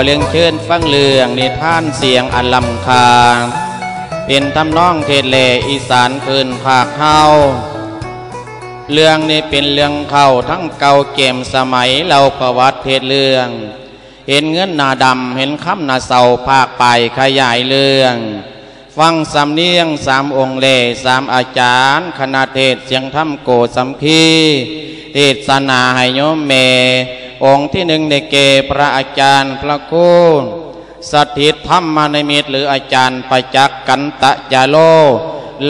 ขอเลี้ยงเชิญฟังเรื่องนิทานเสียงอันลำคาเป็นทำนองเทศเลอีสานคืนภาคเฮาเรื่องนี้เป็นเรื่องเข้าทั้งเก่าเกมสมัยเราประวัติเทศเรื่อง เห็นเงินนาดำเห็นคำนาเสาภาคไปขยายเรื่อง ฟังสำเนียงสามองค์เลสามอาจารย์คณะเทศเสียงธรรมโกสัมพีเทศนาให้โยมเม องค์ที่หนึ่งในเกพระอาจารย์พระคุณสถิตธรรมในมิตรหรืออาจารย์ประจักษ์กันตะจาโล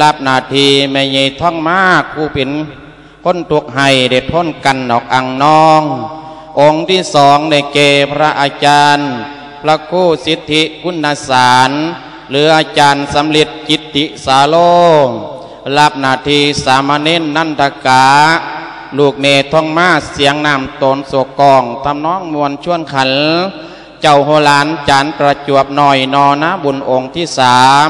รับนาทีไม่ใหญ่ท่องมากผู้เป็นคนทุกให้เด็ดพ้นกันออกอังนอง องค์ที่สองในเกพระอาจารย์ พระคู่สิทธิคุณสารหรืออาจารย์สำลิดจิตติสาโลรับนาทีสามเณรนันทกา ลูกเนท่องมาเสียงนำตนโศกกองทำน้องมวลชวนขัน เจ้าโหลานจานประจวบหน่อยนอนะบุญองค์ที่สาม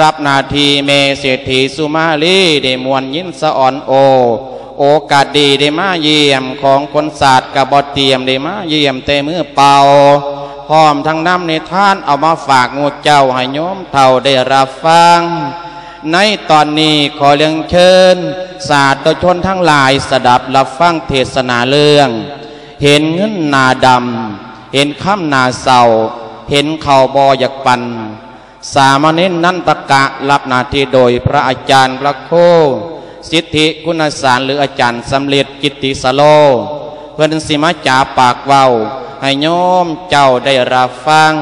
รับนาทีเมเศรษฐีสุมาลีได้มวลยินสะอ่อนโอ โอกาสดีได้มาเยี่ยมของคนศาสตร์กับบอเตียมได้มาเยี่ยมแต่มือเป่าพร้อมทั้งน้ำในท่านเอามาฝากงูเจ้าให้โยมเท่าได้รับฟัง ในตอนนี้ขอเลี้ยงเชิญ ศาสตร์ชนทั้งหลายสดับรับฟังเทศนาเรื่อง เห็นเงินนาดำ เห็นข้ามนาเศร้าเห็นเข่าบออยากปัน สามเณรนันตกะรับนาทีโดยพระอาจารย์พระโค สิทธิคุณสารหรืออาจารย์สำเร็จกิตติสโล เพื่อนสิมาจ่าปากเว้า ให้โยมเจ้าได้รับฟัง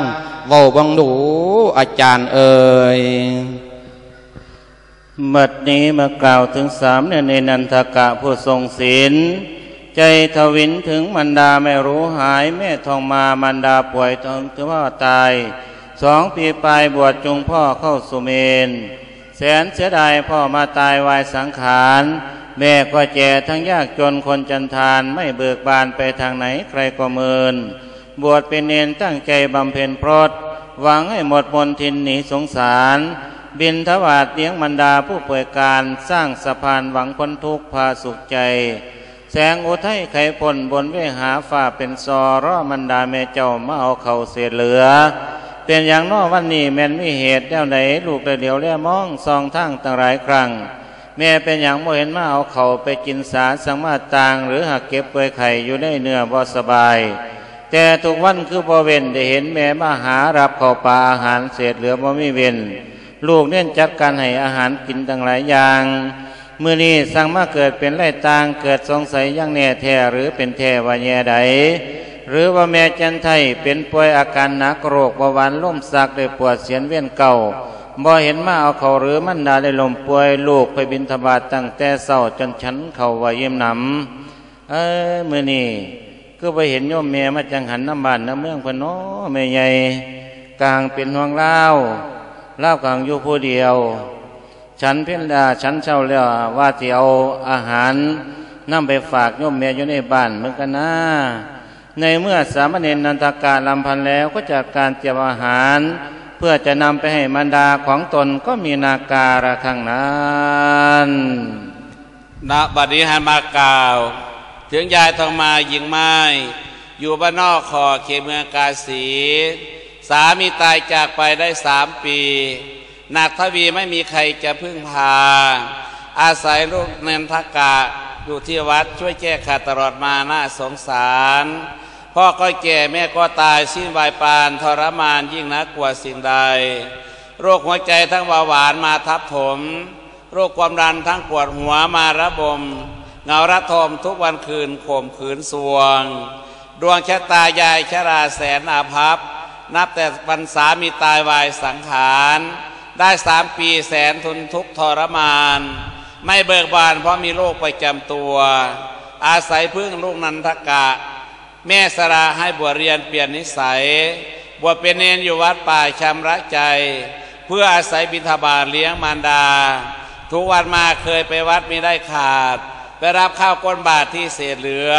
เว้าบังดูอาจารย์เอ่ย บัดนี้มากล่าวถึงสามเนี่ยในนันทกะผู้ทรงศีล ใจทวินถึงมันดาไม่รู้หาย แม่ทองมามันดาป่วยถึงถือว่าตาย สองปีปลายบวชจุงพ่อเข้าสุเมน แสนเสียดายพ่อมาตายวายสังขาร แม่ก็แก่ทั้งยากจนคนจันทานไม่เบิกบานไปทางไหนใครก็เมิน บวชเป็นเนนตั้งใจบำเพ็ญพรตหวังให้หมดมนทินหนีสงสาร บินทวาดเลี้ยงมันดาผู้ป่วยการสร้างสะพานหวังพ้นทุกข์พาสุขใจ แสงอุทัยไขพลบนเวหาฝ่าเป็นซอร่อมันดาแม่เจ้ามาเอาเขาเสียเหลือ เป็นอย่างนอวันนี้แม่นมีเหตุแนวไหนลูกได้เดียวแล่มองซองทั้งตั้งหลายครั้งแม่เป็นอย่างโมเห็นมาเอาเขาไปกินสาสังมาตาง หรือหักเก็บเปลือยไข่อยู่ในเนื้อบ่สบาย แต่ทุกวันคือบ่เว้นได้เห็นแม่มาหารับข้าวปลาอาหารเศษเหลือบ่มีเว้น ลูกเน้นจัดการให้อาหารกินต่างหลายอย่างเมื่อนี้สั่งมาเกิดเป็นไรต่างเกิดสงสัยยังแน่แท้หรือเป็นแท้ว่าแย่ใดหรือว่าแม่จันไทยเป็นป่วยอาการหนักโรคเบาหวานล่มสักได้ปวดเสียนเวียนเก่าบ่เห็นมาเอาเขาหรือมันดาได้ลมป่วยลูกไปบินทบาทตั้งแต่เศร้าจนฉันเขาว่าเยี่ยมหนำเอ้ยมื่อนี้ก็ไปเห็นโยมแม่มาจังหันน้ำบานน้ำเมืองพนอแม่ใหญ่กลางเป็นห่วงเล่า ล่ากลางอยู่ผู้เดียว ฉันเพี้ยนดาฉันเช่าแล้วว่าที่เอาอาหารนำไปฝากโยมแม่อยู่ในบ้านเหมือนกันนะในเมื่อสามเณรนันทการลำพันแล้วก็จัดการเตรียมอาหาร เพื่อจะนำไปให้มารดาของตนก็มีนาการะข้างนั้นณบัดนี้หันมากล่าว ถึงยายทองมาหญิงไม้อยู่บ้านนอกขอเขตเมืองกาสี สามีตายจากไปได้สามปีนักทวีไม่มีใครจะพึ่งพา อาศัยลูกเนนทกะอยู่ที่วัดช่วยแก้ขาดตลอดมาน่าสงสาร พ่อก็แก่แม่ก็ตายสิ้นวายปานทรมานยิ่งนักกว่าสิ่งใด โรคหัวใจทั้งเบาหวานมาทับถม โรคความดันทั้งปวดหัวมาระบมเงาระทมทุกวันคืนข่มขืนสวง ดวงชะตายายชราแสนอาภัพ นับแต่ปันสามีตายวายสังขาร ได้สามปีแสนทุนทุกทรมาน ไม่เบิกบานเพราะมีโรคประจำตัว อาศัยพึ่งลูกนันทกะ แม่สราให้บวชเรียนเปลี่ยนนิสัย บวชเป็นเนนอยู่วัดป่าชำระใจ เพื่ออาศัยบิณฑบาตเลี้ยงมารดา ทุกวันมาเคยไปวัดไม่ได้ขาด ไปรับข้าวก้นบาทที่เศษเหลือ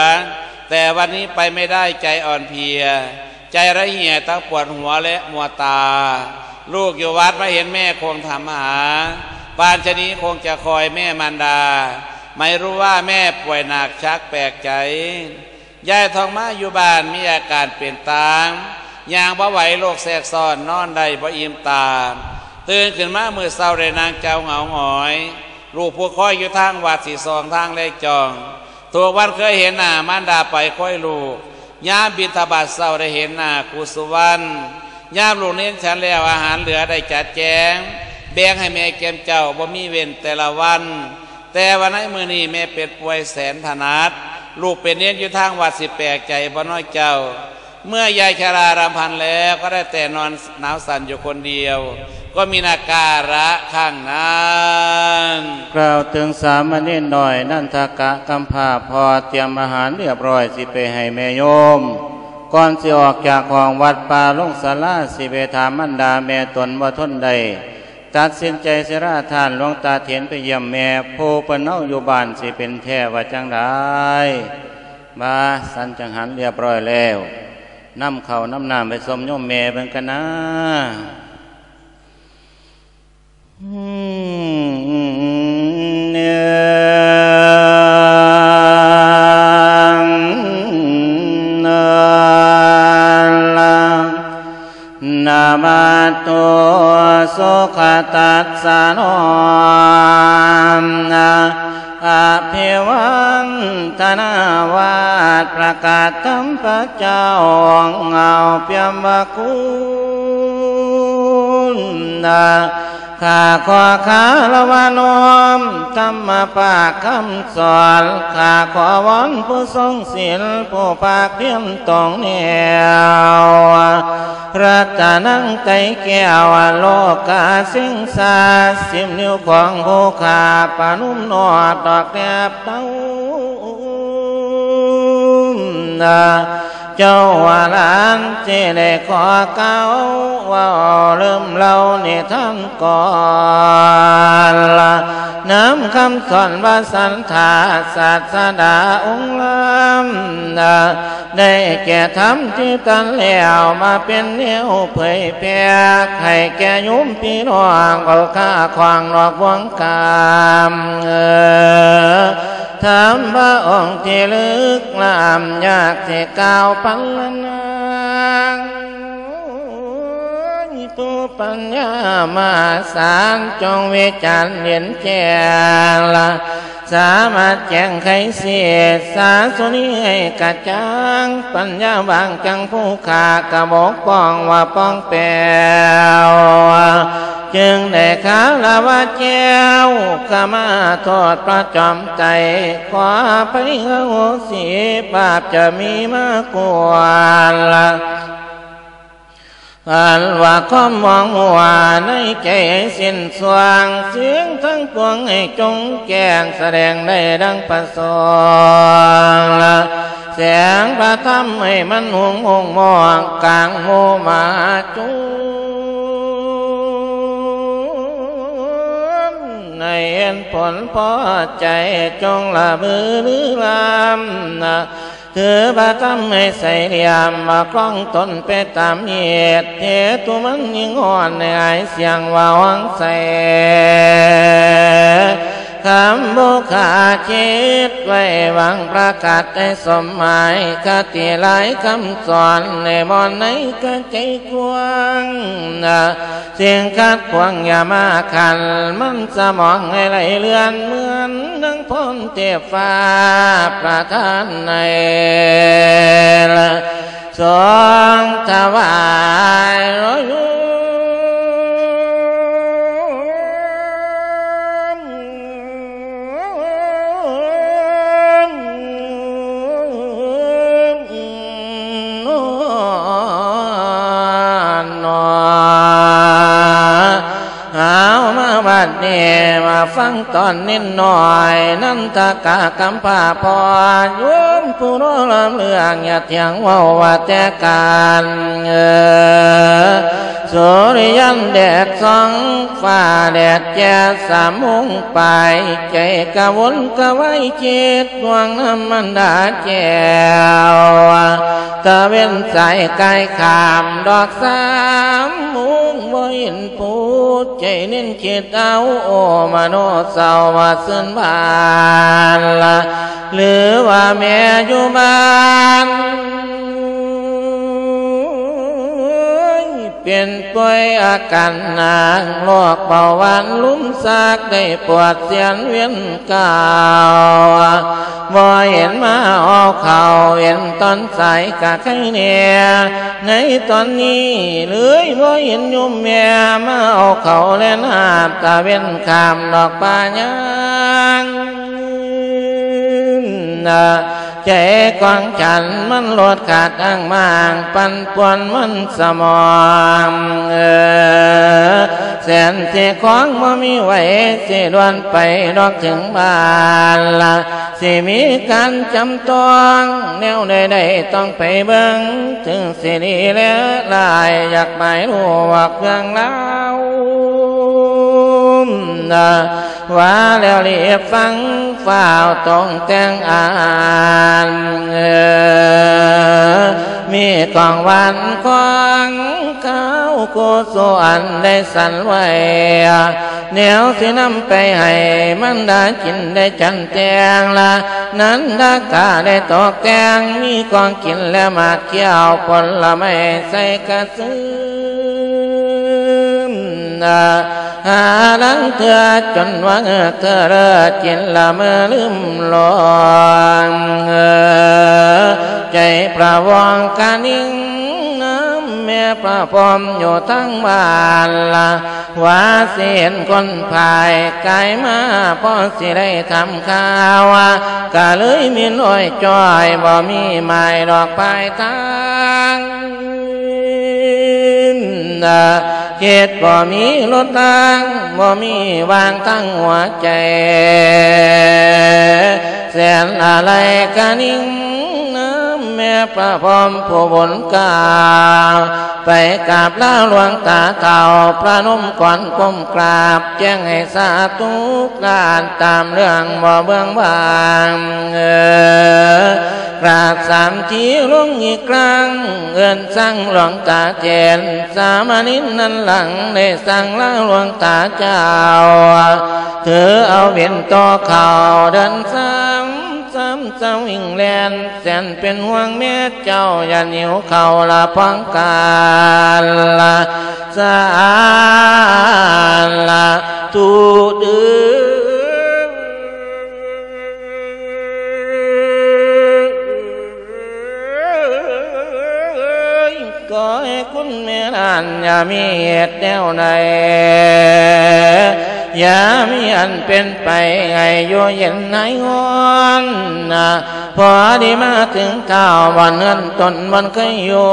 แต่วันนี้ไปไม่ได้ใจอ่อนเพลีย ใจระเหี่ยทั้งปวดหัวและมัวตา ลูกอยู่วัดไม่เห็นแม่คงทำหาปานชนี้คงจะคอยแม่มารดา ไม่รู้ว่าแม่ป่วยหนักชักแปลกใจยายทองมาอยู่บ้านมีอาการเปลี่ยนตางยางบ่ไหวโลกแทรกซ้อนนอนได้บ่อิ่มตาตื่นขึ้นมามือเศร้าได้นางเจ้าเหงาหอยลูกผู้คอยอยู่ทางวัดสีซองทางเลขจอง ตัววันเคยเห็นหน้ามารดาไปค่อยลูก ยามบิทบาทเศร้าได้เห็นหน้ากูสุวรรณยามลูกเน้นฉันแล้วอาหารเหลือได้จัดแจง แบ่งให้แม่เกมเจ้าบ่มีเว้นแต่ละวัน แต่วันนั้นมือนี้แม่เป็ดป่วยแสนถนัดลูกเป็นเน้นอยู่ทางวัดสิแปลกใจบ่น้อยเจ้า เมื่อยายชรารำพันแล้วก็ได้แต่นอนหนาวสั่นอยู่คนเดียว ก็มีนาการะข้างนั้นกล่าวถึงสามเณรหน่อย นั่นทากะกำพาพอเตรียมอาหารเรียบร้อยสิไปให้แม่โยม ก่อนสิออกจากของวัดป่าลงสาราสิไปถามมันดาแม่ตนว่าทนใด ตัดสินใจเสราทานหลวงตาเถียนไปเยี่ยมแม่ผู้ปนเน่าอยู่บ้านสิเป็นแท้ว่าจังได้มาสันจังหันเรียบร้อยแล้วน้ำเขาน้ำน้ำไปสมโยมแม่เป็นกันนะ ประกาศธรรมพระเจ้าเงาเปียมบาคุณ นะข้าขอคารวะนอมธรรมปากคำสอนข้าขอวอนผู้ทรงศีลผู้ภาคเพียรตองแนวรัตนังไตแก้วโลกาสิงสาสิมนิ้วของผู้ขาปานุ่มนอดดอกแนบเต้า เจ้าว่าหลานเจได้ขอเก้าว่าเริ่มเล่าในท่านก่อนละน้ำคำสอนว่าสันธาศาสดาองค์ลำได้แก่ทำที่กันแล้วมาเป็นเนี้ยวเผยแพร่ให้แก่ยุมพี่น้องก็ข้าควางหลอกวงกามเออ ถามพระองค์ที่ลึกลามยากที่ก้าวปังนาง ตัวปัญญามาสารจงวิจารเห็นแจ้งละสามารถแจ้งไขเสียสาสุนีให้กระจ่างปัญญาบางจังผู้ขากระบอกป้องว่าป้องแปวจึงได้ข้าลาว่าเจ้าขมาทอดประจอมใจ ขอไปเฮาสีบาปจะมีมากกว่าละ อันว่าข้อมมองว่าในใจสิ้นสว่างเสียงทั้งปวงให้จงแจ้งแสดงได้ดังประสงค์ละแสงประธรรมให้มันหงหงมองกลางโมมาจูในเอ็นผลพอใจจงละมือหรือลำนะ คือบาทำให้ใส่เหลี่ยมมากล้องตนไปตามเหตุเหตุมันยิ่งอ่อนในไอเสียงว่าวังใส่ คำบุขาจิตไว้หวังประกาศให้สมหมายคติหลายคำสอนในมอนในก็ใจกว้างนะเสียงคัดขวางอย่ามาขันมันสมองให้ไหลเลือนเหมือนนังพ้นเทพฟ้าประทานในละสองถวายร้อย นี้มาฟังตอนนิดหน่อยนั่นตากากำพาพอโยมผู้น้ลำเรื่องอย่าเถียงว่าว่าแต่การเออสุริยันแดดสองฟ้าแดดแจ่สามมุงไปใจกะวนกะไว้จิตดวงน้ำมันดาแก้วตะเว้นใจไกลขามดอกสามมุงบ่เห็นปูใจเน้นคิดเอาโอมโนเศร้าวาซึ่นบานละหรือว่าแม่อยู่บ้าน เป็นป่วยอาการหนักโรคเบาหวานลุ่มซากได้ปวดเสียนเวียนกาวบ่เห็นมาเอาเข่าเห็นตอนใสกะไข่เนี่ยในตอนนี้เลยบ่เห็นยุ่มแม่มาเอาเข่าเล่นหาบตาเว้นคามดอกปายัง ใจกวางฉันมันลดขาดอ้างมาง ปันปวนมันสมองเออแสนเสียของบ่มีไหวสิดวนไปดอกถึงบ้านละสิมีการจำต้องแนวใดๆต้องไปเบิ่งถึงสิดีแล้วลายอยากไปรู้ว่าเรื่องเล่า นะว่าแล้วเรียบฟังฝ่าวต้องแต่งอ่านเออมีกองวันของเขาโกโซอันได้สันไว้เนียวสินำไปให้มันได้กินได้จันแจงละนั้นดากาได้ตอกแกงมีกองกินแล้วมาเกี่ยวผลไม่ใส่กระซื้อ นาหาลังเธอจนว่าเธอเลิกกินละเมื่อลืมลองใจประวองกานิ่งน้ำแม่ประพรมอยู่ทั้งบ้านละว่าเสียนคนภายกายมาพอสิได้ทำข้าวก็เลยมีน้อยจอยบ่มีไม้ดอกปลายทาง นาเจ็ดบ่มีลดทางบ่มีวางทั้งหัวใจ แสนอะไรกันิ่ง แม่ประพรมผู้บนกาไปกราบลาหลวงตาเต่าพระนมก่อนก้มกราบ แจ้งให้สาธุการตามเรื่องบ่เบื้องบางเออกราบสามทีลงอีกครั้งเอื้นสั่งหลวงตาเจน สามานินนั้นหลังได้สั่งลาหลวงตาเจ้าถือเอาเวียนต่อเข่าเดินซ้ำ ซ้ำเจ้าวิ่งแลนแสนเป็นห่วงแม่เจ้าอย่าเหนียวเข่าละพังกาละสาละตูดือก็ให้คุณแม่นานอย่ามีเหตุแนวใด อย่ามีอันเป็นไปไงอยู่เย็นไหนงอนนะพอดีมาถึงเท้าวันเงินตนวันเคยอยู่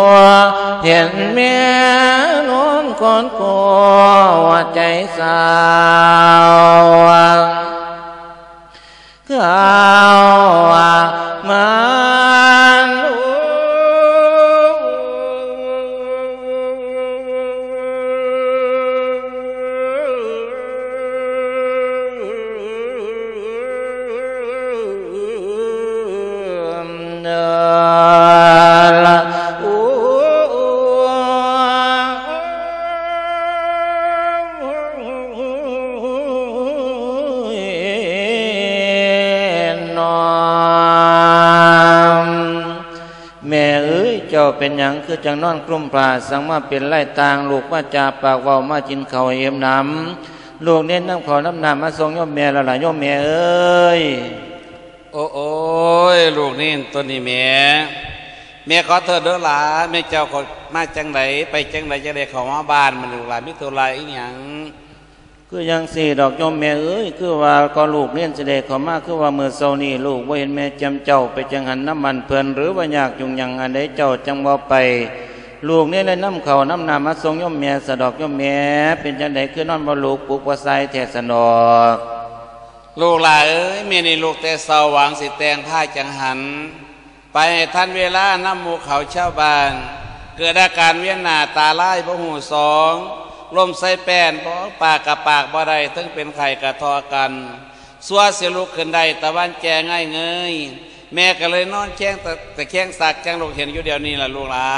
เห็นแม่นอนก่อนกลัวใจสาวข้าวมัน ละโอ้นอมแม่เอ้เจ้าเป็นหยังคือจังนอนกลุ่มปลาสังมาเป็นไล่ตางลูกว่าจาปากเว้ามาจินเขาเอ็มน้ำลูกเน้นน้ำขอน้ำน้ำมาส่งโยมแม่ละหลายโยมแม่เอ้ย โอ้โอ้ยลูกนี่ตัวนี้แม่แม่ขอเธอเด้อหลาแม่เจ้าขอมาจังไหนไปจังไหนจะได้เข้ามาบ้านมันลูกหลานมิตัวไรอีหยังคือยังสี่ดอกยมแม่เอ้ยคือว่าก็ลูกเลี้ยนเสด็จเขามาคือว่าเมื่อเช้านี้ลูกว่าเห็นแม่จำเจ้าไปจังหันน้ำมันเพลินหรือว่าอยากจุงยังอันใดเจ้าจังบ่ไป ลูกนี่เลยน้ำเขาน้ำนามาทรงยมแม่สะดอกยมแม่เป็นจังไดคือนอนบ่ลูกปลุกว่าใส่แทสนอก ลูกหลานเอ้ยม่นี่ลูกแต่เศร้าหวังสิแตงผ้าจังหัน ไปให้ท่านเวลาน้ำมูเขาเชาวบ้าน เกิดอาการเวียนหน้าตาไลายพหูสองลมใส่แป้นบ่ปากกับปากบ่ได้ทั้งเป็นไข่กระทอกันสัวเสียลุกขึ้นได้ตะวันแจง่ายเงยแม่ก็เลยนอนแข้งแต่แข้งสักแจังลูกเห็นอยู่เดียวนี้ล่ะลูกหลา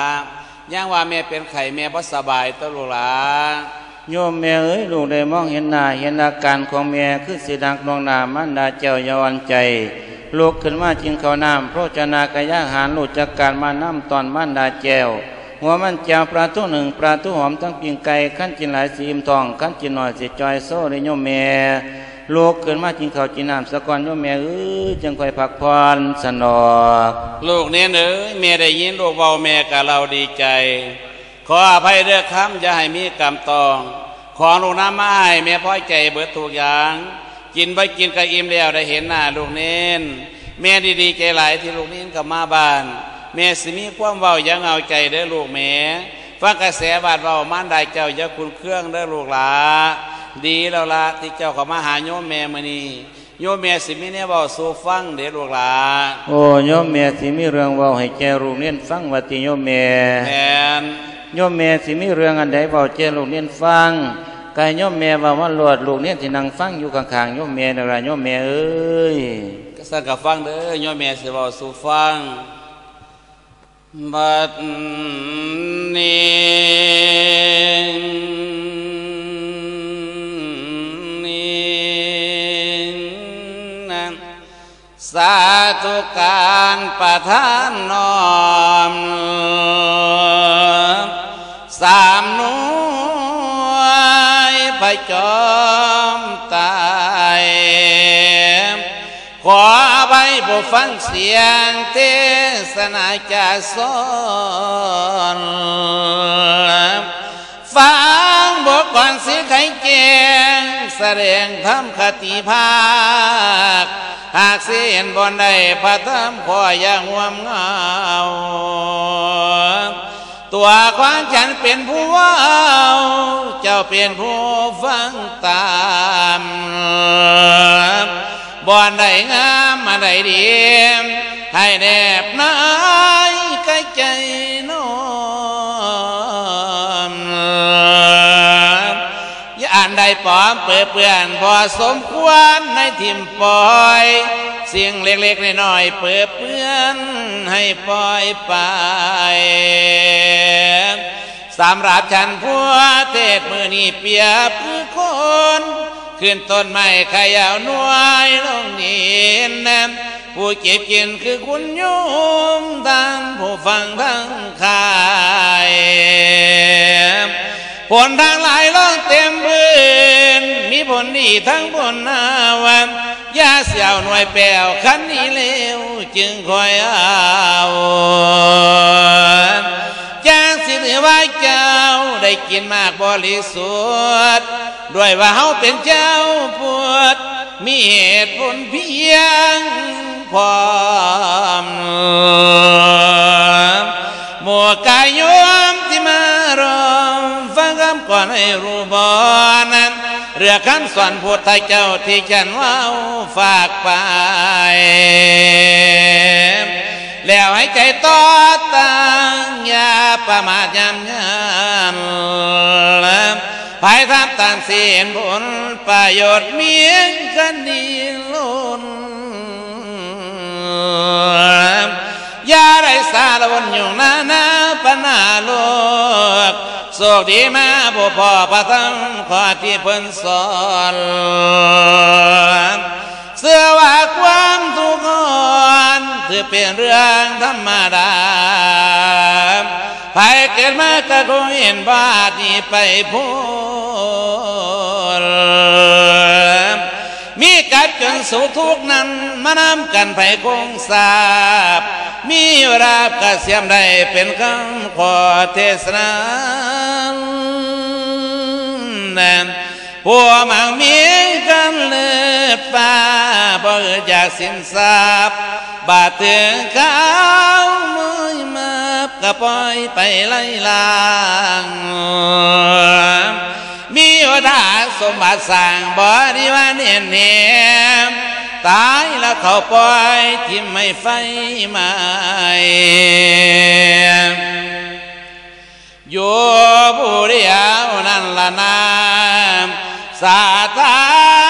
ย่างว่าแม่เป็นไข่แม่บ่สบายตัวลูกหลา โยมแม่เอ้ยลูกได้มองเห็นหน้าเห็นอาการของแม่คือสิดักนองนามันดาเจ้าเยาวันใจลูกขึ้นมาจิงเขาน้ำโพรจนากายาหารลูกจากการมาน้ำตอนมันดาแจวหัวมันแจวปลาทูหนึ่งปลาทูหอมทั้งปิงไก่ขั้นกินหลายสีมทองขั้นกินหน่อยสิจอยโซ่เลยโยมแม่ลูกเกินมากินข้าวกินน้ำสะกอนโยมแม่เอ้ยจังคอยพักผ่อนสนอกลูกเนี่ยเอ้ยแม่ได้ยินลูกเบาแม่กับเราดีใจ ขออภัยเด้อครับอย่าให้มีกรรมตอง ขอลูกน้ำมาให้แม่พ่อใจเบิดทุกอย่าง กินไปกินก็อิ่มแล้วได้เห็นหน้าลูกเน้นแม่ดีๆใจหลายที่ลูกเน้นกลับมาบ้าน แม่สิมีความเว้าอยังเอาใจเด้อลูกแม่ฟังกระแสบาดเว้ามานได้เจ้าอย่าคุณเครื่องเด้อลูกหลาดีแล้วละที่เจ้าเข้ามาหาโยมแม่มื้อนี้โยมแม่สิมีเนี่ยเว้าสู่ฟังเด้อลูกหลาโอ้โยมแม่สิมีเรื่องเว้าให้แกลูกเนียนฟังว่าติโยมแม่แทน โยมแม่สิมีเรื่องอันใดเว้าแกลูกเนียนฟังกายโยมแม่ว่าว่าหลวดลูกเนียนที่นั่งฟังอยู่ข้างๆโยมแม่นั่นล่ะโยมแม่เอ้ยก็สั่งกับฟังเด้อโยมแม่สิเว้าสู่ฟังบัดนี้นสาธุการประทานน้อม สามน่วยพระจอมตายขอไปผู้ฟังเสียงเทศนาจะสอนฟังบทก่อนสิไขแจงแสดงธรรมคติภาค หากเสียนบนใดพระธรรมขออย่างห่วมเงา ตัวของฉันเป็นผู้ว่าเจ้าเป็นผู้ฟังตามบ่อนใดงามมาใดดี ให้แนบนา ปอมเปื้อเปื้อนพอสมควรในทิมปล่อย เสียงเล็กๆน้อยๆเปื้อเปื้อนให้ปล่อยไปสำหรับฉันผัวเทศมือนี่เปียบคือคนขึ้นต้นไม้ขยาวนวายลงนินนำผู้เก็บกินคือคุณโยมทั้งผู้ฟังทั้งขาย ผลทางหลายล้องเต็มพื้น มีผลดีทั้งผลนาวันยาเสียวหน่วยแปวคันนี้เลวจึงคอยเอาจางสิหรือว่าเจ้าได้กินมากบริสุทธิ์ด้วยว่าเฮาเป็นเจ้าปวด มีเหตุผลเพียงพร้อมหมัวกายำก่อนให้รู้บ่นั้น เรือขันสอนพุทธเจ้าที่ฉันว่าฝากไป แล้วให้ใจต่อตังอย่าประมาทยำยันภายทับต่างเสียนผลประโยชน์เมียงกันดีล้น ย่าได้สารวนอยู่นานาปนาโลกโศกดีมาบุพอพระธรรมขอที่เพิ่นสอนเสื้อว่าความทุกข์อนถือเป็นเรื่องธรรมดาไปเกิดมาก็คงเห็นบาดนี้ไปพูด มีกัดจนสุทุกนั้นมานำกันไปคงทราบ มีราบกระเสียมได้เป็นคำขอเทศนาแนมพวกมังมีกันเลือดฟ้าบ่อยากสิ้นทราบบาดถึงข้าวมือมาบก็ปล่อยไปไล่ลาง มีโอดาสมบัติสร้างบริวารเนียนเนียมตายแล้วเขาปล่อยทิ่มไม่ไฟไหมอยู่ผู้เรียวนั่นละนามสาธา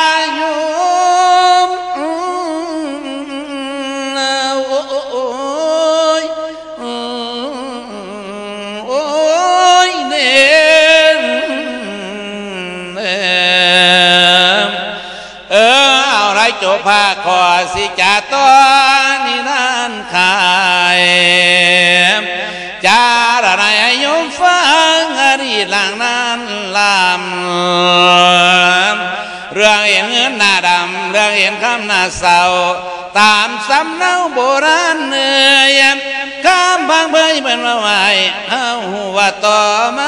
โจภาขอสิจาตอนนี่นั่นขายจาระนายโยฟังอดีตหลังนั้นลำเรื่องเห็นเงินหน้าดำเรื่องเห็นคำหน้าเศร้าตามสำเนาโบราณเนื้อข้ามบางเบยเป็นว่าไว้เอาว่าต่อมา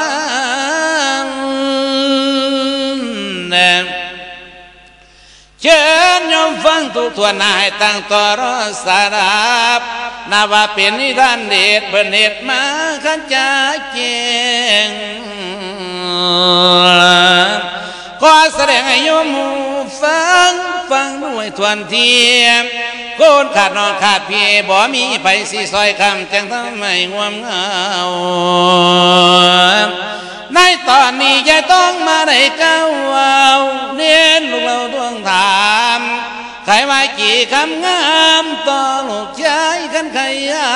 ทุกทวนนายตั้งต่อรอสาราบนาว่าเป็นนิทานเดชเบินเดชมาขันจาเจงก็แสดงให้โยมหูฟังฟังด้วยทวนเทียมโกนขาดนอนขาดเพียบ่ มีไปสีซอยคำจังทำไมง่วมเงาในตอนนี้ยายต้องมาได้ก้าวเอาเรียนลูกเราดวงถาม รว่ากี่คำงามต่อลูกชายกันใครยา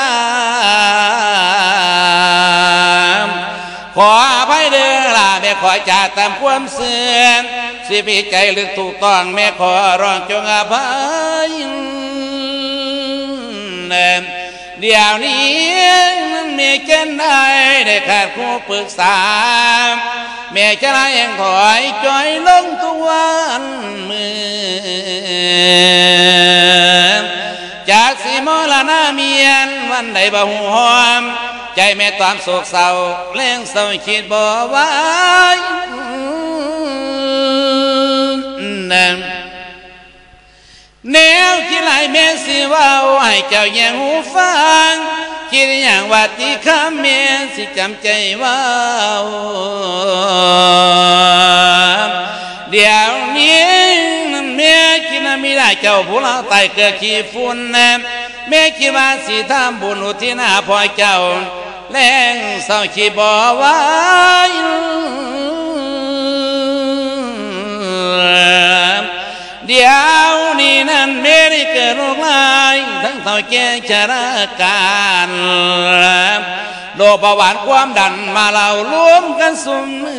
มขออภัยเด้อล่ะแม่ขอจ่าตามความเสื่อมสิพิใจลึกถูกต้องแม่ขอร้องจงอภัย เดี๋ยวนี้แม่เจนได้ได้ขาดคู่ปรึกษาแม่จะไล่ยังถอยจอยลงทุกวันมือจากสีมอลานาเมียนวันใดบ่หูหอม ใจแม่ตามโศกเศร้าแรงเศร้าคิดบ่ไหว้นั่น แนวที่ไหลแม่สิว่าให้เจ้าแยงหูฟังคิดอย่างว่าที่คำแม่สิจำใจว่าเดี๋ยวนี้แม่คิดว่าไม่ได้เจ้าผู้เราไตเกิดขี้ฝุ่นนะแม่คิดว่าสิทำบุญอุทิศหน้าพ่อเจ้าแรงเศร้าขี้บ่ไว้ เดี๋ยวนี้นั่นเมริเกิดโรคลายทั้งเท่าแก่ชราการโรคเบาหวานความดันมาเรารวมกันสุมมื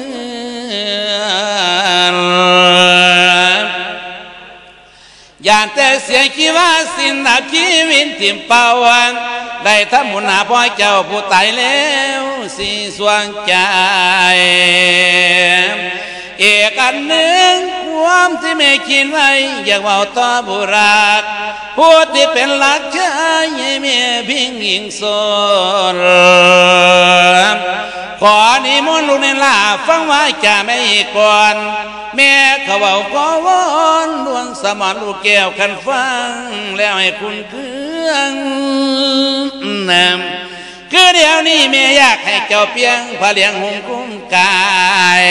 อย่านแต่เสียคิดว่าสินนับชีวิตทิมเป่าวันได้ทำบุญหาพ่อเจ้าผู้ตายแล้วสีสวงใจ เอกอันหนึ่งความที่ไม่คิดไว้ อยากเว่าต่อบุรักผู้ที่เป็นหลักชายให้เมียพิงหญิงโซนขอนิมนต์ลูกในลาฟังไว้จะไม่ก่อน แม่เขาเบาขอวอนดวงสมอนลูกแก้วคันฟัง แล้วให้คุณเครื่องนำ คือเดี๋ยวนี้แม่อยากให้เจ้าเพียงพระเลียงหุงคุ้มกาย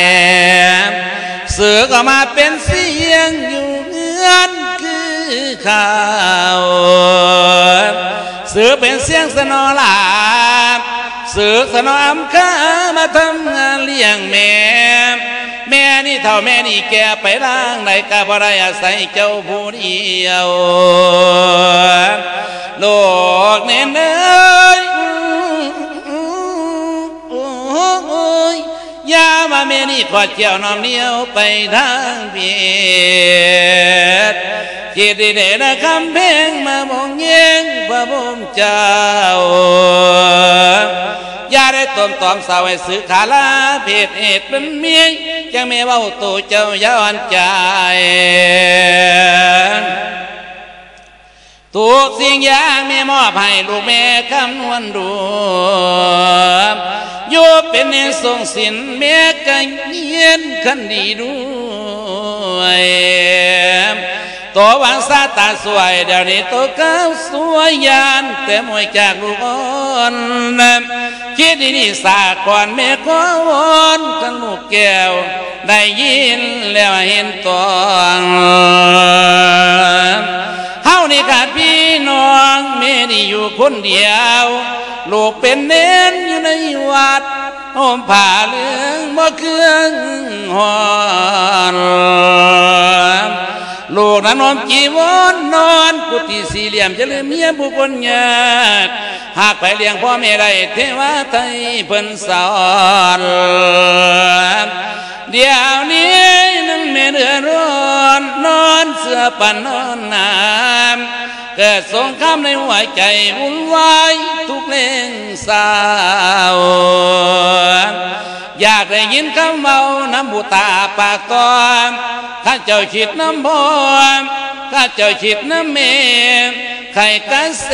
เสือก็มาเป็นเสียงอยู่เงื่อนคือข่าวเสือเป็นเสียงสนอลาบเสือสนออำคามาทำงานเลี้ยงแม่แม่นี่เท่าแม่นี่แก่ไปร่างในกาบไรอาศัยเจ้าผู้เดียวโลกเน้นเอ้ย ยยามาเมนี่ขอเจียวน้อมเหนียวไปทางเพียดจิตดีเดนะคำเพลงมามองเย็งพระบมเจ้าอย่าได้ตอมตอมสาวให้สื่อขาลาเพศเหตุเป็นเมียจังไม่เว่าตัวเจ้าย้อนใจทุกสิ่งอย่างแม่มอบให้ลูกแม่คำนวณดู เป็นในทรงสินแม่กันเยียนคันดีด้วยตัววางซาตาสวยเดี๋ยวนี้ตัวเก้าสวยยานแต่มวยจากลูกอ่อนคิดดีนี่สาก่อนแม่ขอวอนกันลูกแก้ว ได้ยินแล้วเห็นตองเฮานี่ขาดพี่น้องแม่นี่อยู่คนเดียว ลูกเป็นเน้นอยู่ในวัด หมผ้าเหลืองบ่เครื่องหอนลูกนั้นนอนจีวรนอนกุฏิสี่เหลี่ยมจะเลืมเมียบุคคลยากหากไปเลี้ยงพ่อแม่ได้เทวาไทยเพิ่นสอนเดี๋ยวนี้นั่งแม่เดือดร้อนนอนเสื้อปันนอนน้ำ เกิดสงครามในหัวใจวุ่นวายทุกเล่งสาวอยากได้ยินคำเมาน้ำบุตาปากตอมข้าเจ้าคิดน้ำบอมข้าเจ้าคิดน้ำเมไข่กันเส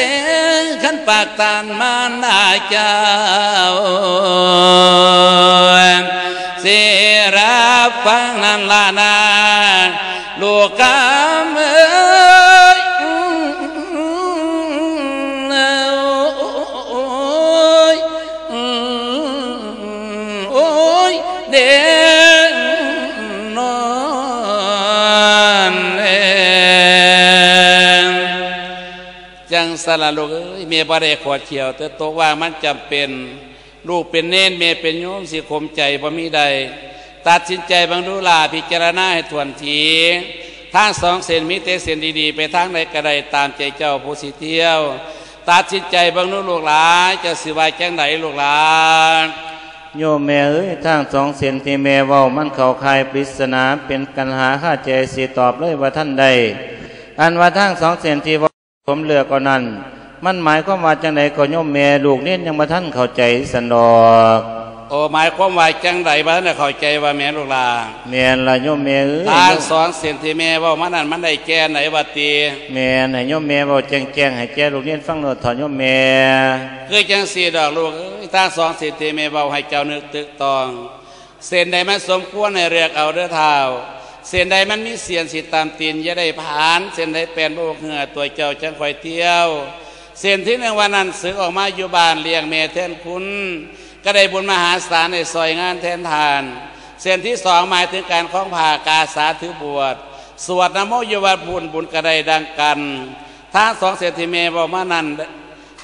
ขันปากตานมาหน้าเจ้าเสียรับฟังนันลานาลูกกา สละลูกเอ้ยเมียบ่ได้ขวดเขียว แต่โตว่ามันจำเป็นลูกเป็นเน้นเมียเป็นโยมสิคมใจบ่มีใด ตัดสินใจบางดูลาพิจารณาให้ทวนทีทางสองเส้นมีแต่เส้นดีๆ ไปทางใดก็ไดตามใจเจ้าผู้สิเที่ยวตัดสินใจบางดูลูกหลานจะสิวายแจังไหนลูกหลานโยมแม่เอ้ยทางสองเส้นที่แม่เว้ามันเข้าคายปริศนาเป็นกันหาข้าใจสิตอบเลยว่าท่านใดอันว่าทางสองเส้นที่เว่า ผมเลือกก็นั้นมันหมายความว่าจังไดก็โยมแม่ลูกเน้นยังมาท่านเข้าใจสันดอกโอ้หมายความว่าจังไหนบ้านเข้าใจว่าแม่ลูกหลานแม่นละโยมแม่เอ้ยทางสองเส้นที่แม่เว่ามันนั่นมันได้แก่ไหนวัตีแม่นให้โยมแม่เว้าแจ้งๆให้แจ้ลูกเน้นฟังโนดถอนโยมแม่คือจังสีดอกลูกเอ้ยทางสองเส้นที่แม่เบาให้เจ้านึกตึกตอง เส้นใดมันสมควรในเรียกเอาเด้อเท้า เส้นใดมันมีเสียนสิตามตีนอย่าได้ผ่าน เส้นใดแปลนโบกเหงื่อตัวเจ้าจังคอยเที่ยว เส้นที่หนึ่งวันนั้นสึกออกมาอยู่บ้านเลี้ยงแม่แทนคุณ ก็ได้บุญมหาศาลในซอยงานแทนทาน เส้นที่สองหมายถึงการคล้องผ่ากาสาถือบวช สวดนโมยวัดบุญบุญกระไดดังกันทั้งสองเส้นที่แม่บอกมานั้น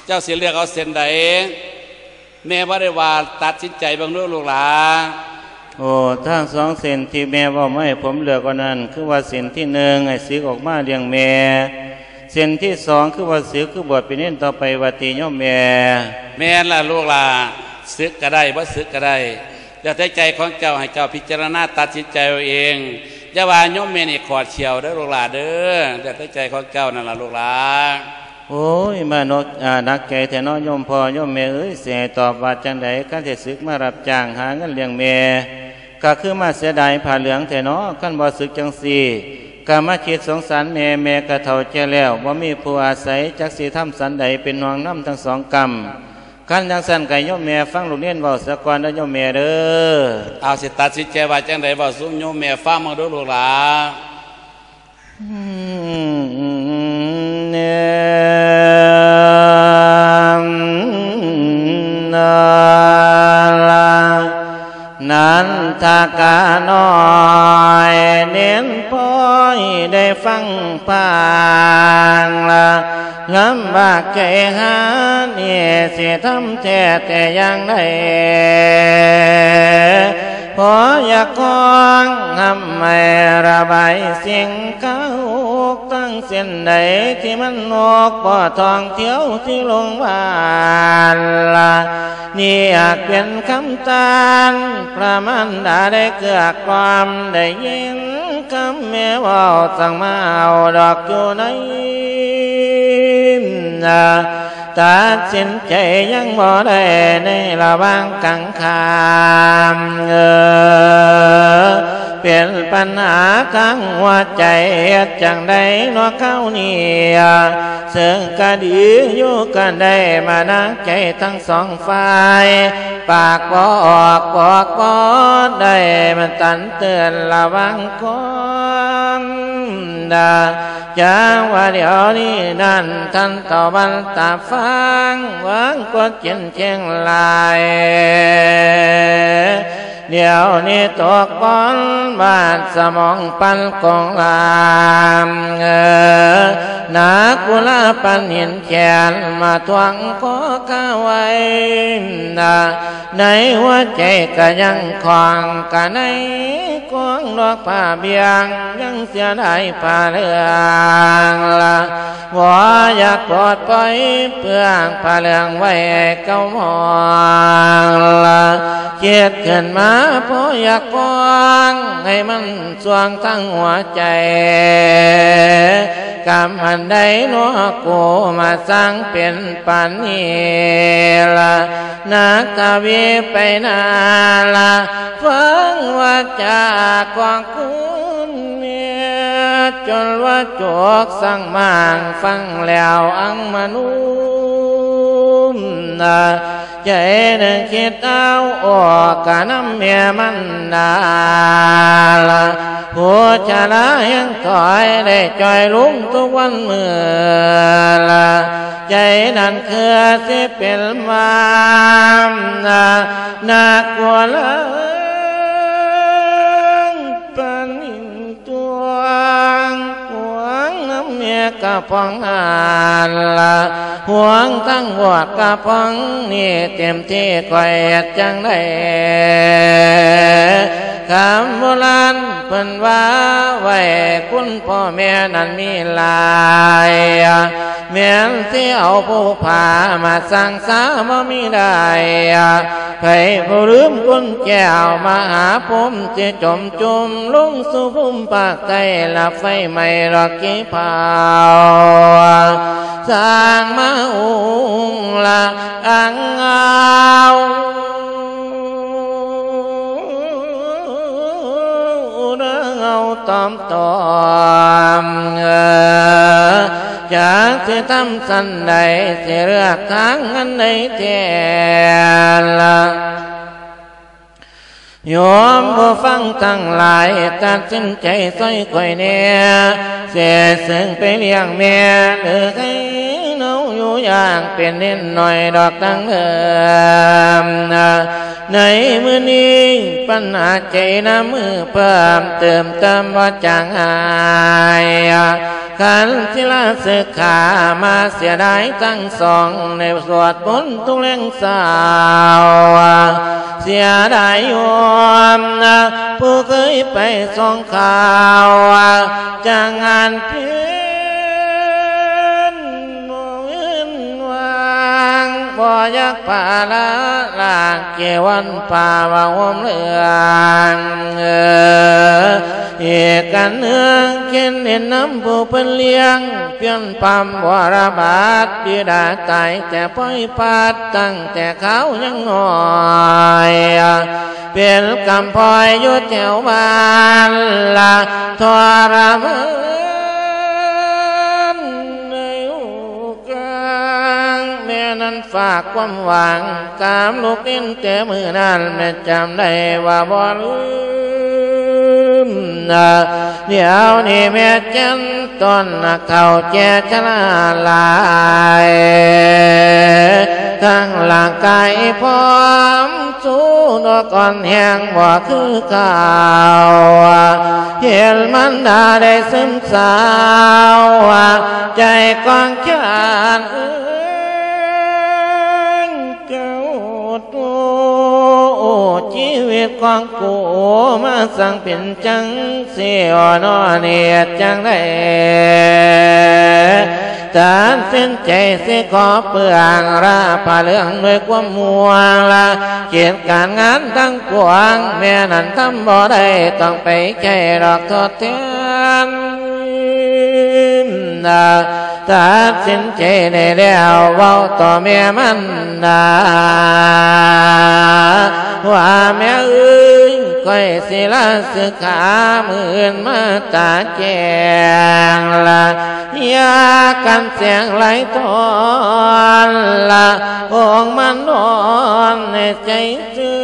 เจ้าเสิเลือกเอาเส้นใดแม่ว่าได้ว่าตัดสินใจบางเรื่องลูกหลาน โอ้ทางสองเส้นที่แม่เว่าไม่ผมเลือกก็นั้น คือว่าเส้นที่หนึ่งให้สึกออกมาเลี้ยงแม่เส้นที่สองคือว่าสึกคือบวชไปเน้นต่อไปวัตีโยมแม่แม่นล่ะลูกหลานซึกก็ได้ว่าซึกก็ได้แล้วแต่ใจของเจ้าให้เจ้าพิจารณาตัดสินใจเอาเองอย่าว่าโยมแม่นี่ขอดเฉียวเด้อลูกหลานเด้อแต่แต่ใจของเจ้านั่นล่ะลูกหลานโอ้ยมานกอ่านักใจแต่น้อยโยมพ่อโยมแม่เอ้ยเสียตอบว่าจังใดขั้นเทศึกมารับจ้างหาเงินเลี้ยงแม่ ก็คือมาเสียดายผ่าเหลืองแต่น้อขั้นบ่ศึกจังสีก็มาคิดสงสารแม่แม่ก็เท่าแก่แล้วว่ามีผู้อาศัยจักสีทำสันใดเป็นนองน้ำทั้งสองกรรมขั้นจังสันไก่โยมแม่ฟังลูกเนียนเบาสะกอนแล้วโยมแม่เด้อเอาสิตัดสินใจว่าจังไดบ่ซุ้มโยมแม่ฟังมาดูลูกหลานเนลา นันทากาน้อยเน้นพ้อยได้ฟังปางละลำบากใจหาเนี่ยเสียทำแท้แต่ยังได้ พออยากองทำไม่ระบายเสียงเก้าตั้งเส้นใดที่มันนกบ่อทองเที่ยวที่ลงบ้านละนี่อาจเป็นคำตานพระมันดาได้เกือกความได้ยินคำแม่ว่าสั่งมาเอาดอกอยู่ใน ตัดสินใจยังบ่ได้ใเป็นปัญหาทั้งหัวใจจังได้นอเข้าเนี่ยซึ่งก็ดีอยู่กันได้มานักใจทั้งสองฝ่าย ปากบออกบอกบอได้มันตันเตือนระวังก่อนดาจางว่าเดี๋ยวนี้นั่นท่านต่อบันตาฟังหวังกดเจียนเชียงลาย เดี๋ยวนี้ตกบอลบาดสมองปันกองลามเออนากุลาปันเห็นแขนมาทวงขอข้าไว้นาในหัวใจก็ยังคลองกันในกวงดอกผ้าเบียงยังเสียดายผ้าเลืองละว่าอยากปลอดปล่อยเพื่องผ้าเลืองไว้เก้ามองละเกียดขึ้นมาพออยากฟังให้มันสวงทั้งหัวใจกรรมอันใดนัวกูมาสร้างเป็นปันนี้ละนักกวีไปนาละฟังว่าจากวางคุณเนี่ยจนว่าจวกสั่งมางฟังแล้วอังมนุษ มนะใจหนึ่งคิดเอาออกกะน้ำเมียมันนาละหัวชะละยังคอยได้จอยลุงทุกวันเมื่อละใจนั้นคือสิเป็นมามนะน่ากลัวเลย กะพองอานละห่วงทั้งบวดกะพองนี่เต็มที่ไกวจังได้คำโบราณเพิ่นว่าไว้คุณพ่อแม่นั้นมีหลายแม่นที่เอาผู้ผามาสั่งสามามีได้ใครผู้ลืมกุญแก้วมาหาผมจะจมจุมลงสู่พุ่มปากใจละไฟไม่รอกกี่ผาสร้างมาองละอังเอาเอาตอม โยมผู้ฟังทั้งหลายตัดสินใจซอยก่อยเนี่ยเสียซึ่งไปเลี้ยงแม่หรือให้เนาอยู่อย่างเป็นนิดหน่อยดอกตั้งเดิมในมือนี้ปัญหาใจน้ำมือเพิ่มเติมเติมว่าจางหายขันศิลาศึกขามาเสียดายทั้งสองในสวดมนต์ทุกเล่งสาวเสียดายโยมผู้เคยไปสองข่าวจางงานเพียางบ่อยากป่าละลางเกวันป่าวาหอมเรืองเอเอกันเนื้องเข็นเห็นน้ำผู้เป็นเลี้ยง เพียนปั๊มวรบาทบิดาตายแต่ป้อยปาดตั้งแต่เขายังน้อยเป็นกำพอยอยู่แถวบ้านละทรมาน นั้นฝากความหวังกามลูกเล่นแต่มือนั้นแม่จำได้ว่าบ่ลืมนะเดี๋ยวนี้แม่จันต้นเขาแก่ชนะลายทั้งร่างกายพร้อมสู้ดอกก่อนแห้งบ่คือเก่าเห็นมันดาได้ซึมสาวใจกว้างขานเอ้ย ชีวิตของกูมาสั่งเป็นจังเสียนอเนียจังได้ ตัดสิ้นใจสิขอเปลืองราผ้าเหลืองด้วยความมัวละเกียรการงานทั้งปวงแม่นั้นทำบ่ได้ต้องไปใจดอกทดแทนนะตัดสินใจได้แล้วเว้าต่อแม่มันนะว่าแม่เอ้ ค่อยสิลาสึกขามือนมาตาแจงละยากันเสียงไหลตอนละองมันนอนในใจเจือ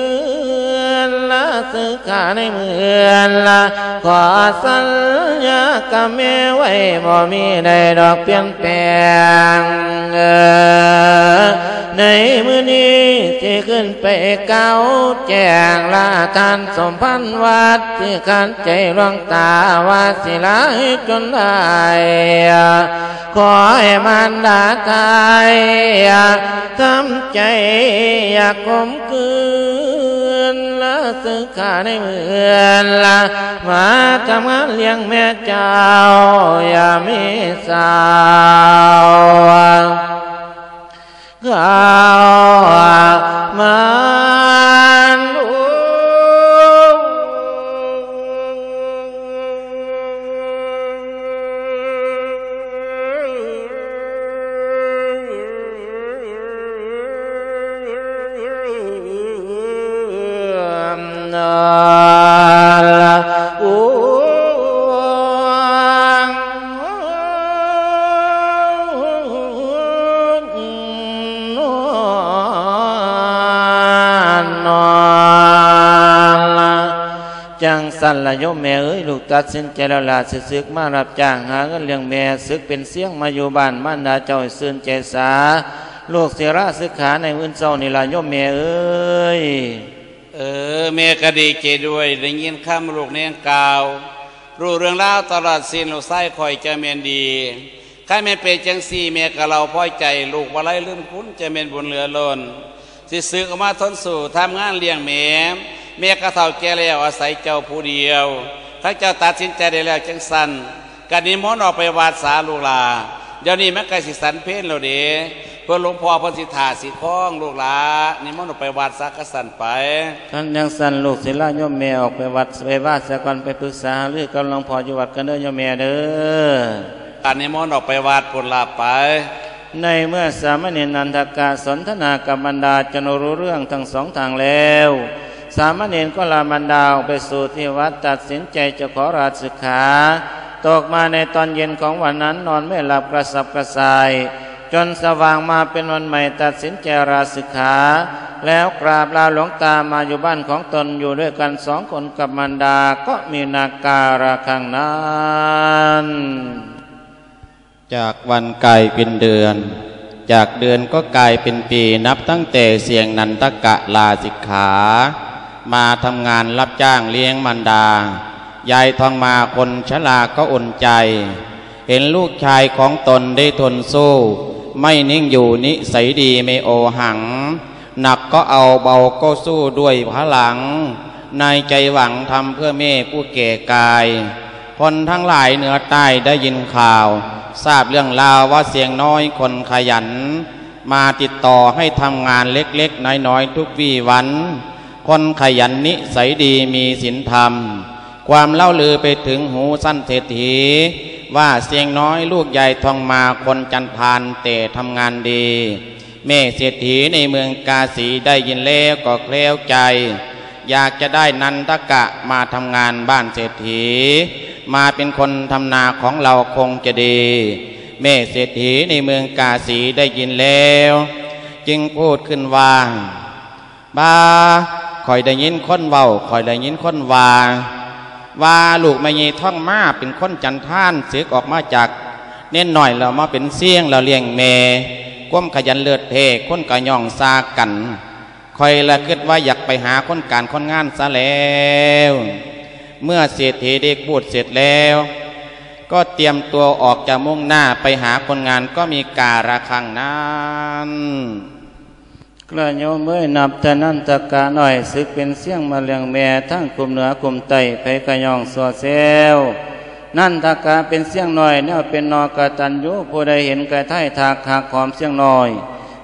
ศึกาในมือนละขอสัญญากับแม่ไว้บ่มีใดดอกเปลี่ยนแปลงในมือนี้ที่ขึ้นไปเก้าแจ้งลาทานสมพันธ์วัดที่ขันใจรวงตาวาสิลาจนได้ขอให้มันดาตายทำใจอยากคมคืน ละสึกขาในเมือนละมาทำงานเลี้ยงแม่เจ้า อย่ามีสาวข้าวมา จังสันละโยมแม่เอ้ยลูกตัดสินใจแล้วลาสิซึกมารับจ้างหาเงินเลี้ยงแม่ซึกเป็นเสียงมาอยู่บ้านมันดาเจ้าซื่นใจสาลูกเสียราศึกขาในอื่นเจ้านี่ละโยมแม่เอ้ย เออแม่ก็ดีใจด้วยได้ยินข้ามลูกเนียงกล่าว รู้เรื่องราวตลอดสิ้นลูกไส้คอยจะเมนดีข้าแม่เปจังสี่แม่กับเราพ่อใจ ลูกว่าไรลืมคุณจะเมนบุญเหลือล้นสิซื้อออกมาทนสู่ทำงานเลี้ยงแม่แม่ก็เท่าแก่แล้วอาศัยเจ้าผู้เดียวถ้าเจ้าตัดสินใจได้แล้วจังสันกันนิมนต์ออกไปวาดสาลูกลา เดี๋ยวนี้แม่ไก่สิสันเพนเราเด้เพื่อหลวงพ่อเพระสิทธาสิคล้องลูกหลานิมนต์ออกไปวาดสักกสันไปท่านยังสันลูกศิลาโยมแม่ออกไปวัดไปว่าสะก่อนไปปรึกษาหรือกำลังพออยู่วัดกันเด้อโยมแม่เด้อการนิมนต์ออกไปวาดปุลาไป ในเมื่อสามเณรนันทกาสนทนากับบรรดาจนรู้เรื่องทั้งสองทางแล้ว สามเณรก็ลาบรรดาออกไปสู่ที่วัดตัดสินใจจะขอราชศึกขา ตกมาในตอนเย็นของวันนั้นนอนไม่หลับกระสับกระส่าย จนสว่างมาเป็นวันใหม่ตัดสินใจราชศึกขา แล้วกราบลาหลวงตามาอยู่บ้านของตนอยู่ด้วยกันสองคนกับมารดาก็มีนาการะคังนั้นจากวันกลายเป็นเดือน จากเดือนก็กลายเป็นปีนับตั้งแต่เสียงนันตกะลาสิกขา มาทำงานรับจ้างเลี้ยงมันดา ยายทองมาคนชราก็อุ่นใจ เห็นลูกชายของตนได้ทนสู้ ไม่นิ่งอยู่นิสัยดีไม่โอหัง หนักก็เอาเบาก็สู้ด้วยพลัง ในใจหวังทำเพื่อแม่ผู้แก่กาย คนทั้งหลายเหนือใต้ได้ยินข่าว ทราบเรื่องราวว่าเสียงน้อยคนขยัน มาติดต่อให้ทำงานเล็กๆ น้อยๆ ทุกวี่วัน คนขยันนิสัยดีมีศีลธรรม ความเล่าลือไปถึงหูสั้นเศรษฐี ว่าเสียงน้อยลูกใหญ่ทองมาคนจันทานแต่ทำงานดีแม่เศรษฐีในเมืองกาสีได้ยินแล้วก็เคล้วใจ อยากจะได้นันทกะมาทำงานบ้านเศรษฐี มาเป็นคนทำนาของเราคงจะดีแม่เศรษฐีในเมืองกาสีได้ยินแล้ว จึงพูดขึ้นว่าบ้าคอยได้ยินคนเว้าคอยได้ยินคนว่า ว่าลูกไม่ยีท่องมาเป็นคนจันท่านเสึกออกมาจาก เน้นหน่อยเรามาเป็นเสี่ยงเราเลี้ยงเมก้มขยันเลือดเทคนกะย่องซากันคอยละคิดว่าอยากไปหาคนการคนงานซะแล้ว เมื่อเศรษฐีได้พูดเสร็จแล้ว ก็เตรียมตัวออกจากมุ่งหน้าไปหาคนงานก็มีการะคังนั้น กระโยมเมื่อนับแต่นั้นตะกาหน่อยซึกเป็นเสียงมาเลียงแม่ทั้งคุมเหนือคุมไตไปกระยองสัวเซลนั่นตะกาเป็นเสียงหน่อยแนวเป็นนอกตันยุผู้ใดเห็นกระไทยถากถากขอมเสียงหน่อย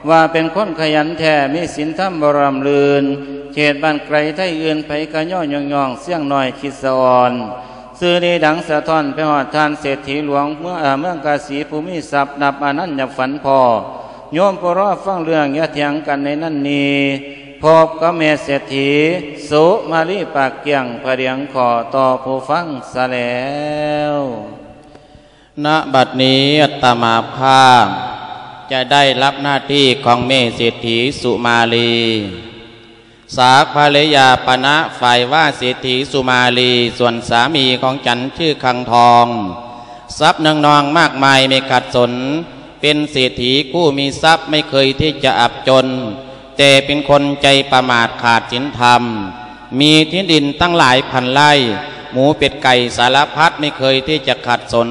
ว่าเป็นคนขยันแท้มีศีลธรรมบรมลืนเขตบ้านไกลไทยอื่นไปกระย่อยองยองเสียงหน่อยคิดสะอ่อนซื้อดีดังสะท้อนไปหอดทานเศรษฐีหลวงเมื่อเมืองกาสีภูมิทรัพย์นับอนันต์ย่าฝันพอ โยมปรอฟังเรื่องย่าเถียงกันในนั่นนี้พบกับแม่เศรษฐีสุมาลีปากเกี่ยงพระเดียงขอต่อผู้ฟังสแล้วณบัดนี้อัตมาภาพ จะได้รับหน้าที่ของเมเศรษฐีสุมาลี สาภรรยาปณะฝ่ายว่าเศรษฐีสุมาลีส่วนสามีของฉันชื่อคังทอง ทรัพย์นองนองมากมายไม่ขัดสน เป็นเศรษฐีกู้มีทรัพย์ไม่เคยที่จะอับจน แต่เป็นคนใจประมาทขาดศีลธรรม มีที่ดินตั้งหลายพันไร่ หมูเป็ดไก่สารพัดไม่เคยที่จะขัดสน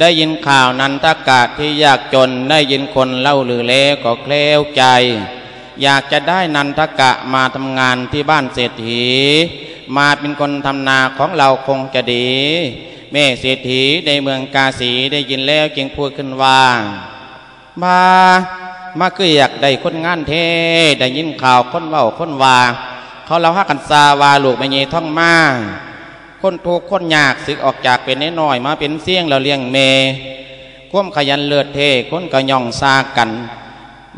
ได้ยินข่าวนันทกาศที่ยากจนได้ยินคนเล่าลือแล้วก็เคล้วใจ อยากจะได้นันทกะมาทำงานที่บ้านเศรษฐี มาเป็นคนทำนาของเราคงจะดี แม่เศรษฐีในเมืองกาสีได้ยินแล้วจึงพูดขึ้นว่า มามาคืออยากได้คนงานเทได้ยินข่าวคนเว้าคนว่าเขาเราหากันซาวาลูกไม่เยท่องมาคนทุกคนยากสึกออกจากเป็นน้อยมาเป็นเสี่ยงเราเลี้ยงเมควมขยันเลือดเทคนก็ย่องซากัน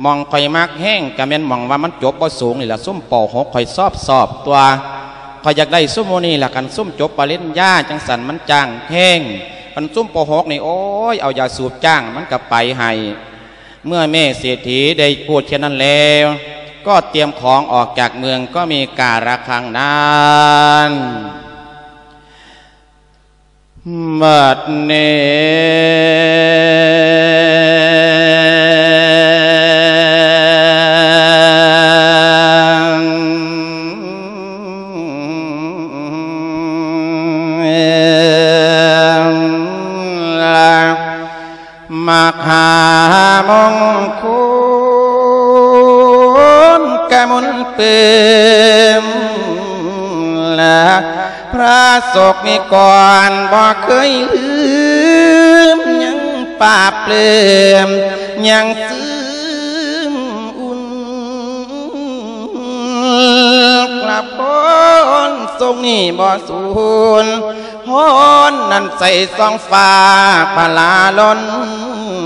มองคอยมากแห้งกะแม่นมองว่ามันจบบ่สูงนี่แหละส้มปอหกคอยสอบสอบตัว อยอยากได้ซุ่มโมนี่ละกันซุ่มจบปริญญาจังสันมันจ้างแห้งมันซุ่มปหกนี่โอ้ยเอายาสูบจ้างมันกับไปให้เมื่อแม่เศรษฐีได้พูดเช่นนั้นแล้ว ก็เตรียมของออกจากเมืองก็มีการะคังนานบัดเน มักหามงคุณกมุนเปิมละพระศกนี่ก่อนบอกเคยลืมยังปาเปลืมยังซึ้งอุ่นกลับพ้นทรงนี่บ่สูญพ้นนั่นใส่ซองฟ้าปลาล้น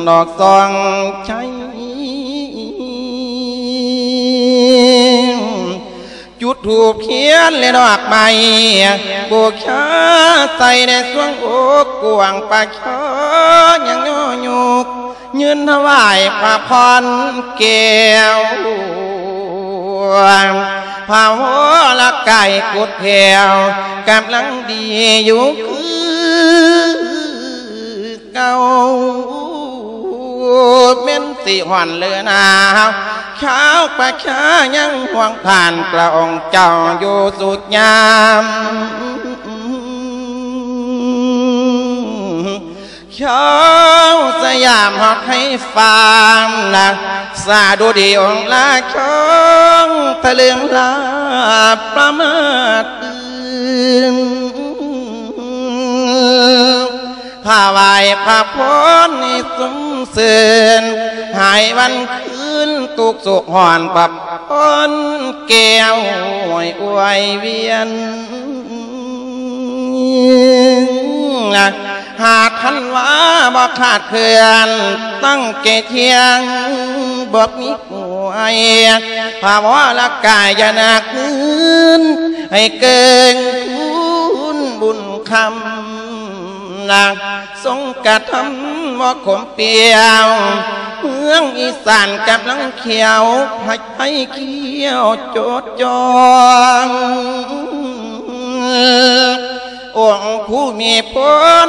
ดอกซองใช้จุดถูกเขียนเลยดอกไม้บูชาใส่ในสวงอกกวางปากชอยังโยยุกยืนถวายพระพรแก้วพาหัวละไก่กุดแถวกำลังดีอยู่คือเก่า เม่นสิหวันเลือนาวข้าวปลาช้ายังห่วงผ่านกระองค์เจ้าอยู่สุดยามเช้าสยามหอกให้ฟามนะสาดูดีองลาชองทะลึงลาประมาทตื่นผ้าวายผ้าพ้นนี่สม เสือนหายวันคืนตุกสุกห่อนปับพ้นแก้วอวยอวยเวียนหากท่านว่าบ่ขาดเพื่อน ตั้งเกเทียงบอกมีหวยภาวะละกายอย่าหนักมืนให้เกินคุณบุญคำนางทรงกระทำ ว่ขมเปียวเมืองอีสานกำลังเขียวให้ให้เขียวโจดจององค์ผู้มีพ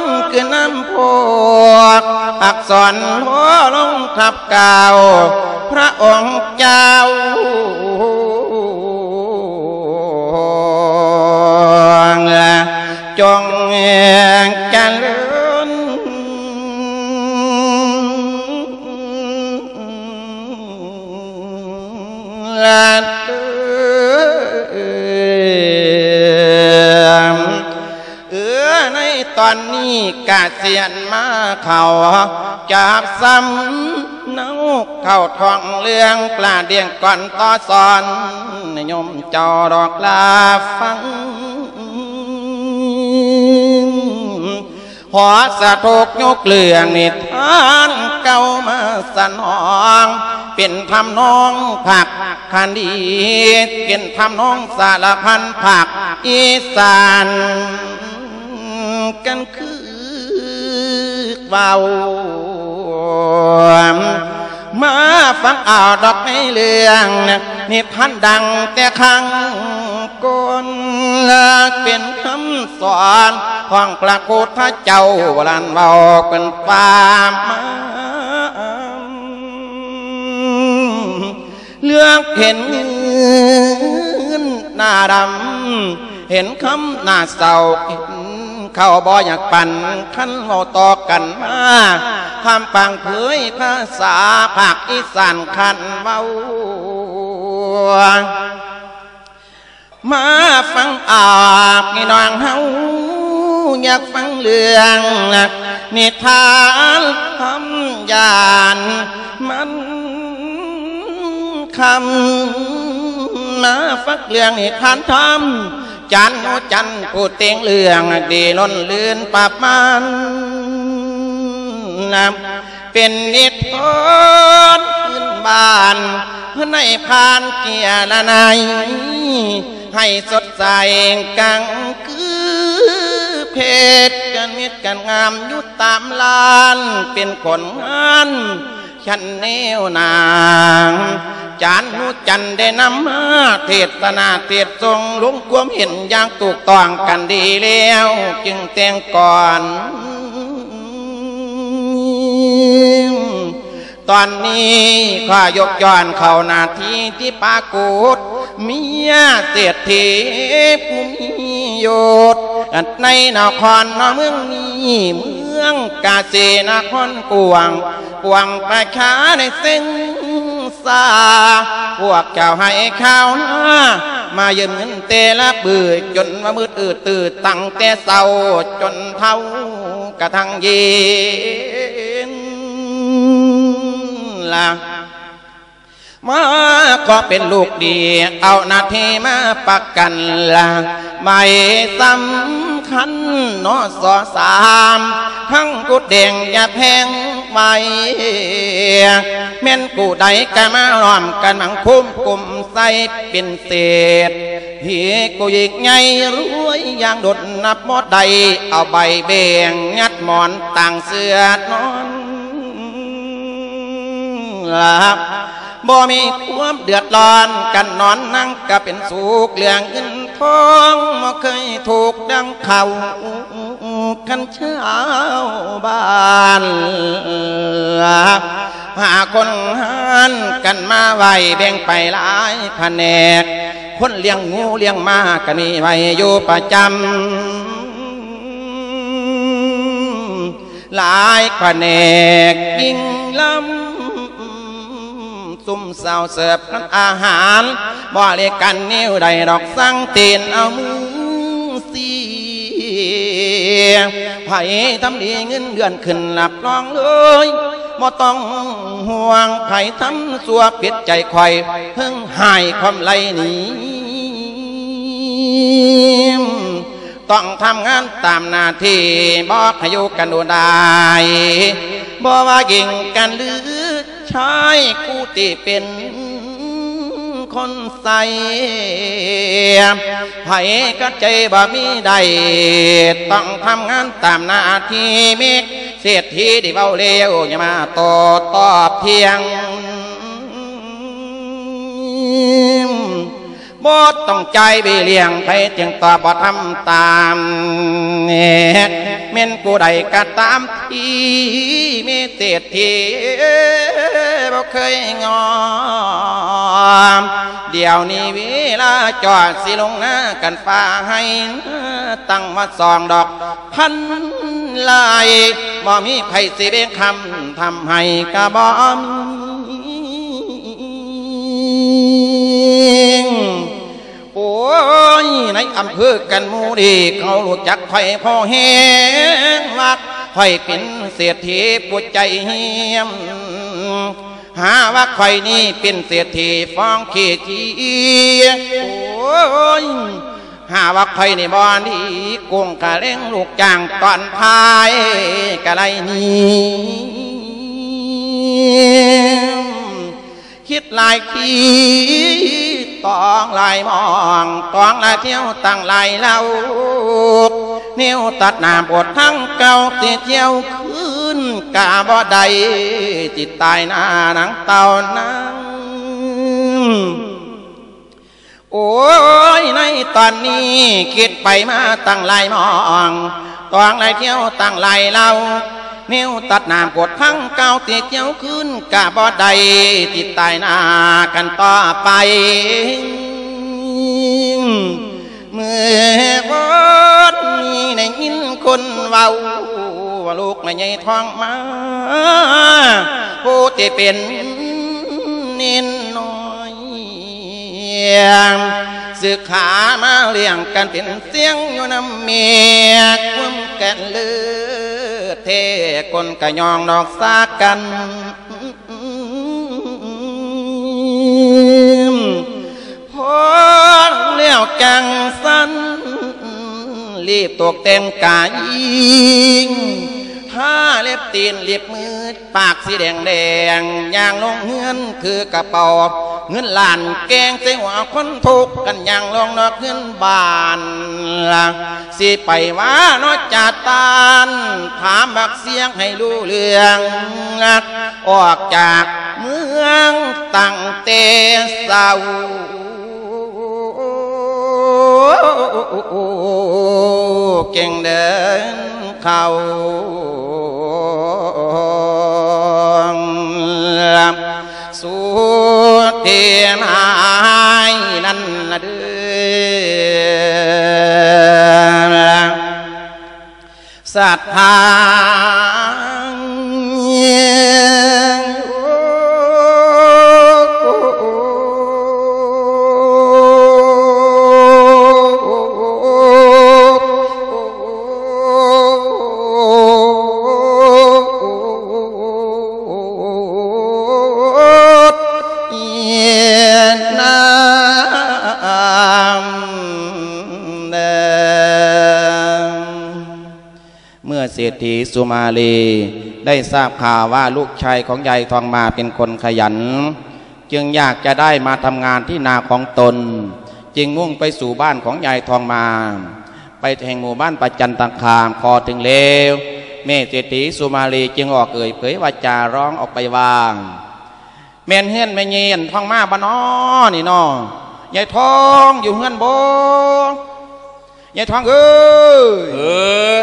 ลคือน้ำพกอักษรหัวลงทับเก่า พระองค์เจ้าจงกันเลิน ลาเมเออในตอนนี้กาเสียนมาเขาจับซ้ำเนาเข้าท้องเรื่องปลาเดียงก่อนต่อสอนยมจ้าดอกลาฟัง หัวสะทกยกเลืองนิทานเก่ามาสนอง เป็นทำนองผักคันดีเป็นทำนองสารพันผักอีสานกันคือเบา มาฟังอ่าวดอกไม้เลืองนี่พันดังแต่ครั้งก้นเป็นคำสอนของพระโคทเจ้าลันเบาเป็นปามมาเลือกเห็นหน้าดำเห็นคำหน้าเศร้า เข้าบ่อยากปั่นขั้นเมาต่อกันมาคำปังเผยภาษาภาคอีสานคันเบามาฟังอาบนี่น้องเฮาอยากฟังเรื่องนิทานคำยานมันคำมาฟักเรื่องนิทานทำ จันโอจันพูดเตียงเรื่องดีล้นเลื่อนปราบมันนเป็นนิทานพื้นบ้านเพื่อในพานเกียรนายให้สดใสกังคือเพศกันมิตรกันงามยู่ตามลานเป็นคนงานฉันแนวนาง จานนุจันได้นำมาเทศนาเทศทรงลุงความเห็นอย่างถูกต้องกันดีแล้ว จึงแต่งก่อน ตอนนี้ข้ายกย้อนเข้านาทีที่ปากูดเมียเศรษฐีผู้มีโยชน์ในนครนเมืองนี้เมืองกาเซนครกวงกวงประชาในเส้นซาพวกเจ้าให้ข้าวน้ามายืมเงินเตละบื่อจนว่ามืดอืดตื่นตั้งแต่เศร้าจนเท่ากระทั่งเย็น ละมาก็เป็นลูกดี เอานาทีมาปักกันละไม่สำคัญนอสอสามทั้งกูแดงอย่าแพงไว้แม่นกูใดกันมาล้อมกันมังคุ้มกลุ่มใส่เป็นเศษฮีกูยิกไงรวยอย่างดดนับหมดใด เอาใบเบ่งยัดหมอนต่างเสื้อนอน บบ่มีความเดือดร้อนกันนอนนั่งก็เป็นสุขเรื่องเงินทองบ่เคยถูกดังเขากันเช้าบ้านหาคนหันกันมาไว้แบ่งไปหลายแผนก คนเลี้ยงงูเลี้ยงมาก็มีไว้อยู่ประจำหลายแผนกยิ่งล้ำ ซุ่มสาวเสิร์ฟนั้นอาหารบ่เรียกกันนิ้วใดดอกสั่งตีนเอามือเสียไผทำดีเงินเดือนขึ้นหลับรองเลยบ่ต้องห่วงไผทำสัวเปิดใจคอยเพิ่งหายความไหลหนีต้องทำงานตามหน้าที่บอกให้อยู่กันดูได้บ่ว่ายิงกันหรือ ชายกูตีเป็นคนใส่ไผก็ใจบ่มีใด ต้องทำงานตามหน้าที่มิกเศรษฐีที่เบาเร็วอย่ามาตอตอบเทียง บ่ต้องใจไปเลี้ยงไปจึงตอบบ่ทำตามเม่นกูใดก็ตามที่มีเศรษฐีบ่เคยงอมเดี๋ยวนี้เวลาจอดสิลงหน้ากันฟ้าให้ตั้งมาสองดอกพันลายบ่มีไผสิเบ่งคำทำให้กะบ่มี โอ้ยในอำเภอกันมูดีเขารู้จักไข่พ่อแห้งวักไข่เป็นเศรษฐีปวดใจเฮียมหาว่าไข่นี่เป็นเศรษฐีฟ้องเขจีโอ้ยหาว่าไข่ในบ่อนี้กงกะเล้งลูกจ้างตอนพายกะไรนี้ คิดหลายทีตองหลายมองตองหลายเที่ยวตั้งหลายเล่าเนี่ยวตัดหนาบททั้งเก่าเสียเที่ยวคืนกาบ่ใดจิตตายหน้าหนังเต่านังโอ้ยในตอนนี้คิดไปมาตั้งหลายมองตองหลายเที่ยวตั้งหลายเล่า นิ้วตัดน้ำกดทั้งเก้าตีเจียวขึ้นกะบ่ใดติดตายหน้ากันต่อไปเมื่อบดนี้ในยินคนเว้าว่าลูกในใหญ่ท้องมาผู้ที่เป็นเนินน้อยสึกขามาเลี้ยงกันเป็นเสียงอยู่น้ำเมียควมกันเลือ เทคนกะยองดอกซากันพอเลี้ยวจังสันรีบตกเต็มกายยิงถ้าเล็บตีนเล็บมือ ปากสีแดงแดงย่างลงเงินคือกระเป๋าเงินล้านแกงใส่หัวคนทุกข์กันย่างลงนอกเงินบานละสิไปว่านอจากตานถามบักเสียงให้รู้เรื่องออกจากเมืองตั้งเตเศร้าเก่งเดินเขา สู่เทียนหายนั่นละเดือศรัทธา มื่อเศรษฐีสุมาลี ได้ทราบข่าวว่าลูกชายของยายทองมาเป็นคนขยัน จึงอยากจะได้มาทำงานที่นาของตน จึงมุ่งไปสู่บ้านของยายทองมา ไปแห่งหมู่บ้านประจันตังคามพอถึงเลวแม่เศรษฐีสุมาลีจึงออกเอ่ยเผยวาจาร้องออกไปวางแม่นเฮียนแม่เยียนทองมาบ้านอนี่นอยายทองอยู่เฮือนโบยายทองเอ้ยเออ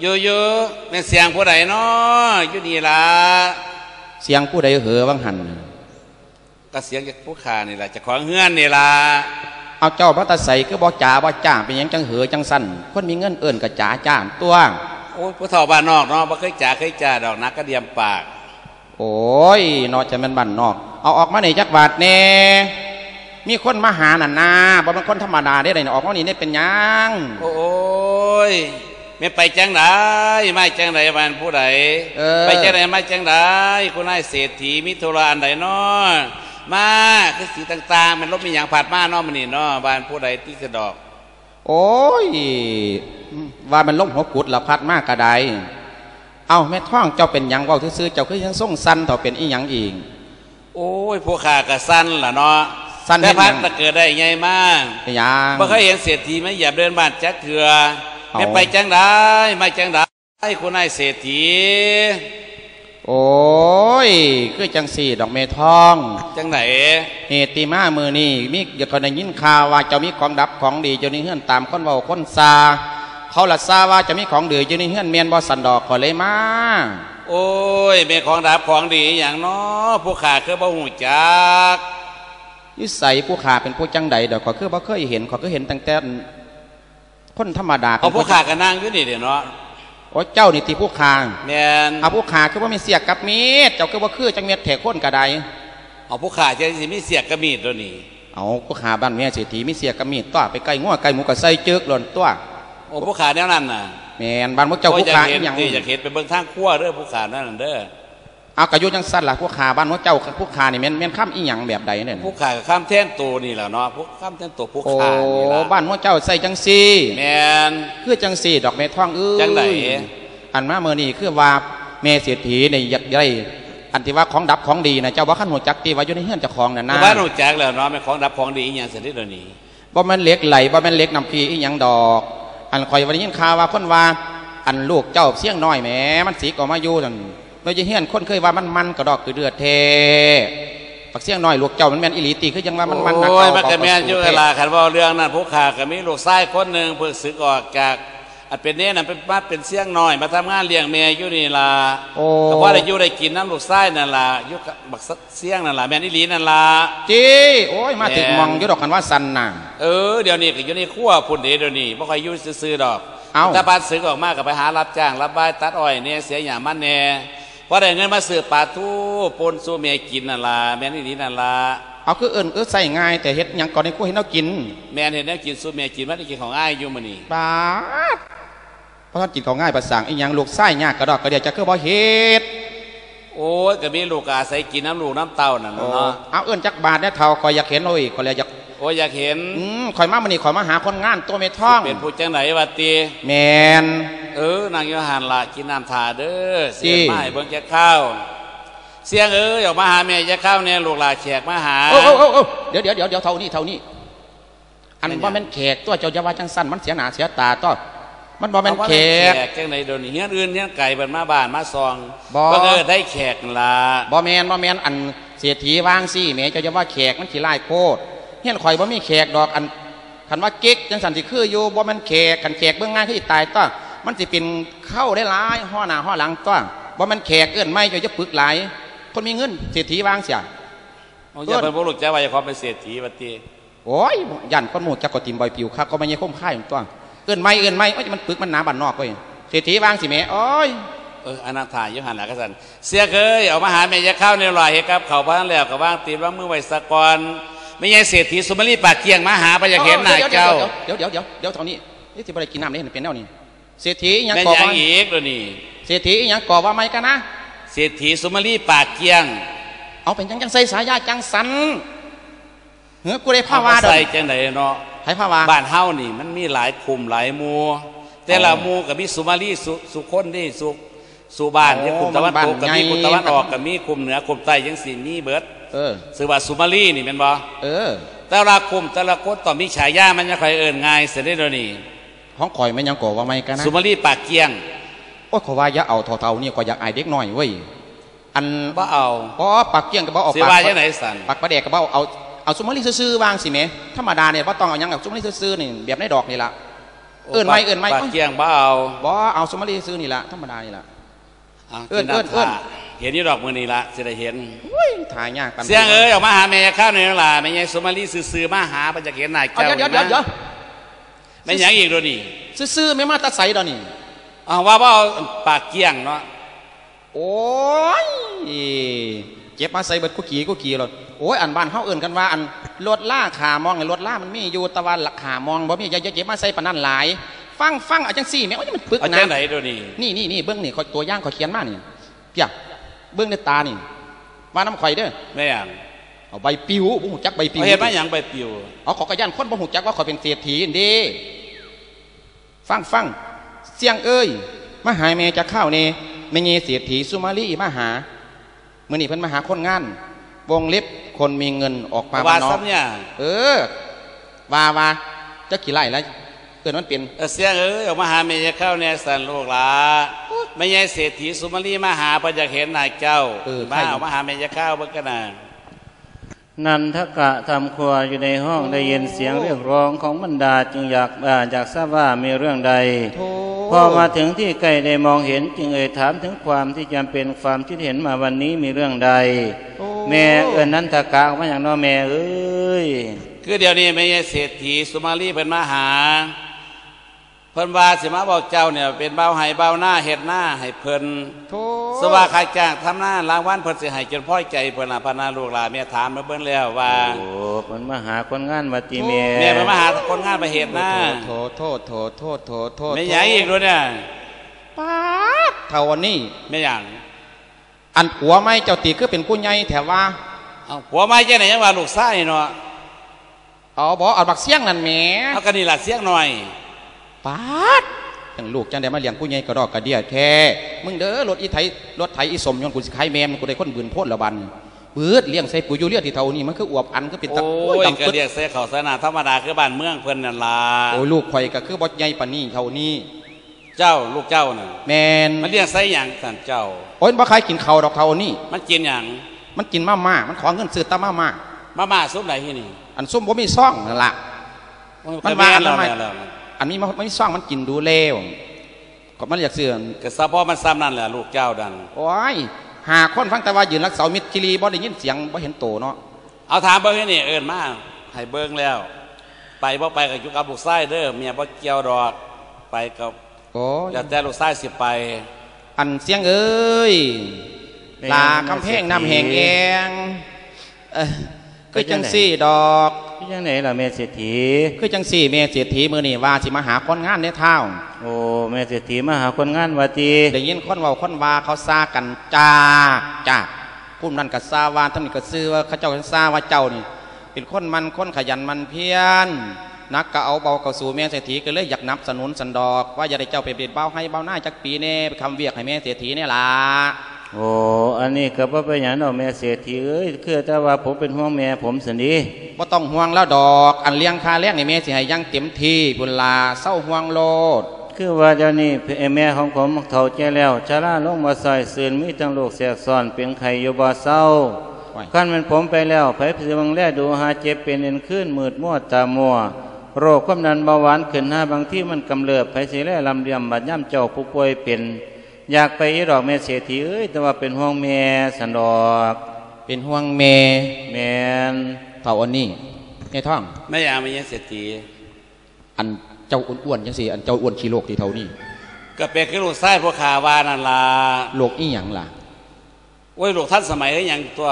อยู่อยู่แม่นเสียงผู้ใดเนาะอยู่นี่ล่ะเสียงผู้ใดเหอวังหันก็เสียงจากผู้ขานี่ล่ะเจะของเฮือนนี่ล่ะเอาเจ้าพระตาใสคือบ่จ่าบ่จ้าเป็นหยังจังเหอจังสั้นคนมีเงินเอิ่นกับจ่าจ้ามตัวโอ้ยผู้เฒ่าบ้านนอกเนาะบ่เคยจ่าเคยจ่าดอกนักกระเดียมปาก โอ้ยนอกจะเป็นบ้านนอก เอาออกมาในจักบาทแน่มีคนมาหาน่ะนาบ่เป็นคนธรรมดาได้เลยออกมานี่ได้เป็นหยังโอ้ย ไม่ไปจังไดไม่จังไดบ้านผู้ใดเออไปจังไดมาจังไดคุณนายเศรษฐีมิโทรอันใดเนาะมาคือสีต่างๆ มันลบมีอย่างผัดมาเนาะมันนี่เนาะบ้านผู้ใดที่สะดอก โอ้ยว่ามันล้มหัวกุดละพัดมากกระไดเอาแม่ท้องเจ้าเป็นหยังเว่าซื่อๆเจ้าคือยังส่งสันต่อเป็นอีหยังอีกโอ้ยพวกข้ากะสั้นล่ะเนาะสั้นแต่เฮ็ดหยังพักตะเกิดได้ไงมากเป็นหยังบ่เคยเห็นเศรษฐีไม่เหยียบเดินบ้านจักเถื่อ เอาไม่ไปจังไดไม่จังไดคุณนายเศรษฐี โอ้ยคือจังสี่ดอกเมทอง จังไหนเหตุที่มามือนี่มีเดี๋ยวเขาได้ยินข่าวว่าเจะมีของดับของดีเจ้านี่เฮือนตามคนเว้าคนซาเขาละซาว่าจะมีของดีเจ้านี่เฮือนเมียนบ่สันดอกขอเลยมาโอ้ยเมของดับของดีอหย่างเนาะผู้ขาคือบ่หูจักนิสัยผู้ขาเป็นผู้จังใดดอกขอคือบ่เคยเห็นขอคือเห็นตั้งแต่ คนธรรมดาเอาผู้ขาก็นั่งอยู่นี่เดี๋ยวเนาะโอ้เจ้านี่ที่ผู้ขาแม่นเอาผู้ขาคือว่ามีเสียกกับมีดเจ้าคือว่าคือจังเมียดแถคนกระไดเอาผู้ขาจะสิมีเสียกกระมีดตัวนี้เอาผู้ขาบ้านเมียเศรษฐีมีเสียกับมีดตัวไปไก่งัวไก่หมูกับใส่จึกหล่นตัวโอ้ผู้ขาแนวนั้นน่ะแม่นบ้านพวกเจ้าโอ้ยผู้อยากขาเห็อีนหยังสิอยากเห็นไปเบิ่งทางขั้วเด้อผู้ขานั่นนะเด้อ เอากระยุจังสั้นล่ะผู้ขาบ้านพวกเจ้าผู้ขานี่แม่นแม่นข้ามอีหยังแบบใดเนี่ยผู้ขากับข้ามแท่นตัวนี่แหละเนาะผู้ข้ามแท่นตัวผู้โอ้ขานี่ล่ะบ้านพวกเจ้าใส่จังซี่แม่นคือจังซี่ดอกเมทองเอ้ยจังใดอันมาเมื่อนี้คือว่าแม่เศรษฐีในอยากได้อันที่ว่าของดับของดีนะเจ้าว่าขันหัวจักตีว่าอยู่ในเฮือนเจ้าของน่ะนะบ้านรู้จักแล้วเนาะแม่ของดับของดีอหย่างเสร็จเดี๋ยวนี้บ่แม่นเหล็กไหลบ่แม่นเหล็กน้ำพีอีหยังดอก อันคอยวันนี้ยินข่าวว่าคนว่า อันลูกเจ้าเสียงน้อยแหมมันสีกออกมาอยู่นั่น เราจะเฮียนคนเคยว่ามันมันกระดอกคือเดือดเทปักเสียงน้อยลูกเจ้ามันแม่นอิลีตีคือยังว่ามันมันนักโอ้ยเอามันก็แม่นอยู่เอาเวลาคันเว่าเรื่องนั้นผู้ขาก็มีลูกชายคนหนึ่งเพิ่งสึกออกจากอันเป็นเน่น่ะเป็นมาเป็นเสียงน้อยมาทำงานเลี้ยงแม่อยู่นี่ล่ะโอ้ก็ว่าได้อยู่ได้กินน้ำลูกชายนั่นล่ะอยู่กับบักเสียงนั่นล่ะแม่นอีหลีนั่นล่ะจีโอ้ยมาถึงมองอยู่ดอกกันว่าสันน่ะเออเดี๋ยวนี้ก็อยู่ในครัวพุ่นเดเดี๋ยวนี้บ่ค่อยอยู่ซื่อๆดอกเอ้าถ้าบ้านสึกออกมาก็ไปหารับจ้างรับบ้ายตัดอ้อยเนี่ยเสียหยามันแน่ พอได้เงินมาซื้อปลาทูปนสู้เมียกินนั่นล่ะแม่นอีหลีนั่นล่ะเอาคือเอิญเออใส่ง่าย แต่เฮ็ดหยังก่อนให้กูเห็นเอากิน แม่นเห็นแนวกินสู้เมียกินมันได้กินของอ้ายอยู่มื้อนี้บาดเพราะท่านกินของง่ายประสางอีหยังลูกไส้ยากกระดอกกระเดียจะคือบ่เฮ็ด โอ้ยก็มีลูกอาศัยกินน้ำลูกน้ำเต้านั่นน่ะเนาะเอาเอิ้นจักบาทเนี่ยเท่าคอยอยากเห็นเลยคอยเลยอยากโอ้ยอยากเห็นอืมคอยมามันนี่คอยมาหาคนงานตัวเมท่อง เป็นผู้จังไหนวะตีแมนเออนางโยหันละกินน้ำถาเด้อเสียงจี้มาให้เบิ่งจะเข้าเสียงเอ้ยออกมาหาแม่จะเข้าเนี่ยลูกหลานแขกมาหาโอ้โอ้โอ้โอ้เดี๋ยวเดี๋ยวเดี๋ยวเดี๋ยวเท่านี้เท่านี้อันเป็นหยังว่าแม่นแขกตัวเจ้าจะว่าจังสั้นมันเสียหน้าเสียตาตัว มันบ่แม่นเอาว่าแขกแขกจังไหนโดนเฮียนอื่นเฮียนไก่เบิ่นมาบ้านมาซองบ่ก็เออได้แขกนั่นล่ะบ่แมนบ่แมนอันเศรษฐีวางซี่แหม่เจ้าจะว่าแขกมันขี้ไล่โคตรเฮียนข่อยบ่มีแขกดอกอันคันว่าเก๊กจังสันสิคืออยู่บ่แม่นแขกคันแขกเบิ่งงานคือสิตายตัวมันสิเป็นเข้าได้หลายห่อหน้าห่อหลังตัวบ่แม่นแขกเอิ้นไม่เจ้าจะปึกหลายคนมีเงินเศรษฐีวางเสียเอาอย่าเพิ่นบ่รู้จักว่าจะขอเป็นเศรษฐีบัดนี้โอ้ยยันก้อนหมูจักกอติมบอยปิวครับก็ไม่ใช่ข้มค่ายของตัวเอิ้นไม่เอิ้นไม่โอ้ยมันปึกมันหนาบันนอกเว้ยเศรษฐีวางสิแหม่โอ้ยเอออนาถาโยหันละก็สั่นเสียเอ้ยออกมาหาแม่จะเข้าเนี่ยลอยเฮ็ดกับเขาวบ้านแล้วก็วางตีนวางมือไว้สะก่อนไม่ใช่เศรษฐีสุมาลีปากเกียงมาหาไปอยากเห็นหน้าเจ้าเดี๋ยวเดี๋ยวเดี๋ยวเดี๋ยวเท่านี้นี่ที่บริกินน้ำนี่เห็นเป็นแนวนี้เศรษฐีอิหยังแม่นก่อหยังว่าอีกเดี๋ยวนี้เศรษฐีอิหยังก่อว่าไม่กันนะเศรษฐีสุมาลีปากเกียง เอาเป็นจังจังใส่สายาจังสันเฮ้ยกูได้ผ้าเอว่ามาเด้อใส่จังไดเนาะ ไผผ้าว่าบ้านเฮานี่ มันมีหลายคุมหลายหมู่แต่ละหมู่ก็มีสุมาลีสุสุคนนี่สุสุบ้านอย่างคุมตะวันตกก็มีคุมตะวันออกก็มีคุมเหนือคุมใต้จังสี่มีเบิดเออซึ่งว่าสุมาลีนี่แม่นบ่เออ แต่ละคุมแต่ละคนต้องมีฉายามันจะค่อยเอิ้นง่ายเสียได้เดี๋ยวนี้ห้องข่อยไม่ยังก่อว่าไม่กันนะสุมาลีปากเกียงโอ้ยขอว่าอย่าเอาเท่าๆนี่ก็อยากอายเด็กน้อยเว้ยอันบ่เอาบ่ปักเกี้ยงก็บ่เอาสิปากว่าจังไหนสันปักประเดกก็บ่เอา เอาเอาซุมมะลิซื่อๆวางสิแหมธรรมดาเนี่ยบ่ต้องเอาหยังกับซุมมะลิซื่อๆนี่แบบในดอกนี่ล่ะเอิ้นไว้เอิ้นไว้ปากเกียงบ่เอาบ่เอาซุมมะลิซื่อๆนี่ล่ะธรรมดานี่ล่ะอะเอิ้นกิำเอิ้นเอิ้นท่าเห็นอยู่ดอกมือนี่ละสิได้เห็นอุ้ยถ่ายยากกันเสียงเอ้ยออกมาหาแม่ข้าวในนั่นล่ะแม่ยายสุมาลีซื่อๆมาหาไปจากเห็นหน้าเอาเจ้าเดี๋ยวเดี๋ยวเดี๋ยวเดี๋ยวแม่หยังอีกโดยวนี่ซื่อๆไม่มาแตาใสดอกนี่อ้าวว่าบ่เอาปากเกียงเนาะโอ้ย เจ็บมาใส่เบิดกุกี่กุกี่รถโอ้ยอันบ้านเฮาเอิ้นกันว่าอันรถล่าขามองไอ้รถล่ามันมีอยู่แตะวันละขามองบ่มีอย่าอย่าเจ็บมาใส่ปานนั้นหลาย ฟังฟังเอาจังซี่แม่โอ้ยมันปึกเอานะจังไหนโดยวนี่นี่นี่นี่เบื้องนี่เขาตัวอย่างเขาเขียนมานี่เปียเบื้องในตานี่ว่าน้ำข่อยเด้อแม่หยังเอาใบปิวบ่หูจักใบปิวเอาเห็นมาหยังไปปิวเอาขอกระยันคนบ่หูจักว่าข่อยเป็นเศรษฐีนี่เด้ฟังฟังเสียงเอ้ยมาหาแม่จะข้าวนี่แม่เยเศรษฐีสุมาลีมาหา มื้อนี้เพิ่นมาหาคนงาน วงเล็บคนมีเงินออกมาว่าบ้านนอกซ้ำเนี่ยเออว่าว่าจะกี่ไร่แล้วเกินมันเป็นเออเสียงเอ้ยออกมาหาแม่ยายข้าวเนี่ยสันลูกหลาแม่ยายเศรษฐีสุมาลีมาหาไปจากเห็นหน้าเจ้าเออมาใช่เอามาหาแม่ยายข้าวเบิ่งกันน่ะนันทกะทำครัวอยู่ในห้องได้ยินเสียงเรียกร้องของบรรดาจึงอยากอ่าอยากทราบว่ามีเรื่องใดโธ่ พอมาถึงที่ใกล้ได้มองเห็นจึงเอ่ยถามถึงความที่จำเป็นความคิดเห็นมาวันนี้มีเรื่องใดโอ้แม่เอิญนันทกะว่าอย่างน้อแม่เอ้ยคือเดี๋ยวนี้แม่ยายเศรษฐีสุมาลีเพิ่นมาหา เพิ่นว่าสิมาบอกเจ้าเนี่ยเป็นเบาให้เบาหน้าเฮ็ดหน้าให้เพิ่นโธ่สว่าค่าจ้างทำหน้ารางวัลเพิ่นสิให้จนพ่อใจเพิ่นน่ะพนาลูกหลานแม่ถามมาเบิ่งแล้วว่าโอ้มันมาหาคนงานมาตีแม่แม่เพิ่นมาหาคนงานไปเฮ็ดหน้าโถโทษโถโทษโถโทษแม่ใหญ่อีกด้วยเนี่ยป้าดเท่าวันนี้แม่หยังอันผัวไม่เจ้าตีคือเป็นผู้ใหญ่แถวว่าเอาผัวไม้จังไหนยังว่าลูกชายเนาะเอาบอเอาบักเสียงนั่นแหมเอากันนี่ล่ะเสียงหน่อย ป้าดจังลูกจังได้มาเลี้ยงผู้ใหญ่กระดอกกระเดียแท้มึงเด้อรถอีไถรถไถอีสมยนต์กูสิขายแมมกูได้คนบืนโพดละบันบืดเลี้ยงใส่ปุ๋ยยูเรียที่เท่านี้มันคืออวบอันคือเป็นตะโอ้ยดำก็ปึ๊ดเรียกเสียเขาสนาธรรมดาคือบ้านเมืองเพิ่นนั่นล่ะโอ้ยลูกข่อยก็คือบ่ใหญ่ปานนี้เท่านี้ เจ้าลูกเจ้าน่ะแมนมันเรียกใส่หยังท่านเจ้าโอ้ยบ่ใครกินข้าวดอกเท่านี้ มันกินหยังมันกินมาม่ามันขอเงินซื้อตามาม่ามาม่าซุปไหนที่นี่ อันส้มบ่มีซ่องนั่นล่ะมันว่าก็อันแแล้วทำไมแล้วอันนี้มันไม่มีซ่องมันกินดูแล้วก็มันอยากเสื่อมก็ซะพอมันซ้ำนั่นแหละลูกเจ้าดันโอ้ยหาคนฟังแต่ว่ายืนรักเสามิตรกิรีบ่ได้ยินเสียงบ่เห็นโตเนาะเอาถามเบิ่งให้นี่เอิ้นมาให้เบิ่งแล้ว ไปบ่ไปก็อยู่กับลูกชายเด้อเมียบ่เกี่ยวดอกไปกับโอ้ยแล้วแต่ลูกชายสิไป อันเสียงเอ้ยแม่ลาคำเพงน้ำแหงเองเอ้อคือจังสี่ดอกที่ ยังไหนล่ะแม่เศรษฐี คือจังสี่เมเศรษฐีมือนี่ว่าสิมาหาคนงานในเท่าโอ้แม่เศรษฐีมาหาคนงานวาตีได้ยินคนเว่าคนว่าเขาซากันจ้าจ้าผู้นั้นก็ซาวานท่านนี้ก็ซื้อว่าเขาเจ้าก็ซาว่าเจ้านี่ เป็นคนมันคนขยันหมันเพียรนักก็เอาเบาเข้าสู่แม่เศรษฐีก็เลยอยากนับสนุนสันดอก ว่าอย่าได้เจ้าไปเบ็ดเบาให้เบาหน้าจักปีแน่ไปคำเวียกให้แม่เศรษฐีเนี่ยล่ะ โอ้อันนี้ก็บ่เป็นหยังดอกแม่เศรษฐีเอ้ยคือแต่ว่าผมเป็นห่วงแม่ผมสินีบ่ต้องห่วงแล้วดอก อันเลี้ยงค่าเลี้ยงในแม่สิให้อยังเต็มที่บุญลาเศร้าห่วงโลด คือว่าเจ้านี่แม่ของผมเฒ่าแก่แล้วชราลงมาซอยซื่นมีทั้งโรคแทรกซ้อนเป็นไข้อยู่บ่เศร้าไว้ขั้นเป็นผมไปแล้วไผสิบังแลดูหาเจ็บเป็นเอ็นขึ้นมืดมัวตามัวโรคความดันเบาหวานขึ้นหาบางที่มันกำเริบไผสิแลลำเลียมบัดย่ำเจ้าผู้ป่วยเป็น อยากไปอีดอกแม่เศรษฐีเอ้ยแต่ว่าเป็นห่วงแม่สันดอกเป็นห่วงแม่แม่นเท่าอันนี้ในท้องไม่อยากมีเศรษฐีอันเจ้าอ้วนๆจังสิอันเจ้าอ้วนขี้โลกที่เท่านี้ก็เป็นคือลูกไส้พวกขาวานั่นล่ะโลกอีหยังล่ะโอ้ยลูกท่านสมัยก็ยังตัว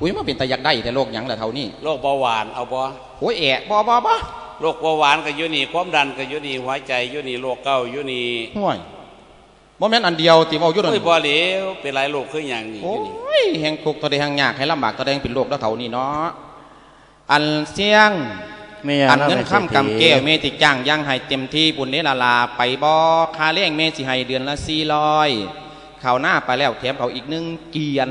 อุ้ยมาเป็นตาอยากได้แต่โลกหยังล่ะเท่านี้โรคเบาหวานเอาบ่โอ้ยแอะบ่บ่บ่โรคเบาหวานก็อยู่นี่ความดันก็อยู่นี่หัวใจอยู่นี่โรคเก้าอยู่นี่ห่วย บ่แม่นอันเดียวที่เว้าอยู่นั่นโอ้ยบ่เหลวเป็นหลายโรคคืออย่างนี้อโอ้ยู่นี่ยแห่งทุกข์ตัวใดแห่งยากให้ลำบากตัวใดแห่งเป็นโรคแล้วเท่านี้เนาะอันเสียงไม่อยากอันนะเงินแม่ศรษฐีค้ำกำแก้วเมติจ้างย่างให้เต็มที่บุญนี้ละลาไปบ่ค่าเลี้ยงเมสิให้เดือนละสี่ร้อยข่าวหน้าไปแล้วแถมเขาอีกหนึ่งเกียน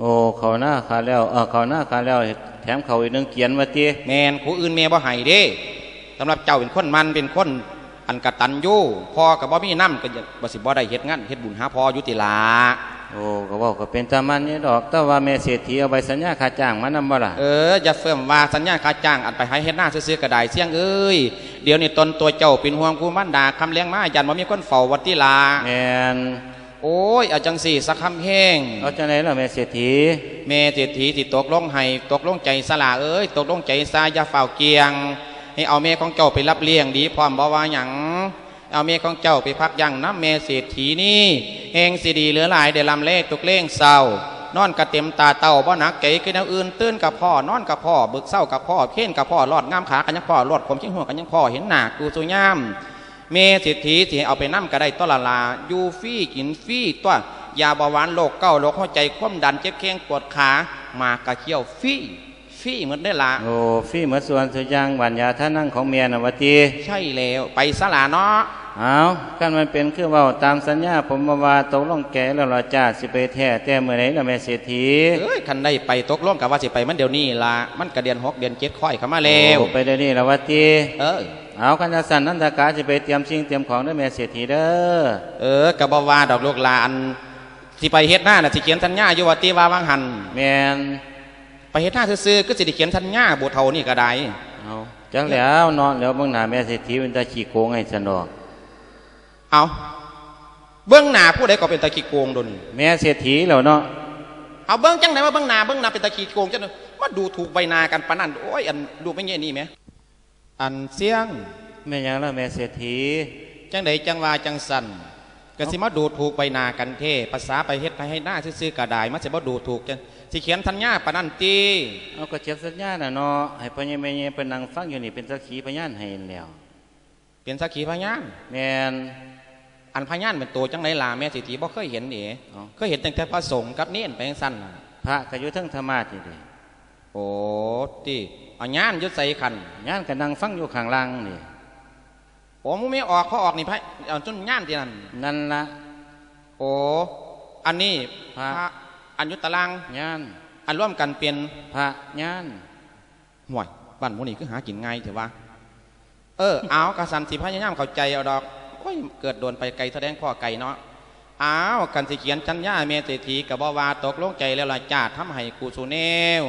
โอ้เขาหน้าขาแล้วเออเขาหน้าขาแล้วแถมเขาอีกหนึงเขียนมาติแมนผู้อื่นเมบ่ให้เด้สำหรับเจ้าเป็นคนมันเป็นคน อันกตัญญูพ่อกับบ่มีน้ำก็อย่าบ่สิบ่ได้เฮ็ดงานเฮ็ดบุญหาพ่ออยู่ติลาโอ้ก็บอกก็เป็นตามันนี่ดอกแต่ว่าแม่เศรษฐีเอาใบสัญญาค่าจ้างมานำบ่ล่ะเอออย่าเฟิ่มว่าสัญญาค่าจ้างอันไปให้เฮ็ดหน้าซื้อๆก็ได้เสียงเอ้ยเดี๋ยวนี้ตนตัวเจ้าเป็นห่วงผู้มันดาคำเลี้ยงมายันบ่มีคนเฝ้าวัดติลาแม่นโอ้ยเอาจังสี่สักคำแห้งเอาจังไดล่ะแม่เศรษฐีแม่เศรษฐีที่ตกลงให้ตกลงใจสละเอ้ยตกลงใจซาอย่าเฝ้าเกียง ให้เอาแม่ของเจ้าไปรับเลี้ยงดีพร้อมบ่ว่าหยังเอาแม่ของเจ้าไปพักยังน้ำแม่เศรษฐีนี่แหงสิดีเหลือหลายได้ลำเลขตกเล่งเศร้านอนกระเต็มตาเต่าบ่หนักเก๋คือแนวอื่นตื่นกับพ่อนอนกับพ่อบึกเศร้ากับพ่อเข่นกับพ่อรอดงามขากันยังพ่อรอดผมชิงหัวกันยังพ่อเห็นหนากูสุย่ามเมเศรษฐีที่เอาไปนั่ก็ได้ต้นละลาอยู่ฟี่กินฟี่ตัวยาเบาหวานโรคเก้าโรคหัวใจความดันเจ็บแข้งปวดขา มากระเขี้ยวฟี่ ฟรี่เหมือนได้อละโอ้ฟี่เหมือนส่วนสุยางบัญญาท่านั่งของเมียน่ะว่าติใช่แล้ว ไปสลาเนาะเอากันมันเป็นคือเว้าตามสัญญาผมมาว่าตกลงแก่แล้วล่ะจ้าสิไปแท้แต่มื้อไหนล่ะแม่เศรษฐีเอ้ยคันได้ไปตกลงกับว่าสิไปมันเดี๋ยวนี้ละมันกระเดือนหกเดือนเจ็ดค่อยเข้ามาแล้วโอ้ไปเดี๋ยวนี้ล่ะว่าติเออเอาคันจะสั่นนันตากาสิไปเตรียมสิ่งเตรียมของเด้อแม่เศรษฐีเด้อเออกับบว่าดอกลูกหลานที่ไปเฮ็ดหน้าน่ะสิเขียนสัญญาอยู่ว่าตีว่าวังหันแม่น ไปเฮ็ดหน้าซื่อๆก็สิได้เขียนสัญญาบ่เท่านี่ก็ได้เอาจังแล้วนอนแล้วเบิ่งหน้าแม่เศรษฐีเป็นตาขี้โกงให้ฉันดอกเอาเบื้องหน้าผู้ใดก็เป็นตะขี้โกงโดนแม่เศรษฐีแล้วเนาะเอาเบื้องจังไหนว่าเบื้องหน้าเบื้องหน้าเป็นตะขี้โกงจังเด้อมาดูถูกใบหน้ากันปานนั้นโอ้ยอันดูไม่เงี้ยนี่แหมอันเสียงแม่หยังล่ะแม่เศรษฐีจังใดจังว่าจังสั่นก็สิมาดูถูกใบหน้ากันเท่ภาษาไปเฮ็ดให้หน้าซื่อๆก็ได้มันสิบ่ดูถูกจัง สิเขียนสัญญาปานนั้นติเอาก็เจ็บสัญญาน่ะเนาะให้พ่อใหญ่แม่ใหญ่เป็นนั่งฟังอยู่นี่เป็นสักขีพยานให้แล้วเป็นสักขีพยานแม่นอันพญานเป็นตัวจังไรล่ะแม่สิทธิบ่เคยเห็นนี่อ๋อเคยเห็นแต่แต่พระสงฆ์กับเน้นไปจังสั้นน่ะพระก็อยู่เทั้งธรรมานี่เด้โอ้ติเอาญานอยุดใส่ขันยานก็นั่งฟังอยู่ข้างล่างนี่โอ้มึงไม่ออกเขาออกนี่พระเอาจนญานที่นั่นนั่นละโอ้อันนี้พระ อันยุตตารางยานอันร่วมกันเป็นพระยานห่วยบ้านหมูนี่คือหากินง่ายเถอะวะเออเอากระสันสิพยายามเข้าใจเอาดอกโอ้ยเกิดโดนไปไกลแสดงพ่อไก่เนาะอ้าวกันสิเขียนจัญญาเมเศรษฐีกับบ่ว่าตกลงใจแล้วล่ะจ้าทำให้กูสูเนว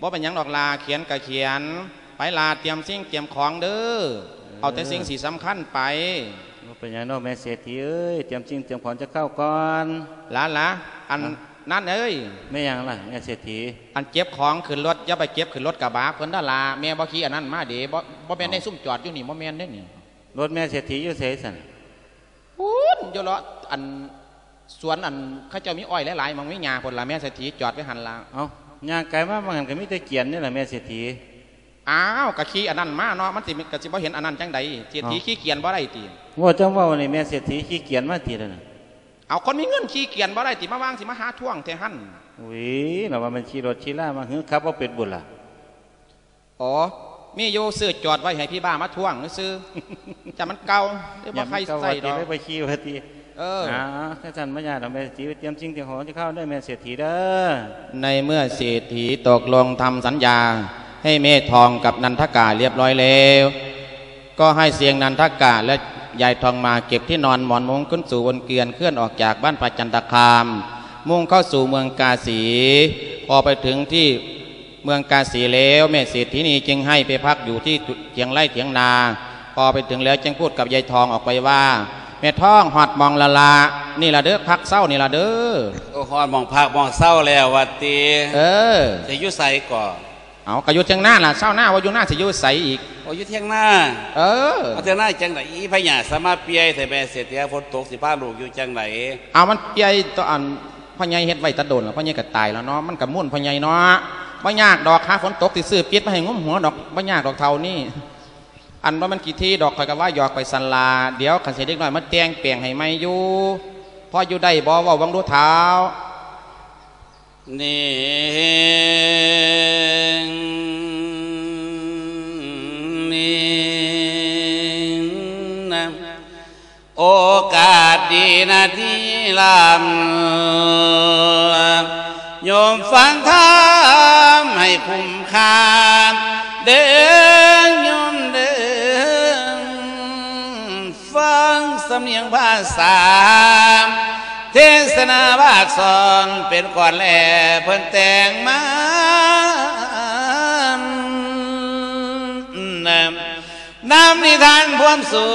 บ่เป็นหยังดอกลาเขียนก็เขียน ไปลาเตรียมสิ่งเตรียมของเด้อเอาแต่สิ่งสีสำคัญไปบ่เป็นหยังเนาะแม่เศรษฐีเอ้ยเตรียมจริงเตรียมของจะเข้าก่อนหลานละอัน นั่นเอ้ยไม่หยังล่ะแม่เศรษฐีอันเก็บของขึ้นรถอย่าไปเก็บขึ้นรถกระบะเพิ่นดาลาแม่บ่ขี่อันนั้นมาเด้บ่บ่แม่นได้ซุ่มจอดอยู่นี่บ่แม่นได้นี่รถแม่เศรษฐีอยู่ไสสั่นพูนอยู่เลาะอันสวนอันเขาเจ้ามีอ้อยหลายๆมันไม่หญ้าพุ่นล่ะแม่เศรษฐีจอดไว้หันล่ะเอ้าย่างไกลมาบางหันก็มีแต่เกียนนี่แหละแม่เศรษฐีอ้าวกะขี่อันนั้นมาเนาะมันสิก็สิบ่เห็นอันนั้นจังใดเศรษฐีอ๋อขี้เกียจบ่ได้ติว่าจังว่าวันนี้แม่เศรษฐีขี้เกียจมาทีแล้วน่ะ เอาคนมีเงินขี้เกียจบ่ได้ติมาวางสิมาหาท่วงแท้หั่นอุ้ยเราว่ามันขี่รถขี่ล่ามาหือขับว่าเป็ดบุญล่ะอ๋อมีอยู่ซื้อจอดไว้ให้พี่บ้ามาท่วงซื้อจะมันเก่าหรืออย่าว่าใครมันเก่าใส่วัดดดีอกไม่ไปขี้วัดดีเอออ่าถ้าท่านไม่อยากทำแม่เศรษฐีไปเตรียมจริงเตรียมของจะเข้าได้แม่เศรษฐีเด้อ ในเมื่อเศรษฐีตกลงทำสัญญา ให้เมธทองกับนันทกาเรียบร้อยแล้ว ก็ให้เสียงนันทกาและ ยายทองมาเก็บที่นอนหมอนมุงขึ้นสู่บนเกวียนเคลื่อนออกจากบ้านประจันตคาม มุ่งเข้าสู่เมืองกาสี พอไปถึงที่เมืองกาสีแล้วแม่เศรษฐีนีจึงให้ไปพักอยู่ที่เถียงไร่เถียงนา พอไปถึงแล้วจึงพูดกับยายทองออกไปว่าแม่ท้องหอดมองละลานี่ละเด้อพักเศร้านี่ละเด้อโอ้ฮอดหมองพักหมองเศร้าแล้ววัดตีเออจะอยุใส่ก่อน เอากระยุดเชียงหน้าล่ะเศร้าหน้าว่าอยู่หน้าสิอยุใสอีกโอ้อยุเที่ยงหน้าเออเอาเที่ยงหน้าจังไหนอีพญาสามารถเปียแต่แม่เสียเตียฝนตกสิพาลูกอยู่จังไหนเอามันเปียตัวอันพ่อใหญ่เฮ็ดไว้แตะโดนแล้วพ่อใหญ่ก็ตายแล้วเนาะมันก็มุ่นพ่อใหญ่เนาะบ่ยากดอกค้าฝนตกสิซื้อปิดมาให้งมหัวดอกบ่ยากดอกเท่านี้อันว่ามันกี่ที่ดอกข่อยก็ว่าหยอกไปสันลาเดี๋ยวขันเสียเด็กน้อยมาแต่งเปลี่ยงให้ไม่อยู่พออยู่ได้บ่เว้าวังดูเท้า นี่นี่นะโอกาสดีนาทีลำโยมฟังธรรมให้คุ้มค่าเดินโยมเดินฟังสำเนียงภาษา เทศนาบากสอนเป็นก่อนแหล่เพิ่นแต่งมานำน้ำนิทานพวมสู่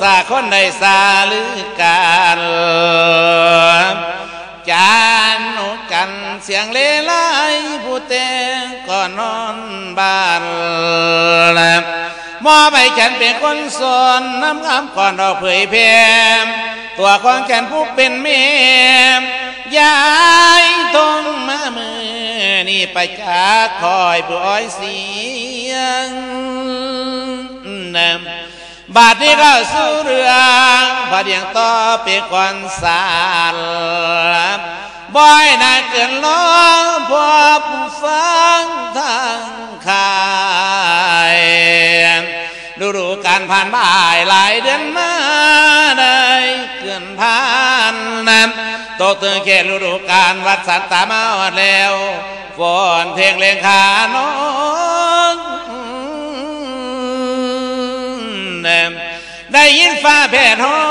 สาคนใดสาหรือการจานหนุกันเสียงเลไลผู้แต่งก่อนนอนบ้าน มอไปฉันเป็นคนสอนน้ำคำก่อนเราเผยแพร่ตัวของฉันผู้เป็นแม่ยายตรงมามือนี่ไปจากคอยปล่อยเสียงนำบาดนี้ก็สู้เรื่องพอเดียงต่อเป็นควันสารบ่อยนาเกินล้อพอผู้ฟังทางขาย ดูดูการผ่านบ่ายหลายเดือนมาได้เกินผ่านนั้นโตเตือนเขตฤดูการวัดสันตามาวัดแล้วฝนเพลงเลงขาน้องแนมได้ยินฟ้าแผ่ท้อ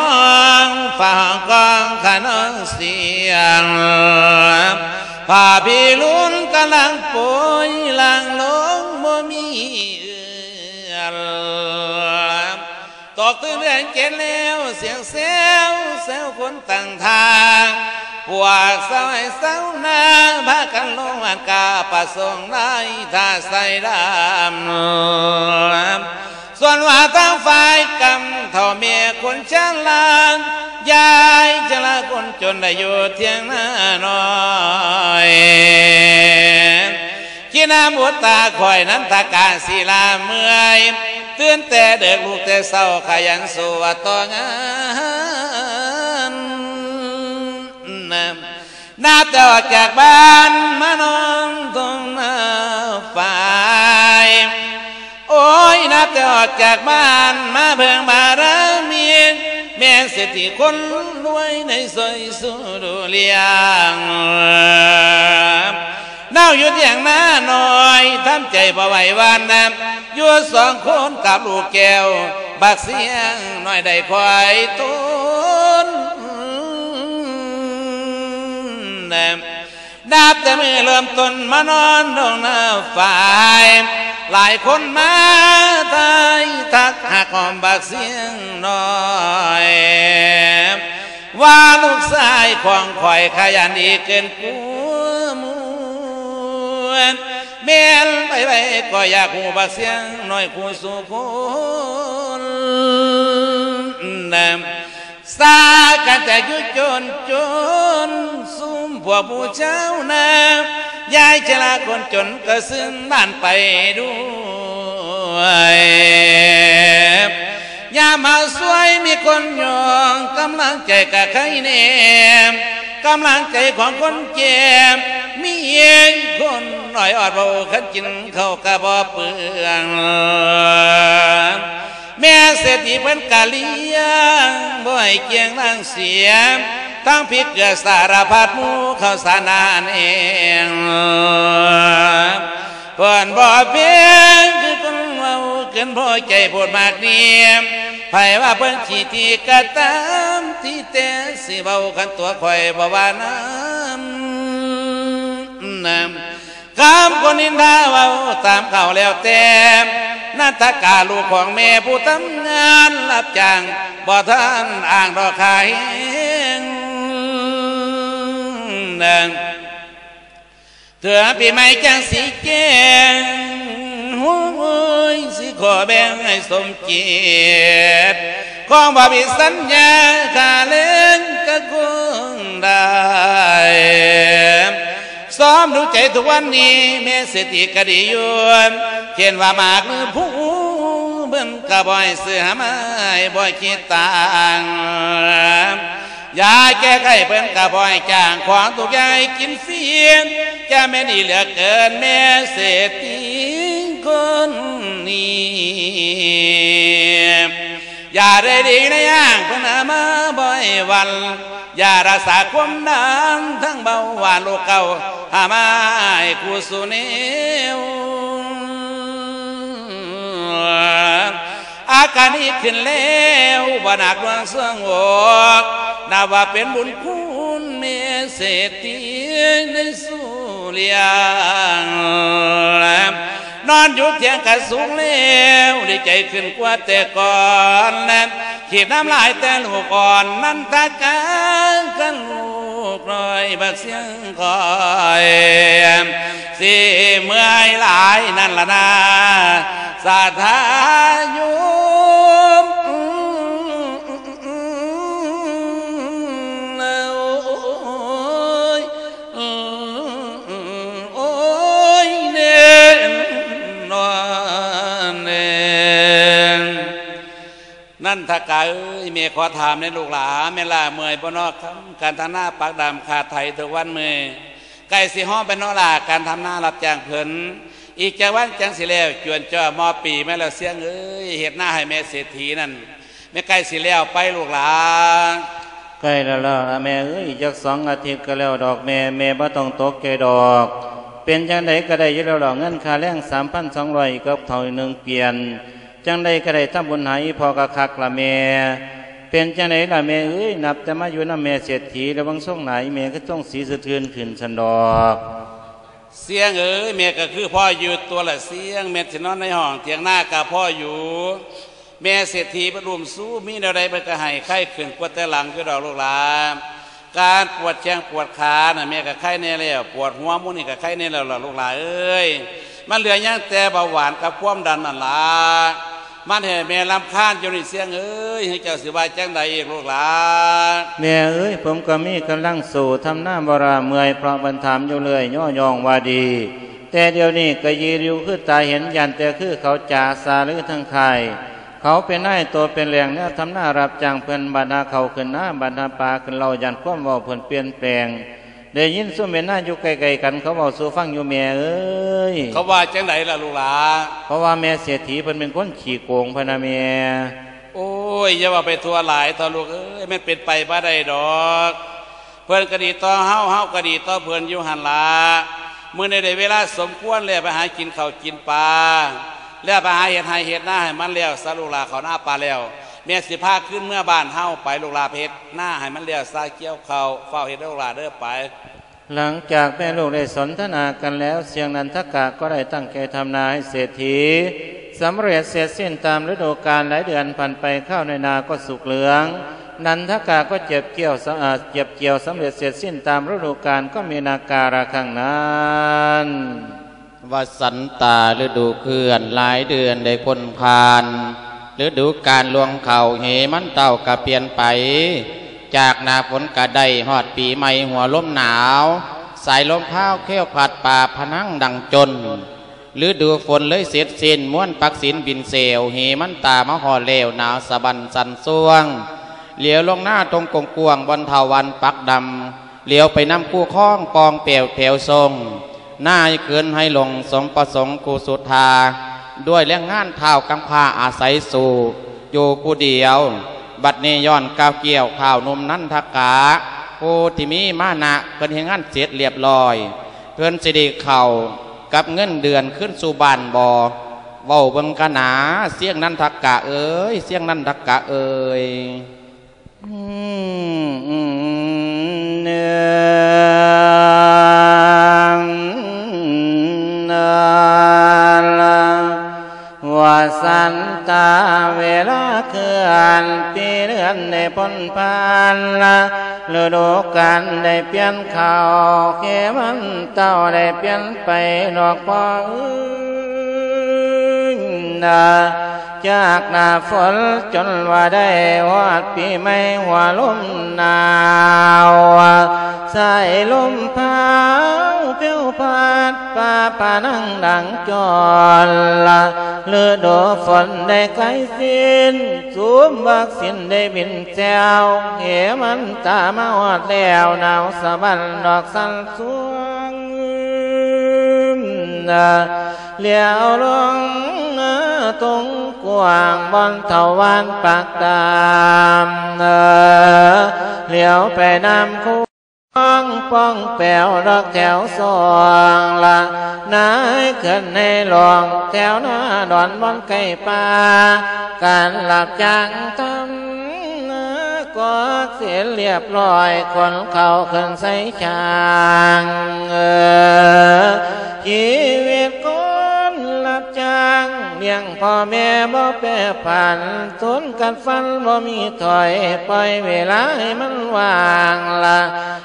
งฟ้ากองขานองเสียงผ้าพี่ลุ้นกำลังป่วยลังลงบ่มีเอือน ตกตื่นเรื่องเจนแล้วเสียงเซลเซลคนต่างทางพวกสายเศร้านาพากันลงอากาประสงค์ได้ท่าใส่ดำส่วนว่าทางฝ่ายกำเท่าเมียคนช่างลางยายจะละคนจนได้อยู่เทียงหน้าน้อย กินาบุตาคอยนั้นตาการศิลาเมื่อยเตือนแต่เด็กลูกแต่เศร้าขยันสู่วต่องานนับแต่ออกจากบ้านมานอนตรงน้าฝ่ายโอ้ยนับแต่ออกจากบ้านมาเพิ่งบารมีแม่เศรษฐีคนรวยในซอยสุดเลียง เน่าอยู่อย่างหน้าหน่อยทำใจบ่ไหววานน้ำอยู่สองคนกับลูกแก้ว บักเสียงหน่อยได้คอยตุนน้ำนับแต่มือเริ่มต้นมานอนตรงหน้าฝ่าย หลายคนมาตายทักหักหอมบักเสียงหน่อยว่าลูกชายของข่อยขยันอีกเกินกูมู เมียนไปไปก็อยากหูบักเสียงน่อยคูสู่คนนำสากันแต่ยุจนจนซุ่มพวกผู้เจ้านายายชลาคนจนก็ซึ่งบ้านไปด้วย ยามมาสวยมีคนยองกำลังใจกับใครเนมกำลังใจของคนเจ็บมีเองคนหน่อยอดเบาขันกินเข้ากะบ่เปลืองแม่เศรษฐีเพิ่นกะเลี้ยงบ่ให้เกียงนางเสียมทั้งพริกเกลือสารพัดหมูข้าวสารนานเองเพิ่นบ่เพียงคือคน เว้าเกินพอใจโพดมากเนียมไผว่าเพิ่นขี้ที่กระตามที่แต่สิเว้ากันตัวข่อยบ่ว่าน้ำน้ำคำคนนินทาเว้าตามเขาแล้วแต่นาตกาลูกของแม่ผู้ทำงานรับจ้างบ่ท่านอ่างดอกขายนังเถื่อปีใหม่จังสีแก้ง หัวสิขอแบ่งให้สมเกียรติของบ่มีสัญญาขาเล่นก็คงได้ซ้อมดูใจทุกวันนี้แม่เศรษฐีก็ดียวนเขียนว่ามากหรือผู้เบิ่นกะบ่อยเสือไม้บ่อยคิดต่าง ยาแก้ไขเพิ่นกระบ่อยจ้างของทุกยายกินเสียนจะไม่ดีเหลือเกินแม่เศรษฐีคนนี้อย่าได้ดีในย่างพนามาบ่อยวันอย่ารักษาความดังทั้งเบาหวานโลกเก่าหามาให้กูสุเนว อาการนี้ขึ้นแล้วบ่หนักดวงเสื่องอกนับว่าเป็นบุญคุณเมเศรษฐีในสุเลียงนอนอยู่เทียงกันสูงแล้วด้ใจขึ้นกว่าแต่ก่อนนั้นขีดน้ำลายแต่ลูกอ่อนนั้นตาการกันลูกน้อยบักเสียงคอยสิเมื่อยหลายนั่นละนาสาธายุ น่นอนเน่นั่นถ้ากาเอ้ยเมียขอถามในลูกหลาแม่ล่าเมื่อยบนอกการทำหน้าปากดำขาดไทยทุกวันเมือไก่สีห้องเป็นนอลาการทำหน้ารับจ้างเพิ่นอีกจังวันจังสิแล้วจวนจ่อมอปีแม่ละเสียงเอ้ยเห็ดหน้าให้แม่เศรษฐีนั่นแม่ไก่สิแล้วไปลูกหลาใกล้แล้วล่ะแม่เอ้ยจักสองอาทิตย์ก็แล้วดอกแม่แม่บ่ต้องตกใจดอก เป็นจังไดก็ได้ยู่แล้วดอกเงินค่าแรงสามพันสองร้อยกับเท่าหนึ่งเปลี่ยน จังไดก็ได้ทำบุญหายพอกระคักละแม่เป็นจังไดล่ะแม่เอ้ยนับแต่มาอยู่น้ำแม่เศรษฐีแล้วบางส่งไหนแม่ก็ต้องสีสะเทือนขึ้นสันดอกเสียงเอ้ยแม่ก็คือพ่ออยู่ตัวละเสียงแม่ที่นอนในห้องเตียงหน้ากับพ่ออยู่ แม่เศรษฐีประรุมสู้มีแนวใดมันก็ให้ไข้ขึ้นกว่าแต่หลังคือดอกลูกหลาน การปวดแข้งปวดขาน่ะแม่ก็ไข้แน่แล้วปวดหัวมุนี่ก็ไข้แน่แล้วล่ะลูกหลานเอ้ยมันเหลืออย่างแต่เบาหวานกับความดันนั่นล่ะมันเห็นแม่ลำคาญอยู่นี่เสียงเอ้ยให้เจ้าสิว่าจังใดอีกลูกหลานแม่เอ้ยผมก็มีกำลังสู่ทำหน้าบราเมื่อยเพราะบรรทามอยู่เลยย่อยองว่าดี แต่เดี๋ยวนี้ก็ยีริวคือตาเห็นยันแต่คือเขาจ่าซาหรือทั้งไข่ เขาเป็นนายตัวเป็นแรงเนี่ยทำหน้ารับจ้างเพื่อนบรรดาเขาขึ้นหน้าบรรดาปลาขึ้นเรายันความเว่าเพื่อนเปลี่ยนแปลงได้ยินสุ่มเป็นหน้าอยู่ไกลๆกัน เขาบอกสู่ฟังอยู่แม่เอ้ยเขาว่าจังใดล่ะลูกหลานเพราะว่าแม่เสียทีเพิ่นเป็นคนขี่โกงพะนะแม่โอ้ยอย่าว่าไปทัวหลายต่อลูกเอ้ยมันเป็นไปบ่ได้ดอก เพื่อนก็ดีต่อเฮาเฮาก็ดีต่อเพื่อนอยู่หันละเมื่อในได้เวลาสมควรแล้วไปหากินข้าวกินปลา แล้วไปหาเห็ดให้เห็ดหน้าให้มันแล้วสลูกลาเขาหน้าปลาแล้วแม่สิพาขึ้นเมื่อบ้านเฮาไปลูกลาเพชรหน้าให้มันแล้วซาเกี่ยวเขาเฝ้าเห็ดลูกลาเด้อไป หลังจากแม่ลูกได้สนทนากันแล้ว เสียงนันทกะก็ได้ตั้งใจทำนาให้เศรษฐีสำเร็จเสร็จสิ้นตามฤดูกาลหลายเดือนผ่านไปข้าวในนาก็สุกเหลือง นันทกะก็เจ็บเกี่ยวสะอาดเจ็บเกี่ยวสำเร็จเสร็จสิ้นตามฤดูกาลก็มีนาการะข้งนั้น วสันตาฤดูเคลื่อนหลายเดือนได้พ้นผ่านฤดูการลวงเข่าเหมันเต่ากะเปลี่ยนไป จากหนาฝนกะได้หอดปีใหม่หัวลมหนาว สายลมพ้าวเขี้ยวผัดป่าพนังดังจนฤดูฝนเลยเสร็จสิ้นม้วนปักสินบินเซลเหมันตามะหอเลวหนาวสะบันสันส่วง เหลียวลงหน้าตรงกงกวงบนเทาวันปักดำเหลียวไปนำคู่ข้องปองเปียวแถวทรง น้าให้คืนให้หลงสมประสงค์กูสุธา ด้วยแรงงานเท้ากำพาอาศัยสู่อยู่กูเดียว บัดนี้ย้อนกาวเกี่ยวข่าวนุ่มนั่นทกาผู้ที่มีมานะเพิ่นเฮงานเสร็จเรียบร้อย เพิ่นสิด้เข้ากับเงินเดือนขึ้นสู่บ้านบ่เว้าเบิ่งกะหนาเสียงนั่นทกะเอ้ยเสียงนั่นทกะเอ้ยอืมเนื้อ งนาลาวาสันตาเวลาเคลื่อนปีเรือนในพ้นพานละฤดูกันได้เปลี่ยนเข่าเขมันเต้าได้เปลี่ยนไปดอกปอ นาจากนาฝนจนว่าได้วาดปีไม่หัวลมหนาวใส่ลมพาวเปียวพาดป่าป่านั่งดังจอนละเลือดฝนได้ไกลสิ้นสูมบักสิ้นได้บินแจวเหมันตามาหอดแล้วหนาวสะบันดอกสันสวงเลี้ยวลง ตรงกว้างบอนเถาวันปากตามเลี้ยวไปนำคู่ป้องป้องแปวดอกแถวสองละนายขึ้นในหลวงแถวหน้าดอนบอนไก่ป่าการหลับจังทำก็เสียเรียบร้อยคนเขาขึ้นใส่ชางเออชีวิต เลี้ยงพ่อแม่บ่แปรผันทนกันฟันบ่มีถอยปล่อยเวลาให้มันว่างละ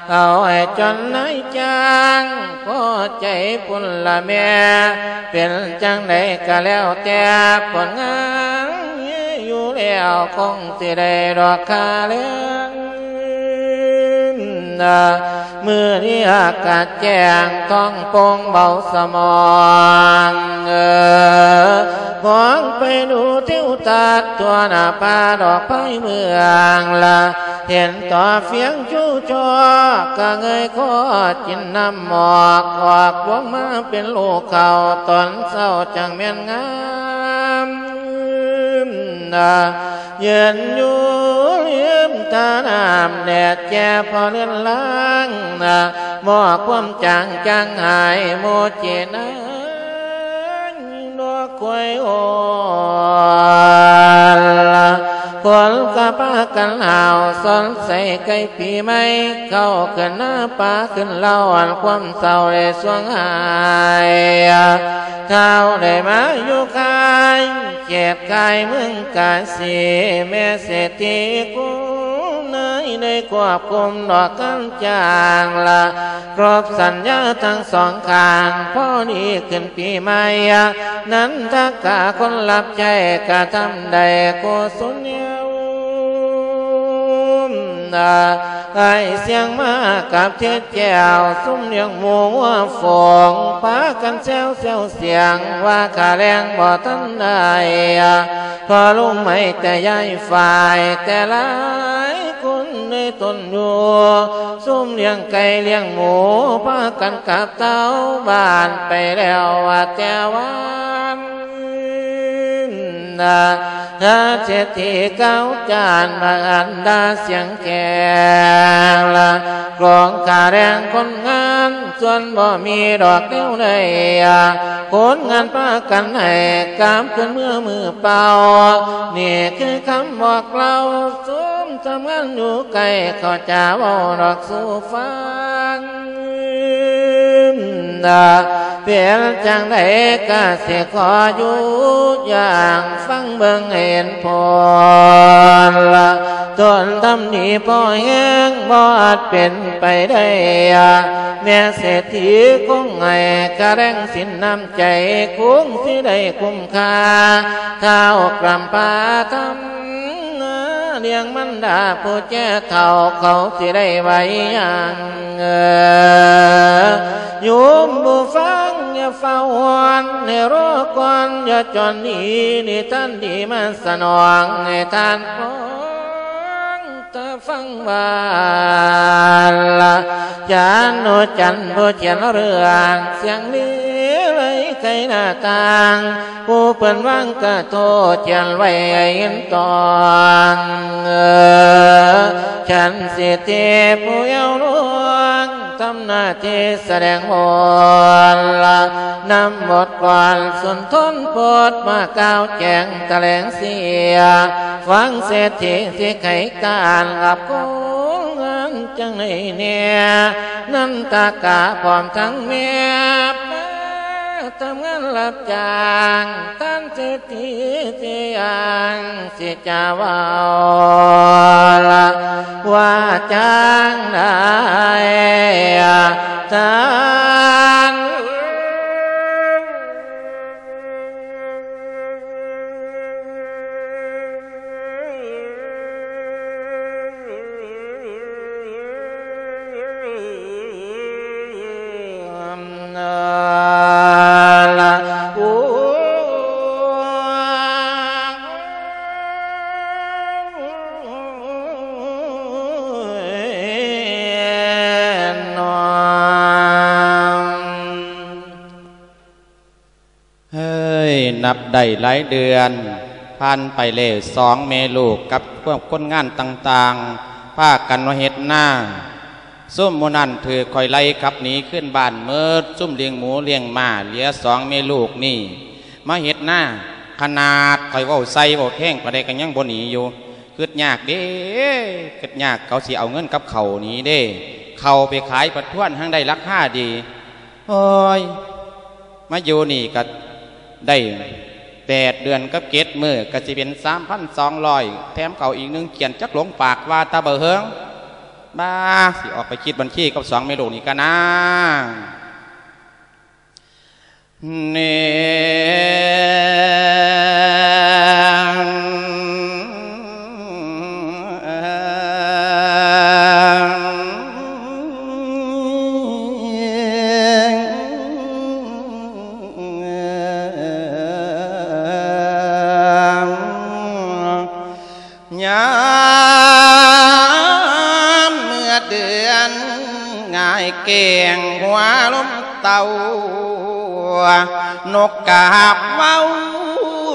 เอาให้จนนายจ้างพอใจปุ่นละแม่ เป็นจังไดก็แล้วแต่ผลงานอยู่แล้วคงสิได้ดอกคาเลี้ยง มือที่อากาศแจ้งท้องโปงเบาสมองเออมองไปดูเทิวตาตัวหน้าป่าดอกไม้เมืองละเห็นต่อเฟียงชูชอกะเงยคอจินน้ำหมอกออกลงมาเป็นลูกเขาตอนเศร้าจังเมียนงาม นะยืนอยู่ลืมตาน้ำแดดแจ่พอเลื อนกคนกควยโอละคนกะปากันหาวสนใส่ไก่ปีไม่ เข้าขึ้นหน้าป่าขึ้นเล่าอันความเศร้าเลยสวงหายข้าวได้มาอยู่กายเจ็บกายมึงกาเสียแม่เศรษฐีกู เนยในควบคุมดอกกันจางละครบสัญญาทั้งสองข้างพ่อนี้ขึ้นปีใหม่นั้นถ้ากาคนรับใจกะทำได้กุศลเยา ไอเสียงมากับเทศแก้วซุ้มเลี้ยงหมูว่าฝงปากันแซวแซวเสียงว่าขาแรงบ่ทันได้พอลุงไม่แต่ยายฝ่ายแต่หลายคนในตนอยู่ซุ้มเลี้ยงไก่เลี้ยงหมูพากันกับเต้าบ้านไปแล้วว่าแต่วันนาถ้าเศรษฐีเก้าจานมาอันดาเสียงแกละกรองขาแรงคนงานส่วนบ่มีดอกเดียวเลยคนงานป้ากันให้กามขึ้นเมื่อมือเปล่านี่คือคำบอกเราสมทำงานอยู่ไกลเขาจะว่าดอกสู่ฟังนา เปลี่ยนจังไดก็สิขออยู่อย่างฟังเบิ่งเห็นพอละต้นทำนี้พอแห้งบ่อาจเป็นไปได้แม่เศรษฐีคงไงกระแรงสินน้ำใจคงสิได้คุ้มค่าเท้ากรำปาทำเลี้ยงมันดาผู้แจ้เท่าเขาสิได้ไว้ยังเออโยมผู้ฟัง อย่าเฝ้าหวนในรอก่อนอย่าจนนีนี่ท่านดีมาสนองให้ท่านฟังตาฟังบาละจานโนจันผู้เขียนเรื่องเสียงนี้ไว้ไกลหน้าต่างผู้เปิ่นว่างก็โทษเขียนไว้เห็นก่อนเออฉันเสิเทผู้เยาวลวง ทำหน้าที่แสดงบทละนำบทกวอนสุนทนโปดมาก้าวแจงแถลงเสีย ฟังเศรษฐีที่ไขการกับโกงจังไหนเนี่ยนันตากาพร้อมทั้งเมีย ทำงานรับจ้างท่านเศรษฐีที่ยังสิจาวาละว่าจ้างได้ท่าน นับได้หลายเดือนผ่านไปเลยสองเมลูกกับพวกคนงานต่างๆพากันมาเฮ็ดหน้า ซุ่มโมนันถือคอยไล่ขับหนีขึ้นบ้านเมิดซุ่มเลี้ยงหมูเลี้ยงมาเหลือสองเมลูกนี่ มาเฮ็ดหน้า ขนาดคอยว่าใส่เว่าแข้งประเดกันยังบนหนีอยู่คืดยากเด้คืดยากเขาสิเอาเงินกับเขานี้เด้ เขาไปขายปัดทวนทั้งได้ราคาดีโอ้ยมาอยู่นี่ก็ ได้แปดเดือนกับเกตมือก็จะเป็นสามพันสองร้อยแถมเก่าอีกหนึงเขียนจักหลงปากว่าตาเบอเฮิงบ้าสิออกไปคิดบัญชีกับสองเมโลนี่กันนะเน เก่งหัวลมเต่านกกาบเว้า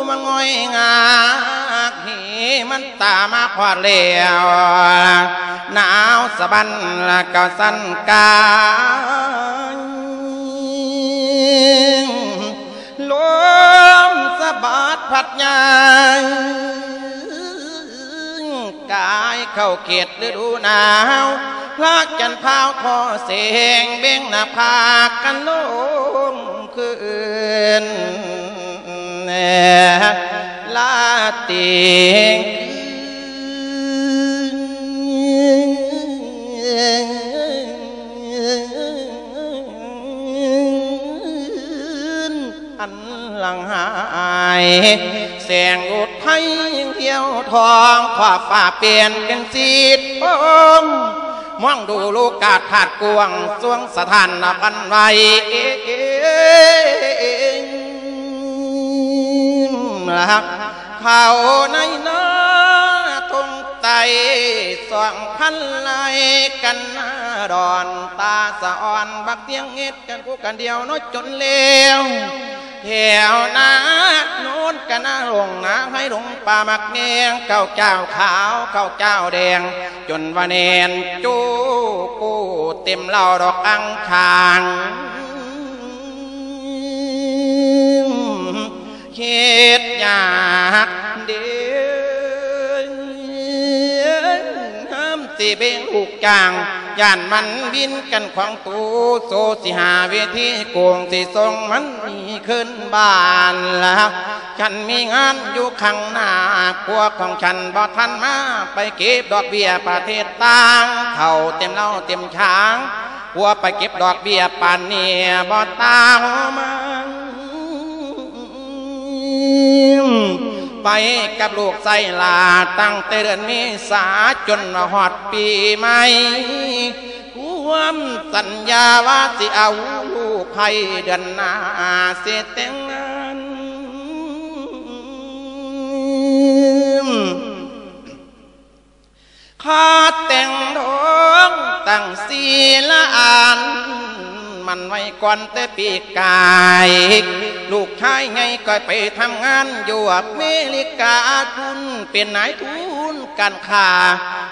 มันง่อยงากหีมันตามาควาเลียวหนาวสะบันละก็สั้นกายลมสะบัดพัดยาง กายเข้าเกียดฤดูหนาวลากจันพาวทอเสียงเบ่งหน้าผากกันลงคืนแน่ลาเตียงอันหลังหายแสงอุดไทย ยังเที่ยวทองขวาฝ่าเปลี่ยนเป็นสีดพงมองดูลูกกาดถาดกวงสวงสถานพันไว้ลักเขาในนาทงไตสองพันไลกันนาดอนตาสะอ่อน บักเตียงเงีดกันกูกันเดียวน้อยจนเลว แถวนาโน้นกันนาลงนาให้หลงป่ามักเนียงเก้าเจ้าขาวเก้าเจ้าแดง จนวันเนนจูกูเต็มเหล่าดอกอังคางเฮ็ดยากเดือนห้ามสิเบงลูกจาง ย่านมันบินกันของตูโซสิหาเวทีโกงสิทรงมันมีขึ้นบ้านแล้วฉันมีงานอยู่ข้างหน้าพวกของฉันบ่ทันมาไปเก็บดอกเบี้ยประเทศต่างเขาเต็มเล่าเต็มช้างพัวไปเก็บดอกเบี้ยปานเนี่ยบ่ตามมา ไปกับลูกไส้ลาตั้งแต่เดือนเมษาจนหอดปีใหม่ความสัญญาว่าสิเอาลูกให้เดือนหน้าเสียแต่งงานข้าแต่งดองตั้งศีลอาน มันไว้ก่อนแต่ปีกาย ลูกชายไงก็ไปทำงานอยู่อเมริกาทุนเป็นนายทุนการค้า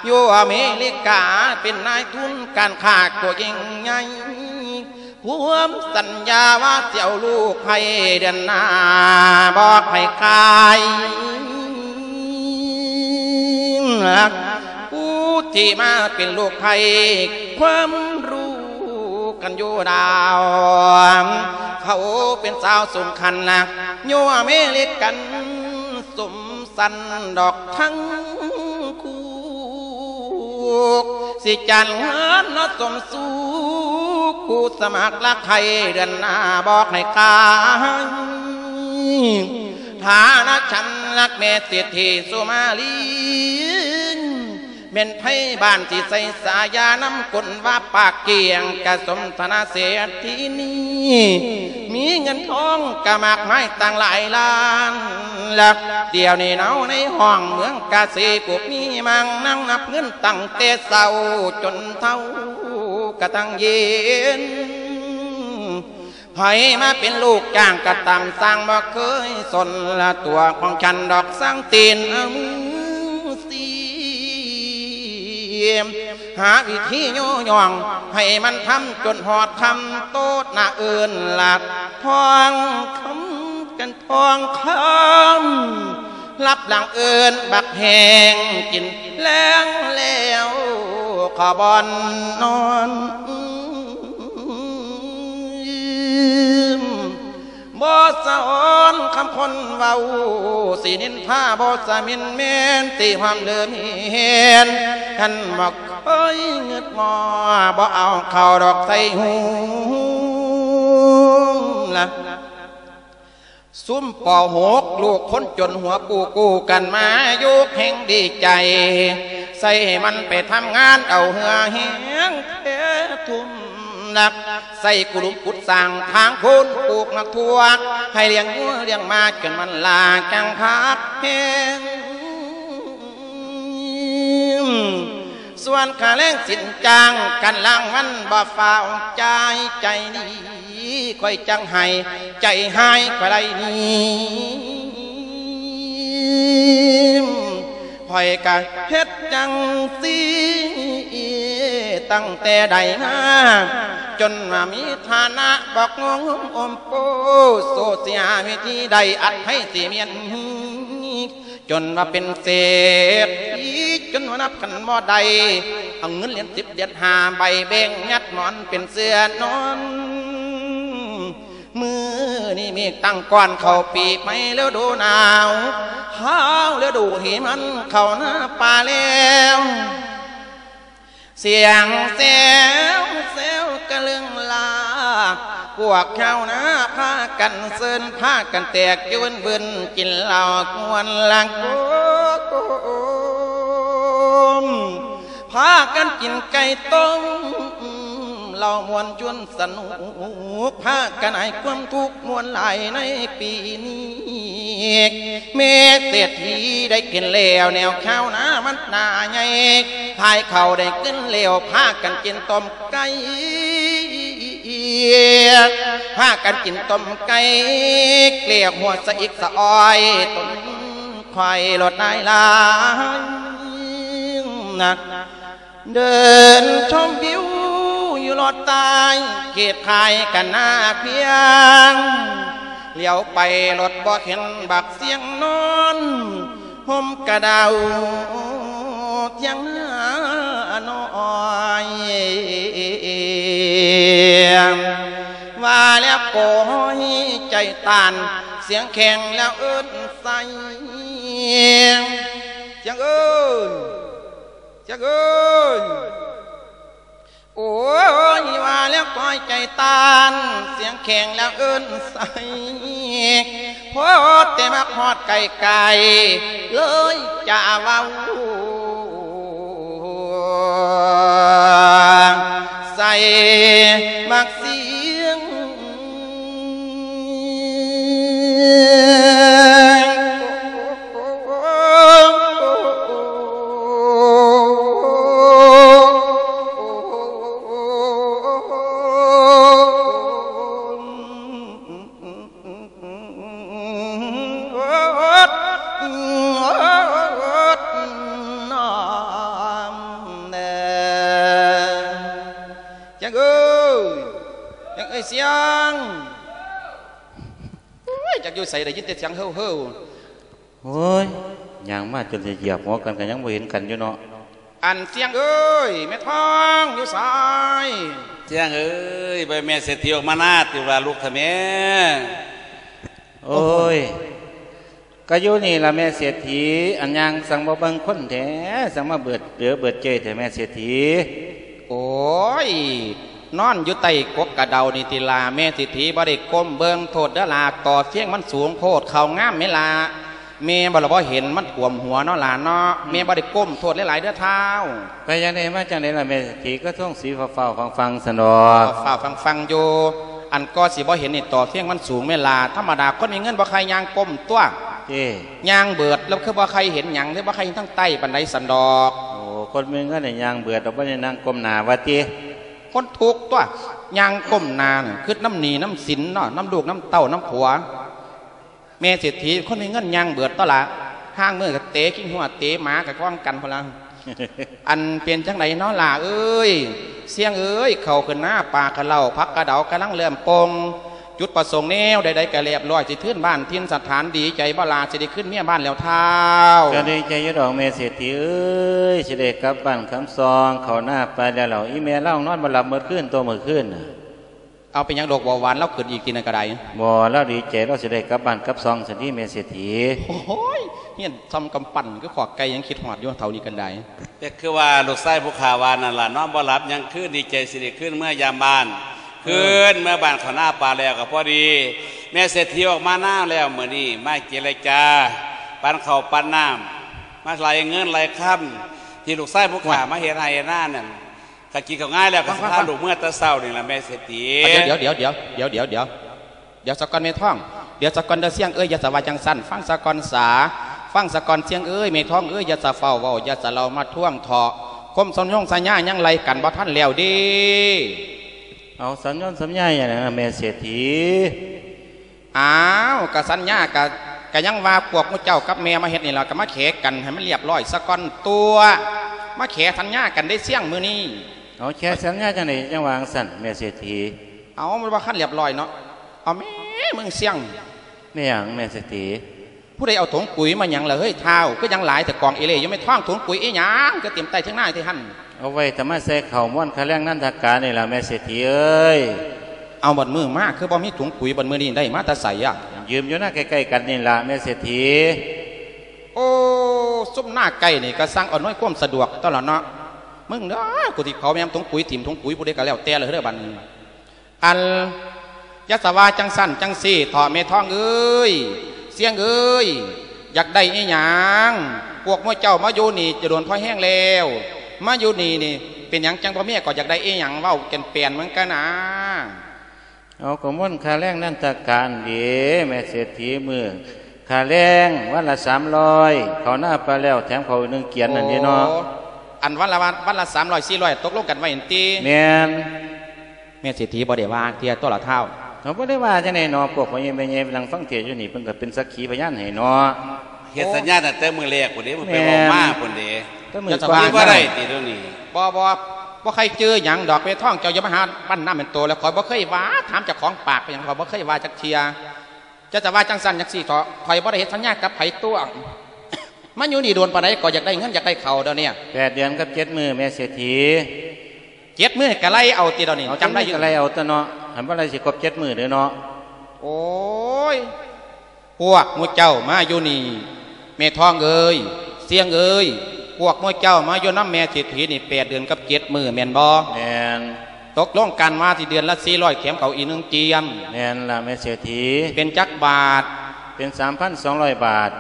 อยู่อเมริกาเป็นนายทุนการค้าตัวยิ่งใหญ่พวมสัญญาว่าเสี่ยวลูกให้เดือนหน้าบอกให้ขายผู้ที่มาเป็นลูกไผ่ความรู้ กันอยู่ดาว เขาเป็นสาวสมคัญนะโยอเมริกันสมสันดอกทั้งคู่สิจันเฮินนสมสู้คู่สมัครรักใครเดือนหน้าบอกให้กายฐานะฉันรักแม่เศรษฐีสุมาลี เม่นไทยบ้านที่ใส่สายาน้ำกลว่าปากเกียงกะสมธนาเสียทีนี้มีเงินทองกะมากไม้ต่างหลายล้านหลักเดียวนี่เนาในห้องเมืองกาเสพวกมีมังนั่งนับเงินตั้งแต่เศร้าจนเท่ากะตั้งเย็นไผมาเป็นลูกจ้างกระตำสร้างบ่เคยสนละตัวของฉันดอกสร้างตีนเอามือ หาวิธีโยยอง ให้มันทำจนหอดทำโตดหน้าเอื่นหลัดทองคำกันทองคำรับหลังเอื่นบักแหงกินแล้งแล้วขอบอนนอน บ่สะออนคำคนเว้าสีนินท่าบ่สะมินเมนตีความเดิมเห็นท่านบอกเอ้ยเงืดงอบ่เอาเข้าดอกใส่หูละซุ่มป่อหกลูกคนจนหัวปูกูกันมายุกแห่งดีใจ ใส่มันไปทำงานเอาเหือเฮียงเททุ่ม นัก ใส่กุลุมกุดสั่งทางคุณปลูกนักทั่วให้เลี้ยงงัวเลี้ยงมาจนมันลาจังพักแห้งส่วนขาแรงสินจางกันล่างวันบ่ฟ้าใจใจดีค่อยจังให้ใจหายค่อยไรนี้คอยกะเฮ็ดจังสี ตั้งแต่ใดมาจนมามีฐานะบอกงงอมโปโซเสียวิธีใดอัดให้สีเมียนจนมาเป็นเศษฐีจนว่านับกันบ่ใดเอาเงินเหรียญสิบเหรียญหาใบเบ่งยัดหมอนเป็นเสื้อนอนมือนี่มีตั้งก้อนเข้าปีไปแล้วดูหนาวห้าวแล้วดูหิมันเข้าหน้าป่าแล้ว เสียงเซวเซวกระลึงลาพวกเขานะพากันเซินพากันแตกยืนบึนกินเหล้ากวนลังโกโกมพากันกินไก่ต้ม เรามวนจนสนุกพากันให้ความทุกข์มวนไหลายในปีนี้เมเศรษฐีได้กินแล้วแนวข้าวนะมันนาใหญ่พายเขาได้กินแล้วพากันกินต้มไก่พากันกินต้มไก่เกลียวหัวสะอิกสะออยต้นควายรถนายลายนะเดินชมวิว อยู่รถตายเกียขายกันหน้าเพียงเลี้ยวไปรถบ่เห็นบักเสียงนอนห่มกระดาวเทียงหน้าน้อยว่าแล้วโกยใจตานเสียงแข็งแล้วเอิ้นใส่เสียงเอ้ยเสียงเอ้ย โอ้ยว่าแล้วก้อยใจตานเสียงแข็งแล้วเอิ้นใส่พอแต่มาพอดไก่ไก่เลยจะว้าใส่มักเสียงโเอ้ยเสียงโอ้ยจากอยู่ใส่ได้ยินแต่เสียงเฮ้อเฮ้อโอ้ยยางมาจนจะเหยียบหัวกันกันยังบ่เห็นกันอยู่เนาะอันเสียงเอ้ยแม่ท้องอยู่สายเจียงเอ้ยไปแม่เศรษฐีออกมาหน้าติวลาลูกทำแม่โอ้ยก็อยู่นี่ละแม่เศรษฐีอันยังสั่งบ่เบิ่งคนแท้สั่งมาเบิดเหลือเบิดเจยแต่แม่เศรษฐีโอ้ย นอนอยู่ใต้กกกระเดานี่ติลาแม่สิทธีบ่ได้ก้มเบิ่งโทษเด้อลาต่อเสียงมันสูงโพดเขางามไหม่ลาแม่บ่ละบ่เห็นมันขวมหัวเนาะหลานเนาะแม่บ่ได้ก้มโทษหลายๆเด้อเท้าไปยังไดมาจังไดล่ะแม่เศรษฐีก็ท่องสีฟ้าๆฟังๆสนอฝ่าฟังฟังๆอยู่อันก็สิบ่เห็นนี่ต่อเสียงมันสูงแม่ลาธรรมดาคนมีเงินบ่ใครย่างก้มตัวเจ้ย่างเบิดแล้วคือบ่ใครเห็นหยังหรือบ่ใครเห็นทั้งใต้บันไดสันดอกโอ้คนมีเงินน่ะยางเบื่อดอกบ่ได้นั่งก้มหน้าว่าติ คนทุกข์ตัวย่างก้มหนาน่ะคือน้ำหนีน้ำสินเนาะน้ำลูกน้ำเต้าน้ำผัวแม่เศรษฐีคนมีเงินย่างเบิดตัวละห้างมือกับเตะกิ้งหัวเตะหมากับก้องกันพลังอันเป็นจังไหนเนาะล่ะเอ้ย เสียงเอ้ย เขาขึ้นหน้าปลากระเหล่าพักกระเดากระลังเลื่อมปง จุดประสงค์แนวใดๆกระเรียบร้อยสิขึ้นบ้านทิ้นสถานดีใจบ่ลาจะได้ขึ้นเมียบ้านแล้วเท้าก็ดีใจอยู่ดอกแม่เศรษฐีเอ้ยสิได้กลับบ้านคำซองเขาหน้าไปแล้วเหล่าอีแม่เล่านอนบ่หลับเมื่อคืนตัวเมื่อคืนน่ะเอาเป็นหยังดอกบัวหวานแล้วขึ้นอีกทีนึงก็ได้บ่แล้วดีใจเราสิได้กลับบ้านกลับซองสันที่แม่เศรษฐีโอ้ยเฮียนทำกำปั่นก็ขอไก่ยังคิดหอดอยู่เท่านี้กันได้แต่คือว่าลูกไส้ผู้ขาวานั่นล่ะน้องบ่หลับยังขึ้นดีใจสิได้ขึ้นเมื่อยามบ้าน ขึ้นเมื่อบ้านเขาหน้าปลาแล้วก็พอดี แม่เศรษฐีออกมาหน้าแล้วมื้อนี้มาเจรจาปันข้าวปันน้ำมาไหลเงินไหลค่ำที่ลูกไส้ผู้ขามาเฮ็ดให้เฮ็ดหน้านั่นก็กินข้าวง่ายแล้วก็สิพาลูกเมื่อแตะเช้านี่ล่ะแม่เศรษฐีเดี๋ยวเดี๋ยวเดี๋ยวเดี๋ยวเดี๋ยวเดี๋ยวเดี๋ยวสกอนเมท่องเดี๋ยวสกอนเดอเสียงเอ้ยอย่าสวาจังสั้นฟังสกอนสาฟังสกอนเสียงเอ้ยเมท่องเอ้ยอย่าสะเฝ้าเว้าอย่าสะเรามาท่วงเถาะคมสนยงสัญญายังไรกันบ่ท่านแล้วเดี เอาสัญญาณสัญญาอย่างนั้นแม่เศรษฐีอ้าวกะสัญญากะกะยังว่าพวกมุเจ้ากับแม่มาเฮ็ดนี่ล่ะก็มาเขกันให้มันเรียบร้อยสกอนตัวมาเขสัญญากันได้เสี่ยงมือนี้เอาแค่สัญญาจังไดจังวางสั่นแม่เศรษฐีเอามันว่าขั้นเรียบร้อยเนาะเอาแม่มึงเสี่ยงแม่ยังแม่เศรษฐีผู้ใดเอาถุงปุ๋ยมาหยังเล่ะเฮ้ยเท้าก็ยังหลายแต่กองเอเล่ยังไม่ท่องถุงปุ๋ยอีหยังก็เตรียมไต้ถึงหน้าที่หั่น เอาไว้ทำไมใส่ข้าวม้วนคาแรงนั่นทาการนี่ล่ะแม่เศรษฐีเอ้ยเอาบนมือมากคือบ่มีถุงปุ๋ยบนมือนี่ได้มาแต่ใส่อะยืมอยู่หน้าใกล้ๆกันนี่ล่ะแม่เศรษฐีโอ้ซุ่มหน้าไก่นี่ก็สร้างอ่อนน้อยความสะดวกตลอดเนาะมึงเด้อกูที่เขาแม่มถุงปุ๋ยถิ่มถุงปุ๋ยผู้ใดก็แล้วแต่เลยเด้อบัดนี้อันยะสวาจังสั้นจังสี่ถอเมท่องเอ้ยเสียงเอ้ยอยากได้อีหยังพวกมื่อเจ้ามาอยู่นี่จะโดนพ่อแห้งแล้ว มาอยู่นี่นี่ เป็นหยังจังพ่อเมียก็อยากได้อีหยังเว้ากันเปลี่ยนเหมือนกันนะเอาข้าวม้วนคาแรงนั่นทาการดีแม่เศรษฐีมือคาแรงวันละสามร้อยเขาหน้าไปแล้วแถมเขาหนึ่งเกียนนั่นนี่เนาะโอ้อันวันละวันวันละสามร้อยสี่ร้อยตกลงกันไว้เห็นตีแม่นแม่เศรษฐีบ่ได้ว่าเทียตัวละเท่าเขาบ่ได้ว่าจังได๋เนาะพวกพ่อใหญ่แม่ใหญ่ลังฟังเทศน์อยู่นี่เพิ่นก็เป็นสักขีพยานให้เนาะ เฮ็ดสัญญาตั้งแต่มื้อแรกพุ่นเด้มันไปเว้ามาพุ่นเด้ก็มือจะก่อนนี่บ่ได้ติเดี๋ยวนี้บ่บ่บ่ใครเจอหยังดอกไปท่องเจ้าอย่ามาหาปั้นน้ำเป็นตัวแล้วคอยบ่เคยว่าถามเจากของปากไปหยังคอยบ่เคยว่าจักเทียจะจะว่าจังสันจักสี่เถาะคอยบ่ได้เฮ็ดสัญญากับไผตัวมันอยู่นี่โดนปานใดก็อยากได้เงินอยากได้เขาเดี๋ยวนี้แปดเดือนกับเจ็ดมือแม่เศรษฐีเจ็ดมื้อก็ไล่เอาตีเดี๋ยวนี้เอาจำได้อยู่อะไรเอาแตะเนาะหันว่าอะไรสิครบเจ็ดมือเด้อเนาะโอ้ยพวกหมูเจ้ามาอยู่นี่ แม่ท้องเอ้ยเสียงเอ้ยพวกหมูเจ้ามาอยู่น้ำแม่เศรษฐีนี่แปดเดือนกับเจ็ดมือแม่นบ่แม่นตกลงกันมาที่เดือนละสี่ร้อยเข็มเขาอีกหนึงเจียมแม่นล่ะแม่เศรษฐีเป็นจักบาท เป็นสามพันสองร้อยบาท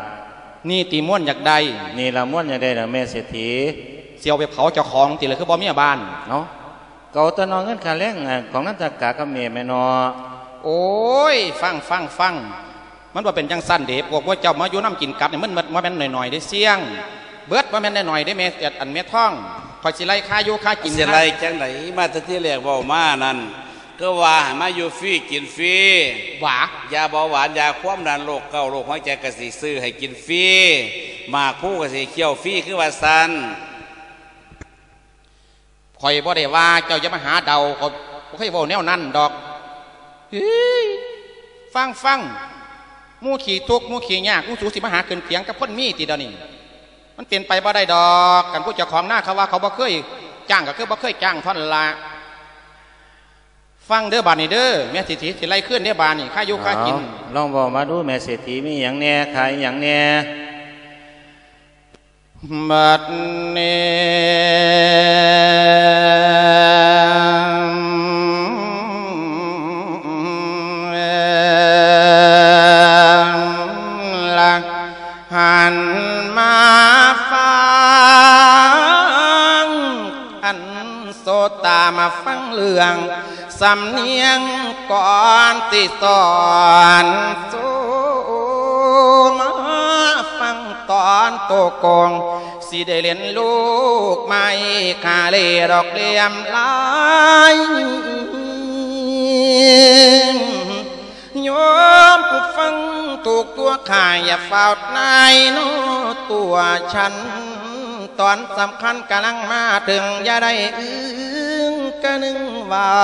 นี่ตีม้วนอยากได้นี่ละม้วนอย่างได้ละแม่เศรษฐีเสียวไปเผาเจ้าของตีเลยคือบ่มีบ้านเนาะเก่าแตะนองเงินค่าแรงอะของนันตากากับแม่แม่เนาะโอ้ย ฟังฟังฟัง มันว่าเป็นจังสั้นเด็พวกว่าเจ้ามาอยู่น้ำกินกับเนี่ยมันมันแม่นหน่อยๆได้เสี่ยง เบิดว่าแม่นหน่อยๆได้แม่เอ็ดอันแม่ท่องคอยสิไล่ค่าอยู่ค่ากินเสียไรจังไหนมาแต่ที่แรกเว้ามานั่นก็ว่าให้มาอยู่ฟรีกินฟรีหวายาเบาหวานยาความดันโรคเก้าโรคหัวใจกสิซื้อให้กินฟรีหมากผู้กสิเคี้ยวฟรีคือว่าซันคอยบ่ได้ว่าเจ้าอย่ามาหาเดาคอยบ่เคยบอกแนวนั้นดอกเฮ้ยฟังฟังห มู่ขี่ทุกข์หมู่ขี่ยากหมู่สูสิมาหาเกินเพียงกับคนมีติเดยวนี่มันเปลี่ยนไปบ่ได้ดอกกันผู้เจ้าของหน้าเขาว่าเขาบ่เคยจ้างก็คือบ่เคยจ้างท่อนละฟังเด้อบานนี่เด้อแม่สิทธิสิไล่ขึ้นเด้อบานนี่ค่าอยู่ค่ากินเอาลองบอกมาดูแม่เศรษฐีมีอย่างแหน่ขายอย่างแหน่บัดนี้ เรื่อง สำเนียงก่อนติสอนโซมาฟังตอนโตกงสิได้เรียนลูกไม่คาเลดอกเลียมลายโยมผู้ฟังถูกตัวข่ายอย่าเฝ้านายโนตัวฉัน ตอนสำคัญกำลังมาถึงอย่าได้อึ้ นึงเบา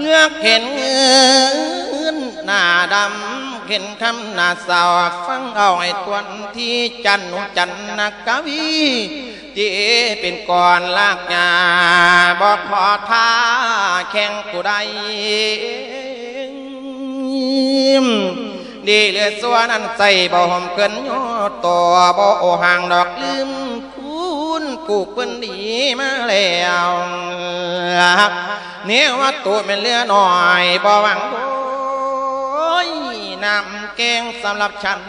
เลือกเห็นเงินหน้าดำเห็นคำหน้าสาวฟังเอาไอ้ทวนที่จันจันนักกวีเจเป็นก่อนลากยาบอกขอท่าแข่งกูได้ดีเหลือส่วนนั้นใส่บ่หอมเกินโยตัวบ่โอห่างดอกลืม กูเปิ้นดีมาแล้วเนี่ยว่าตัวเป็นเรือหน่อยบ่หวังโอยนำแกงสำหรับฉัน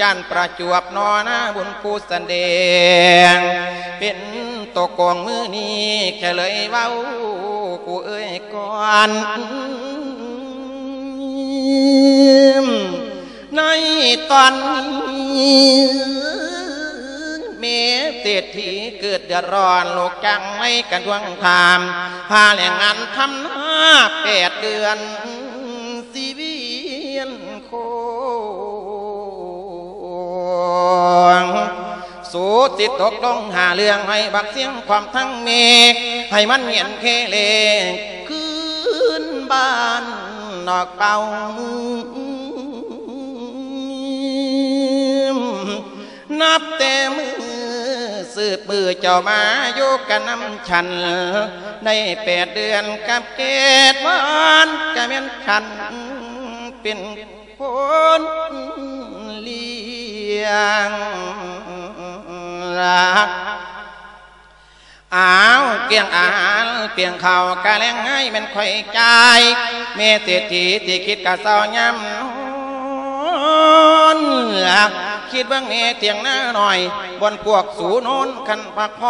จันประจวบนอนะบุญผู้แสดง เป็นตัวกองมือนี้แค่เลยเว้ากูเอ้ยก่อนในตอนนี้ มเศรษฐีเกิดเดือดร้อนโลกจังไม่กันทวงถามพาแหล่งงานทำหน้าแปดเดือนสีเวียนโคงสูติดตกลงหาเรื่องให้บักเสียงความทั้งเมฆให้มันเหียนเคเลคืนบ้านนอกเป่านับแต่มือ สืบมือเจ้ามาโยกกันน้ำฉัน ในแปดเดือนกับเกตวันก็เป็นฉันเป็นคนเลี้ยงรักอ้าวเกียงอาหารเปียงเขากะแรงง่ายมันค่อยใจ เมเศรษฐีที่คิดกะเศร้ายำ อนคิดเบื้องเมเตียงหน้าหน่อย บนพวกสูนนขันพักพ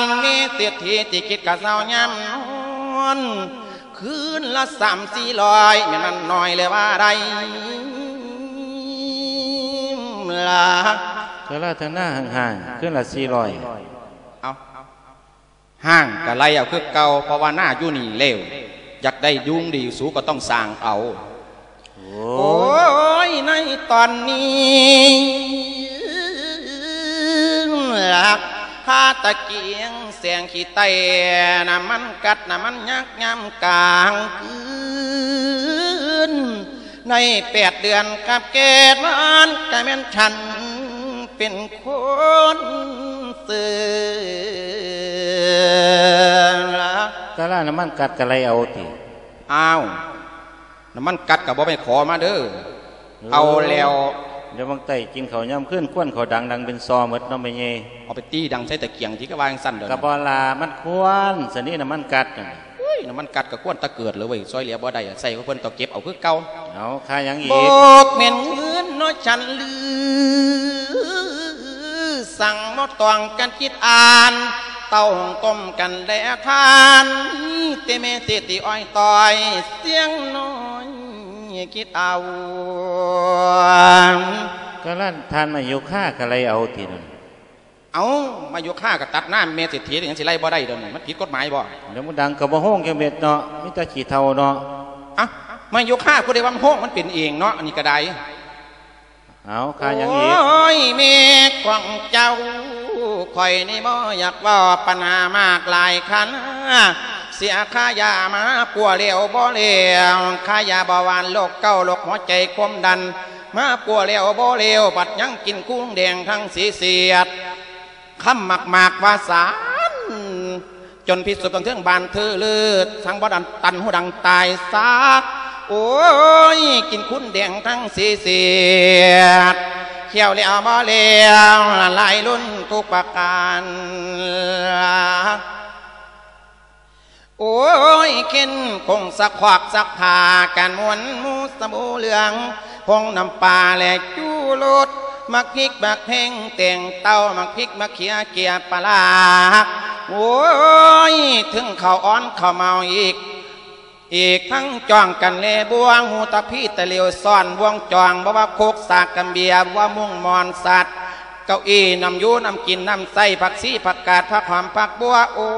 รเมเศรษฐีที่คิดกะเศร้ายำนอนคืนละสามสี่ร้อยม่นมันหน่อยเลยว่าไรล่ะเธอละทางหน้าห่างๆขึ้นละสี่ร้อยเอาห้างกะไรเอาคือเก่าเพราะว่าหน้าอยู่นี่เลวอยากได้ยุ่งดีสูก็ต้องสร้างเอา โอ้ยในตอนนี้หลักพาตะเกียงเสียงขี้ไตน้ำมันกัดน้ำมันยักย้ำกลางคืนในแปดเดือนกับเกตมันกะแม่นฉันเป็นคนเสือตาล่าน้ำมันกัดกะไรเอาติอ้าว น้ำมันกัดกับบ่ไม่ขอมาเด้อเอาแล้วเดี๋ยวบางไตกินเขาวย่ำขึ้นควนเขาดังดังเป็นซอหมดเน้องไปเย่เอาไปตีดังใส่ตะเกียงที่ก็วางสั้นเด้อกระบอลามันควนสนี่น้ำมันกัดน่ะเฮ้ยน้ำมันกัดกับก้วนตะเกิดเลยเว้ยซอยเหลียบ่ได้อะใส่ก็เพิ่นต้องเก็บเอาคือเก่าเอาค่าหยังบอีกกเม่นเงินน้อยฉันลือสั่งมดตองกันคิดอ่าน เต้าหงต้มกันแล้วทานเตเมเตติอ้อยต่อย เสียงน้อยคิดเอาก็ลั่นทานมาอยู่ค่ากะไรเอาตินั่นเอามาอยู่ข้ากับตัดหน้าเมเศรษฐีอย่างสิไล่บ่ได้เดินมันผิดกฎหมายบ่เดี๋ยวมันดังกับบ่ห้องแกเม็ดเนาะมิตรขี้เท่าเนาะอะมาอยู่ข้าผู้ใดว่ามันโห้องมันเป็นเองเนาะอันนี้ก็ได้เอาค่าหยังอีกโอ้ยเมฆของเจ้า คอยนี่บ่อยากเว่าปัญหามากหลายคันเสียค่ายามาปัวเหลวบ่เหลวค่ายาบาวานโรคเก้าโรคหัวใจคมดัน มาปัวเหลวบ่เหลวปัดยังกินกุ้งแดงทั้งสีเสียดคำหมักหมากวาสารจนพิสุทธิ์กันเทืองบานเธอเลือดทั้งบ่ดันตันหูดังตายซาก โอ้ย กินคุ้นแดงทั้งสีเสียดเขียวเลี้ยวบ่เลี้ยวลายลุ่นทุกประการโอ้ยเข็นคงสักขวักสักผาการมวนมูสบูเหลืองพงน้ำปลาและจูรสมักพริกมักเพ่งเต่งเต้ามักพริกมักเขียเกียปลาโอ้ย ถึงเขาอ้อนเขาเมาอีก อีกทั้งจองกันเลบวงหูตะพี่ตะเลียวซ่อนวงจองบ่ว่าโคกสากกันเบียว่ามุ่งมอนสัตว์เก้าอี้นำยูนำกินนำใส่ผักซีผักกาดผักหอมผักบัวโอ้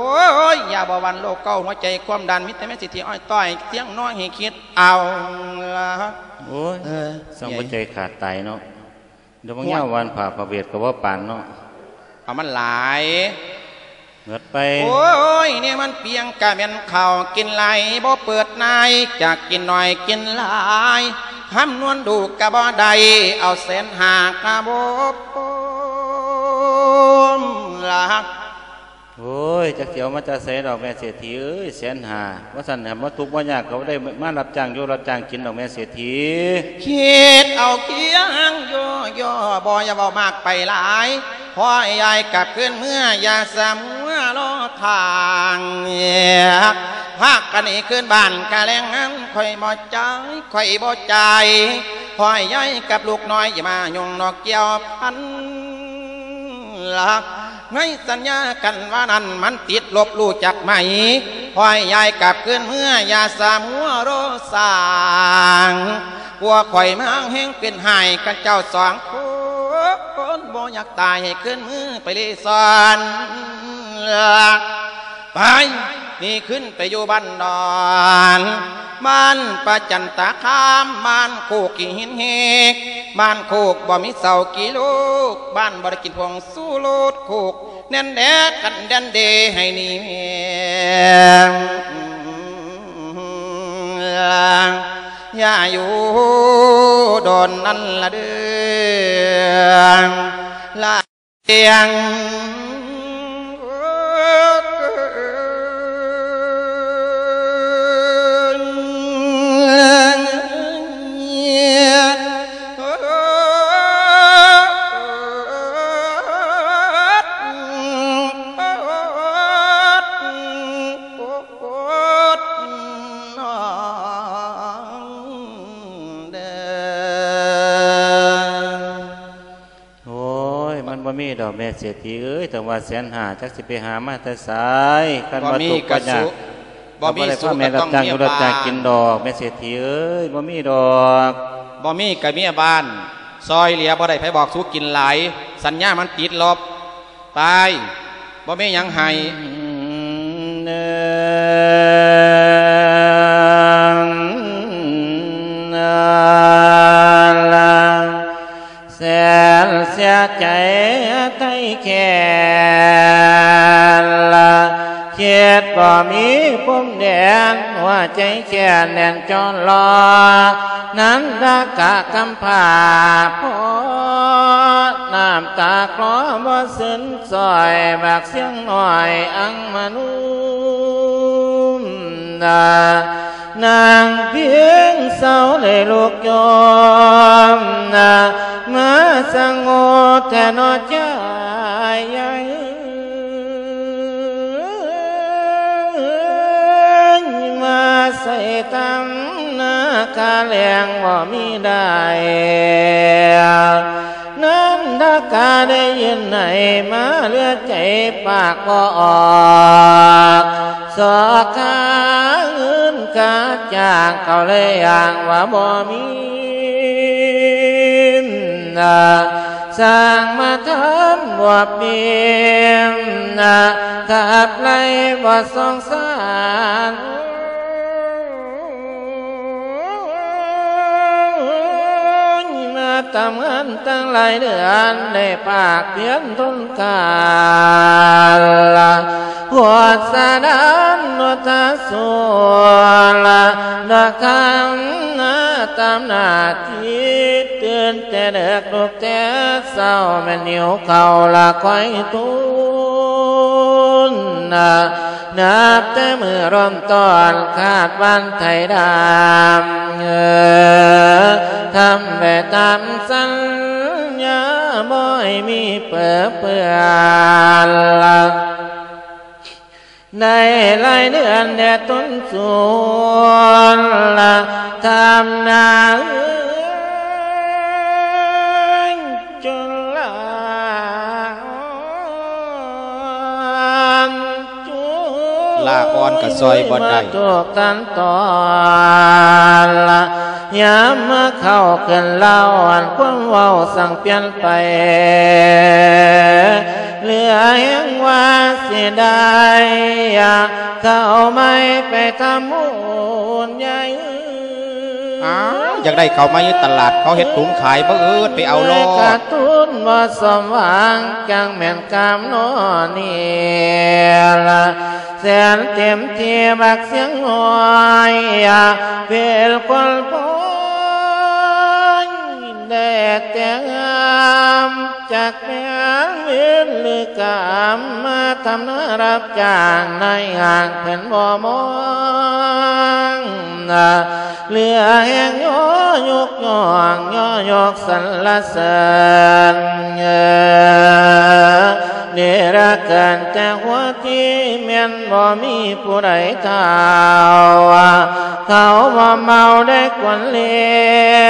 ยยาบาวันโลกเก้าหัวใจความดันมิตรแม่สิทธิอ้อยต้อยเสียงน้อยให้คิดเอาละโอ้ยเออสังหัวใจขาดตายเนาะเดี๋ยวบางอย่างวันผ่าพระเบียดก็ว่าปานเนาะเอามันหลาย เงิดไป โอ้ยนี่มันเปียงกะเม็นข้ากินไหลบ่เปิดนายจากกินหน่อยกินหลายคำนวณดูกะบ่ใดเอาเส้นหากะบ่ปมลัก โอ้ยจักเสียวมาจะใส่ดอกแม่เศรษฐีเอ้ยแสนหาว่าสั่นแหมว่าทุกว่ายากเขาได้มารับจ้างอยู่รับจ้างกินดอกแม่เศรษฐีคิดเอาเคียงย่อย่อบอย่าเบามากไปหลายพ่อยายกลับขึ้นเมื่อยาสมัวรอทางพากกันนี่ขึ้นบ้านกะแรงงั้นค่อยบ่ใจค่อยบ่ใจพ่อยายกับลูกน้อยอย่ามายุ่งนอกเกี่ยวพันลัก ให้สัญญากันว่านั้นมันติดลบรู้จักไหมพ่อยยายกลับขึ้นเมื่อยาสามัวโรสางกลัวข่อยมังแห้งเป็นหายกันเจ้าสองค นบ่อยากตายให้ขึ้นมือไปเลยสอนไปนี่ขึ้นไปอยู่บ้านดอนบ้านประจันตาคามบ้านโคกกี่หินเฮกบ้านโคกบ่มีเสากี่ลูกบ้านบ่ได้กินพวงสู้โลดโคกแน่นแดกกันแดนเดให้นี่เมี ยงอย่าอยู่โด ดอกแม่เศรษฐีเอ้ยแต่ว่าแสนหาจักสิไปหามาแต่สายคันบ่ว่ามีทุกข์กระว่ายาสุกบ่มีได้สุพ่อก็แม่รัต้บองจ้างเมีอยยู่รับบ้าจ้างนกินดอกแม่เศรษฐีเอ้ยบ่มีดอกบ่มีกับเมียบ้าน ซอยเหลียบ่ได้ไผบอกสู้กินหลาย สัญญามันติดลบ ตายบ่มีหยังให้ เนินลังแสนเสียใจ ไทยแค่ละเขียดบ่มีปุ่มแดงหัวใจแค่แน่นจนรอ นั้นตากกะกำผาพอน้ำตาคลอบ่สินซอยบากเสียงหน่อยอังมนุมดานางเพีย งเศร้าเลยลูกยอมนามาสังโงแทนอใจใหญ่มาใส่ตำนาคาแรงบ่มีได้นั้นถ้ากาได้ยินไหนมาเลือดใจากเงินกาจากเขาเลยอย่างว่าบ่มีนาสร้างมาทำบวบเบียมนาทับไล่บ่สงสาร มาทำงานตั้งหลายเดือนได้ปากเพียนทุนกาลหัวสะดานวทตาสุละดอกคำนาตามหน้าที ตื่นแต่เด็กลูกแต่เศร้าแม่เหนียวเข่าละคอยตุนนะนับแต่มือร่มตอนขาดวันไทยดำเออทำแบบตามสัญญาบ่อยมีเปื้อเปื้อนละในหลายเดือนแดดต้นสวนละทำนา ลาก่อนก็ซอยบ่ได้มาถูกตันตอนละยามมาเข้าเกินเล่าอันความเว้าสั่งเปลี่ยนไป เหลือเห็นว่าเสียดายอยากเข้าไม่ไปทำมูลใหญ่ อ้าวอยากได้เขามาอยู่ตลาดเขาเฮ็ดถุงขายบ่เอิดไปเอาโลกระทุนบ่สมหวังจังแม่นกามโนนี่ละแสนเต็มเทียบักเสียงหอยเป็นคนพนได้แต่งาม จากแม่เวียนหรือกามมาทำนารับจ้างในห่างเพิ่นบ่มองนะเหลือแห่งโยยกย่องย่อยกสรรเสริญเออเนรกันแต่หัวที่เมียนบ่มีผู้ใดเท่าเขาบ่เมาได้กวนเลี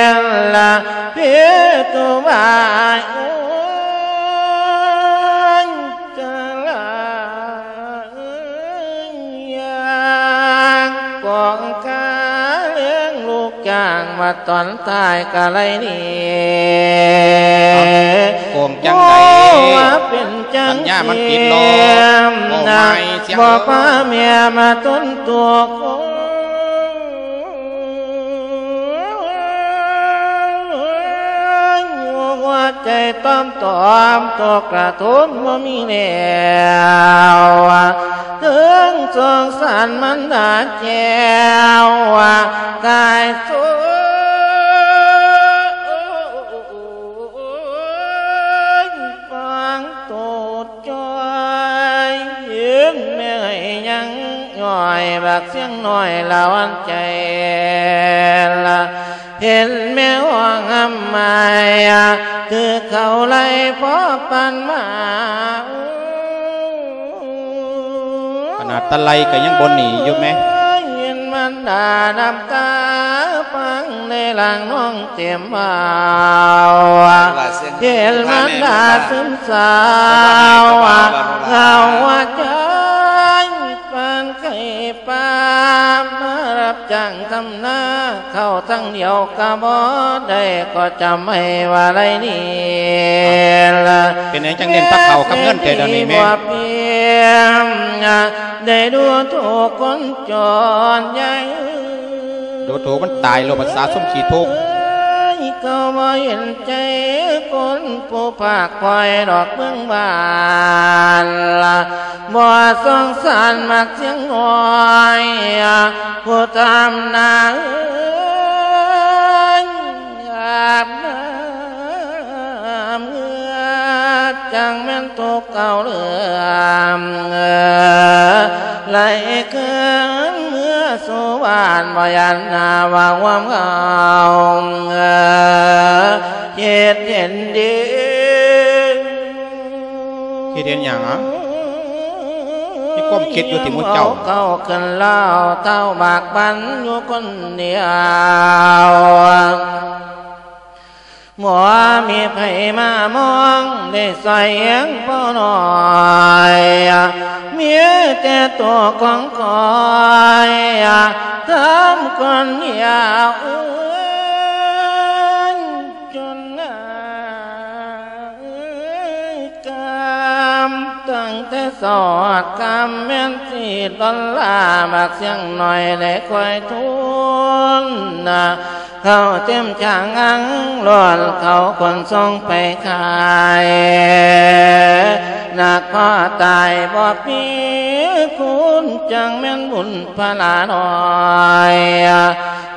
ยนละเพียตุบาางมาตอนตายกะไรนี่โกงจังใดว่าเป็นจังสัญญามันผิดหรอกเทียมบอกนะไม่เสียงบอกว่าเมียมาต้นตัวคว่ ใจต้อมตอมตัวกระทุนว่ามีแล้วถึงสงสารมันดาแจวกายสุดฟังตูดจอยยืนไม่ให้ยังย่อยบักเสียงน้อยละวันใจละ เห็นแม่ว่างำไม่คือเขาไล่พ่อปันมาขนาดตะไลก็ยังบนหนีอยู่ไหมเห็นมันดาดำตาฟังในหลังน้องเต็มเบาเห็นมันดาซึมเศร้าเงาว่าใจปัางทำหน้าเข้าทั้งเดียวกะบ่ได้ก็จำไม่ว่าไรนี่ละเป็นไงจังเน้นตะเขากับเงินแต่เดี๋ยวนี้แม่ว่าเพียงได้ดูถูกคนจนใหญ่ดูถูกมันตายโลภาษาสมขีทุกข์ ก็มาเห็นใจคนผู้ภาคคอยดอกเมืองบานละบ่สงสารมักเสียงน้อยผู้ทำนาอาบน้ำเงือจังแม่นตกเก่าเรืองเออไหลเกินเมื่อ สุวรรณบยันนาวางวามเงาเออเย็ดเย็นดีคิดเห็นอย่างอะมีความคิดอยู่ที่หมู่เจ้าเก้ากันเล่าเต้าบากบันอยู่คนเดียว หมอมีไผมามองได้ใส่เองพ่อหน่อยมีแต่ตัวของคอยทำคนยาว ต่สอดกามแม่นสีดอลลาบักเสียงหน่อยได้คอยทุนนะเขาเต็มช่างอังหลอนเขาคนส่งไปขายนักพ่อตายบอกมีคุณจังแม่นบุญพลาหน้อย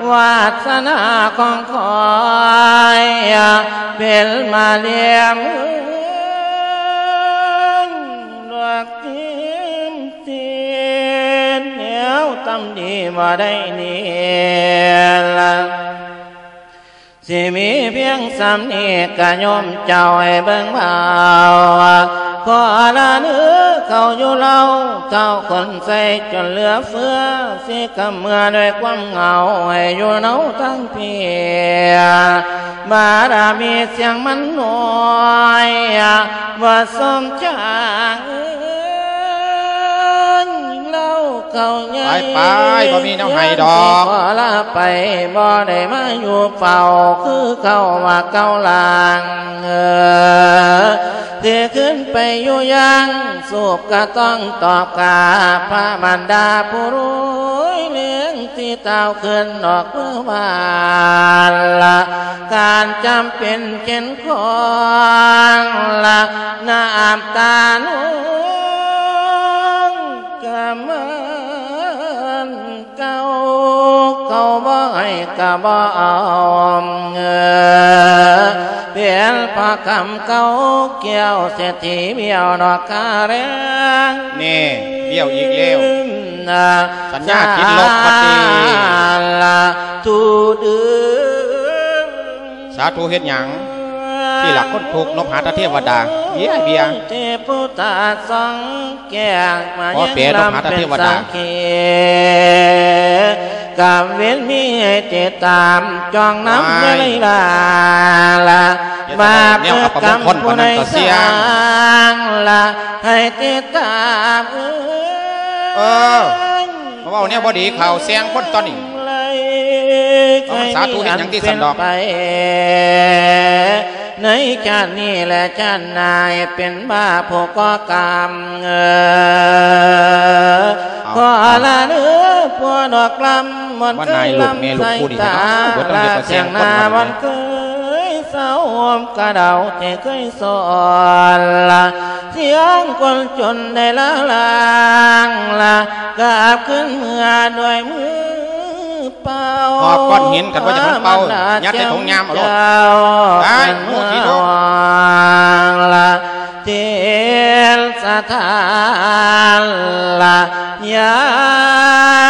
วาสนาของคอยเป็นมาเลี้ยงำดีมาได้เนี่ยละสิมีเพียงสำนีกะยมเจ้าให้เบิ่งเบาขอละเนื้อเขาอยู่เล่าเจ้าคนใส่จนเหลือเฟือสิกำเมื่อด้วยความเหงาให้อยู่เนาทั้งเพียบารมีเสียงมันน้อยว่าสมจางเเขาใหญ่ไปไปบ่มีแนวให้ดอกขอลาไปบ่ได้มาอยู่เฝ้าคือเข้าว่าเก้าลางเออเที่ขึ้นไปอยู่ยังสูบก็ต้องตอบกาพระมันดาผู้รู้เลี้ยงที่เต้าขึ้นดอกเมื่อวานละการจำเป็นเข็นของละน้ำตาหนุ่ บ่ให้กะบ่เอาเงอเปลี่ยนพระคำเก่าเกี่ยวเศรษฐีเบี้ยวดอกคาแรงนี่เบี้ยวอีกแล้วนะสัญญากินลบพอดีละทูดื้อสาธุเฮ็ดหยัง ที่หลักคนถูกนพหาตเทวดาเบียเบียเทพุตาสังแก่มาขอเปรตนพหาตเทวดาเขกับเว้นมีให้ติดตามจองน้ำไม่เลยลาละอย่าบาปแนวเพื่ออัปมกรรงมคลผู้ใดปานนั้นก็เสีสยร้างละให้ติดตามเออเพราะว่าเนี่ยบ่ดีข่าวเสียงคนตอนนี้เอา สาธุเห็นหยังที่สันดอกไปในชาตินี้และชาติหนายเป็นบ้าผู้ก่อกรรมเออขอละเนื้อพวดอกลำมันว่านายลูกแม่ลูกคู่นี่ตาเนาะบ่ต้องเรียกว่าเสียงคนหน้าว่าวันเคยเศร้าหอมกระเดาที่เคยสอนละเสียงคนจนได้ละลางละกราบขึ้นเมื่อด้วยมือเปล่า หอบก้อนหินกันว่าจะมันเป่ายัดใส่ถุงยามเอาโลดได้หมู่ที่โลกละเทลสถานละยา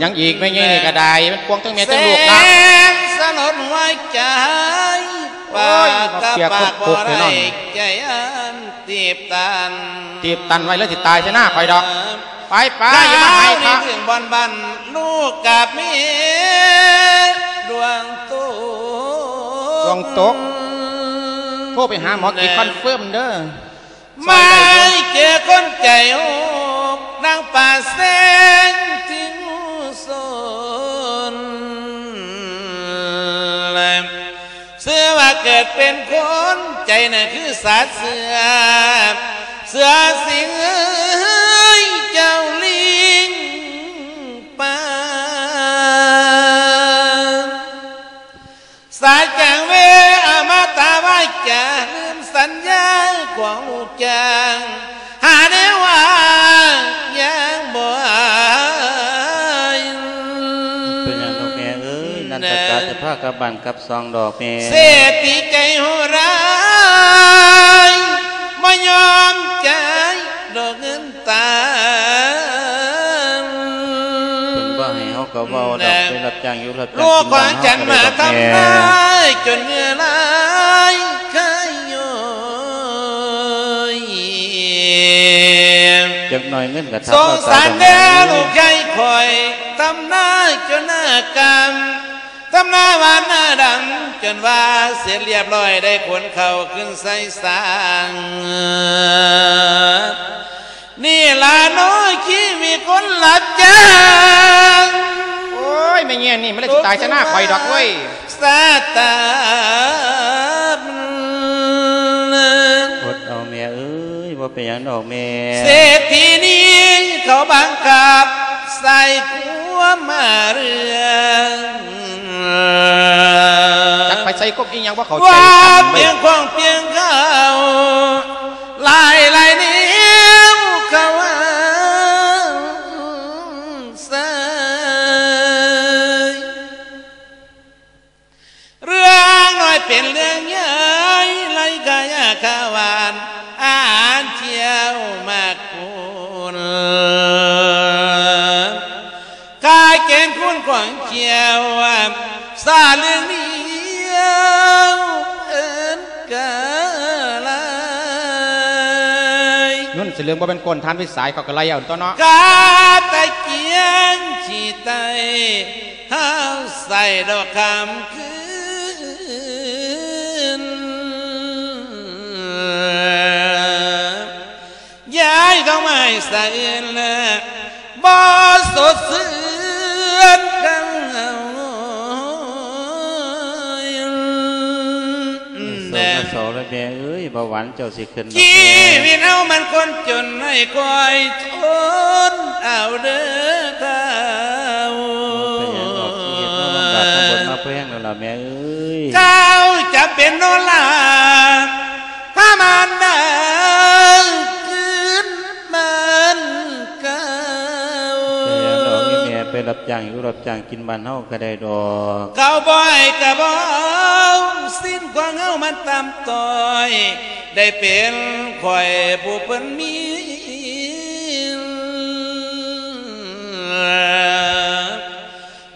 เจ้าเป็นหยังอีกไม่งี้นี่ก็ได้มันควงทั้งเมียแสทั้งลูกนะงสลดหัวใจโอ้ปายกกับเสียปากคุบ่กๆแน่นได้อนใจอันตีบตันตีบตันไว้แล้วสิตายใช่หน้าคอยดอกไปไปอย่ามาข้าให้วครันี่บถึงบอนบันลูกกับเมียดวงตุดวงตกโทรไปหาหมอกิดคอนเฟิร์มเด้อไม่เจอคนใจอกนางป่าแสงทิ้ง สนเสื้อว่าเกิดเป็นคนใจน่ะคือสาเสือเสือสิงเอ้ยเจ้าลิงป่าสายจางเวอามาตาไว้จาลืมสัญญาของลูกจางหาได้ว่ายังบ่ กาจะพากับบันกับซองดอกแม่เสียตีใจโหร้ายไม่ยอมใจายดอกเงินตาเป็นว่าให้เฮาก็เว้าดอกไปรับจ้างอยู่รับจ้างลูกของฉันมากินบ้นเฮทำก็ร้าได้ยจนเหงื่อไหลายเคยโยยจักหน่อยเงินกระทับสงเราสารแน่ลูกใหญ่คอยทำหน้าจนหน้ากำ ทำหน้าหวานหน้าดำจนว่าเสร็จเรียบร้อยได้ขนเขาขึ้นใส่สางนี่ล่ะน้อยขี้มีคนหลับจ้างโอ้ยไม่เงี้ยนี่ไม่ได้สิตายชนะคอยดอกเว้ยสาตาอดเอาแม่เอ้ยว่าเป็นหยังดอกแม่เศรษฐีนี้เขาบังคับ ใส่ขัวมาเรือง จักไปใส่กบอีหยังว่าเขาใจว่ากันเพีเว้ยยงควงเพียงเขาลายลายนิ้วเขาว่าใส่เรื่องน้อยเป็นเรื่องใหญ่ไรกายาขาวานอาหารเที่ยวมากคุณ กายเกณฑ์คุณขวางเที่ยวซาเรื่องนี้เอินกาลายนุ่นสิเรื่องบ่เป็นกลทานวิสัยเขาก็ไล่เอาตัวเนาะกาตะเกียงชีไตห้าวใส่ดอกคำคืนย้ายเข้ามาให้สะอื่นละบ่สดเสือนกัน โศกโศกแล้วแม่เอ้ยบาหวานเจ้าสิขึ้นชีวิตเอามันคนจนให้คอยทนเอาเด้อเท้าเป็นหยังดอกชีวิตเนาะลำบากข้าแพงแล้วล่ะแม่เอ้ยเขาจะเป็นโนลาถ้ามันได้ รับจ้างอยู่รับจ้างกินบ้านเฮาก็ได้ดอกเขาบ่อยกะบ่สิ้นความเงามันตามต่อย ได้เป็นข่อยผู้เพิ่นมี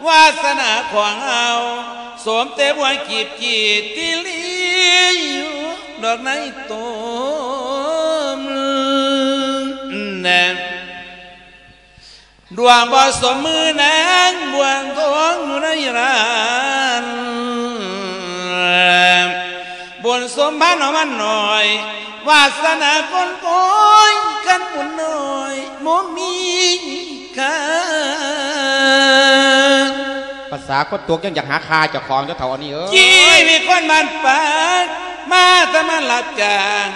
วาสนาของเอาสวมเตบัวกีบกีดที่ลีอยู่ดอกในต้มแน่ ดวงบ่สมมือนางบวงทองอยู่ในร้านบนสมบ้านเอามันหน่อย วาสนาคนโอยกันบุญหน่อยโมมีค่าภาษาคนตัวยังอยากหาคาเจ้าของเจ้าเถ่าอันนี้เอ้ยจีมีคนมันปากมาแต่มันหลับจาง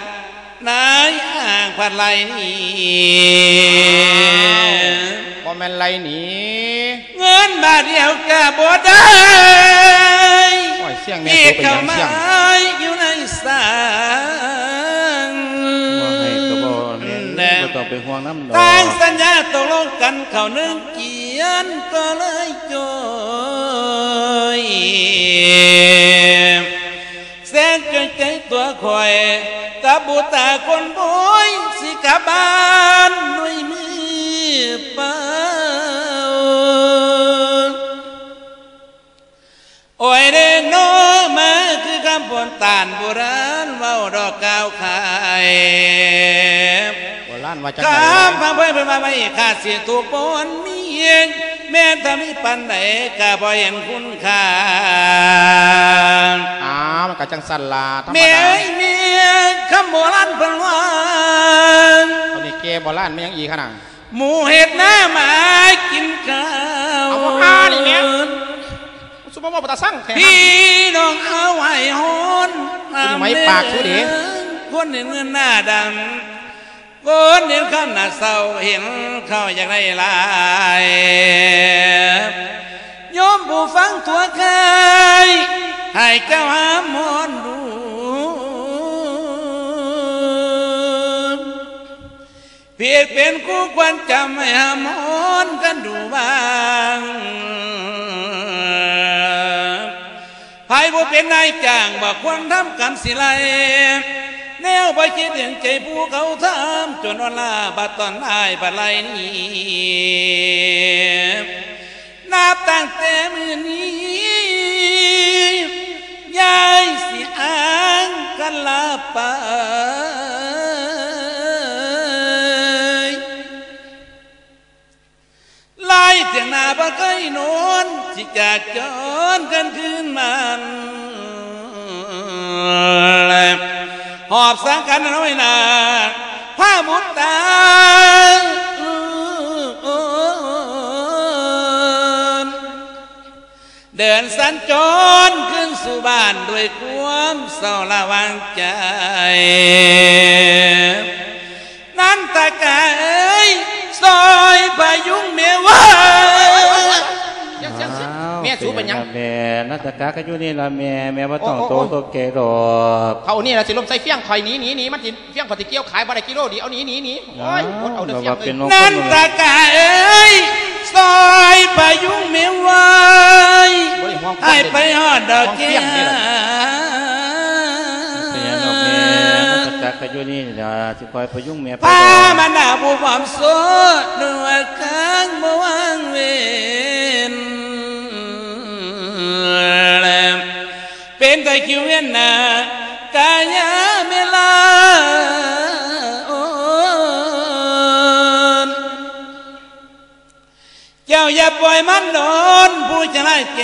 นายอ่างพันไหลนี่บ่แม่นไรหนีเงินบาทเดียวกะบ่ได้โอ้ยเสียงแม่มีตัวเป็นหเข้ายังมาเสียงอยู่ในสางบ่ให้ก็บ่แม่บ่ต้องไปห่วงน้ำดอกตั้งสัญญาตกลงกันเขาหนึ่งเกียนก็เลยจอยแสงเกินใจ ตัวคอยตาบุตาคนบุยสิกับานด้วยมือเปล่าโอ้ยเด้โนมาคือคำพนตานโบราณเว้าดอกกาวขายาณว่าจังข้าไดมพระเพื่อนเพื่อนมาไม่ขาดเสียถูกปนมีเองแม่ทำให้ปันไหนก็บ่เห็นคุณค่าอ้ามันก็จังสั่นลาธรรมแม่ดาเอ้ยแม่คำโบราณเพิ่นว่าตอนนี้เกโบราณไม่ยังอีขนาดหมูเห็ดหน้าหมากินข้าวเอาว่าพานี่แม่สุภาพบุตรสั่งแท้พี่น้องเอาไว้ฮอนคุณยังไม่ปากสู้ดิคนเห็นเงินหน้าดำ คนเห็นข้ามหน้าเศร้าเห็นเข้าอย่างไรลายโยมผู้ฟังตัวใครให้เจ้าหามอนดูเพียงเป็นคู่ควรจำให้หามอนกันดูบ้างภายบ่เป็นนายจ้างบ่ควรทำกันสิไล แนวไปคิดเห็นใจผู้เขาทำจนวลาบัดตอนลายบัดไลนี้นับตั้งแต่มือนี้ยายสิอ้างกันลาไปไล่เสียงนาบัดเคยนอนจิจากจอนกันคืนมันแหล หอบสังกันน้อยนาผ้าบุตรตาเดินสัญจรขึ้นสู่บ้านด้วยความเศร้าละวางใจ นั้นตะกายซอยพายุงเมวา สูเป็นหยังแม่นัตกาก็อยู่นี่ละแม่แม่ว่าต้องโอ้โตโอ้โตเกดอกเขานี่ละสิลมใส่เฟี้ยงคอยหนีหนีหนีมันสิเฟี้ยงพอติเกี่ยวขายบ่ได้กิโลเดียวเอาหนีหนีหนีโอ้ยอดเอาเด้อแบบเฟี้ยว่างเลเป็นยนกนั้นตะกายซอยพายุงเมวาบ่ได้ห่วงคนให้ไปหอดดอกห่วงเฟี้แก้ยงนี่แหละเป็นหยังดอกแม่นัตกาก็อยู่นี่ล่ะสิคอยพยุงแม่ไปพาดอกมันหน้าผู้ความโสดดวงข้างบ่วางเว นเป็นแต่คิวเวียนหน้ากายาเมลาโอนเจ้าอย่าปล่อยมันโดนผู้ชนะแ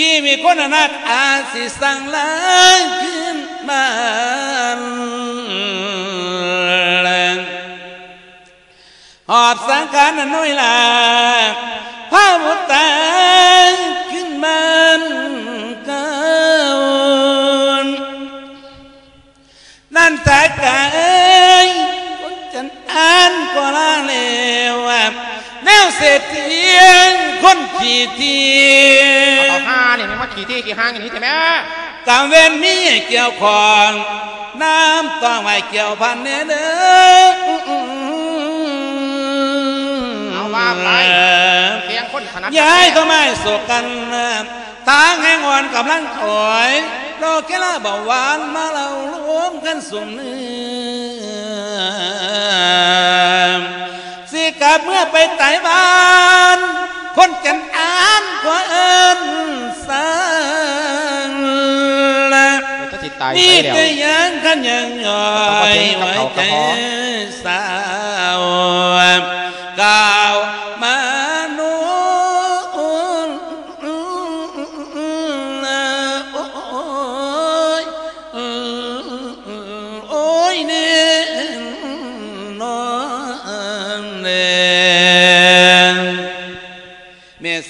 ยี่มีคนอนักอาสิสั่งลางขึ้นมาแรงหอบสังขารน้อยลาพาบุตรขึ้นมันเก่านั่นแต่กายคนจันอันก็ลาเลว แนวเศรษฐีคนขี้เทียเอาห้าเนี่ยมันมาขี่ที่ขี่ห้างอย่างนี้ใช่ไหมกำเว้นมีเกี่ยวของน้ำต้องไว้เกี่ยวพันเนเด้อเอาว่าไปเฟี้ยงคนขนาดย้ายก็ไม่สกกันทางแห่งวันกำลังถอยโรคแค่ละเบาหวานมาเรารวมกันสุ่มเนื้อ สิกลับเมื่อไปไต่บ้าน คนกันอ่านก็เอินสังละเดี๋ยวจะจิตตายนี่ไปเดียวก็ยังกันยังย่อยไว้ใจสาวก้าว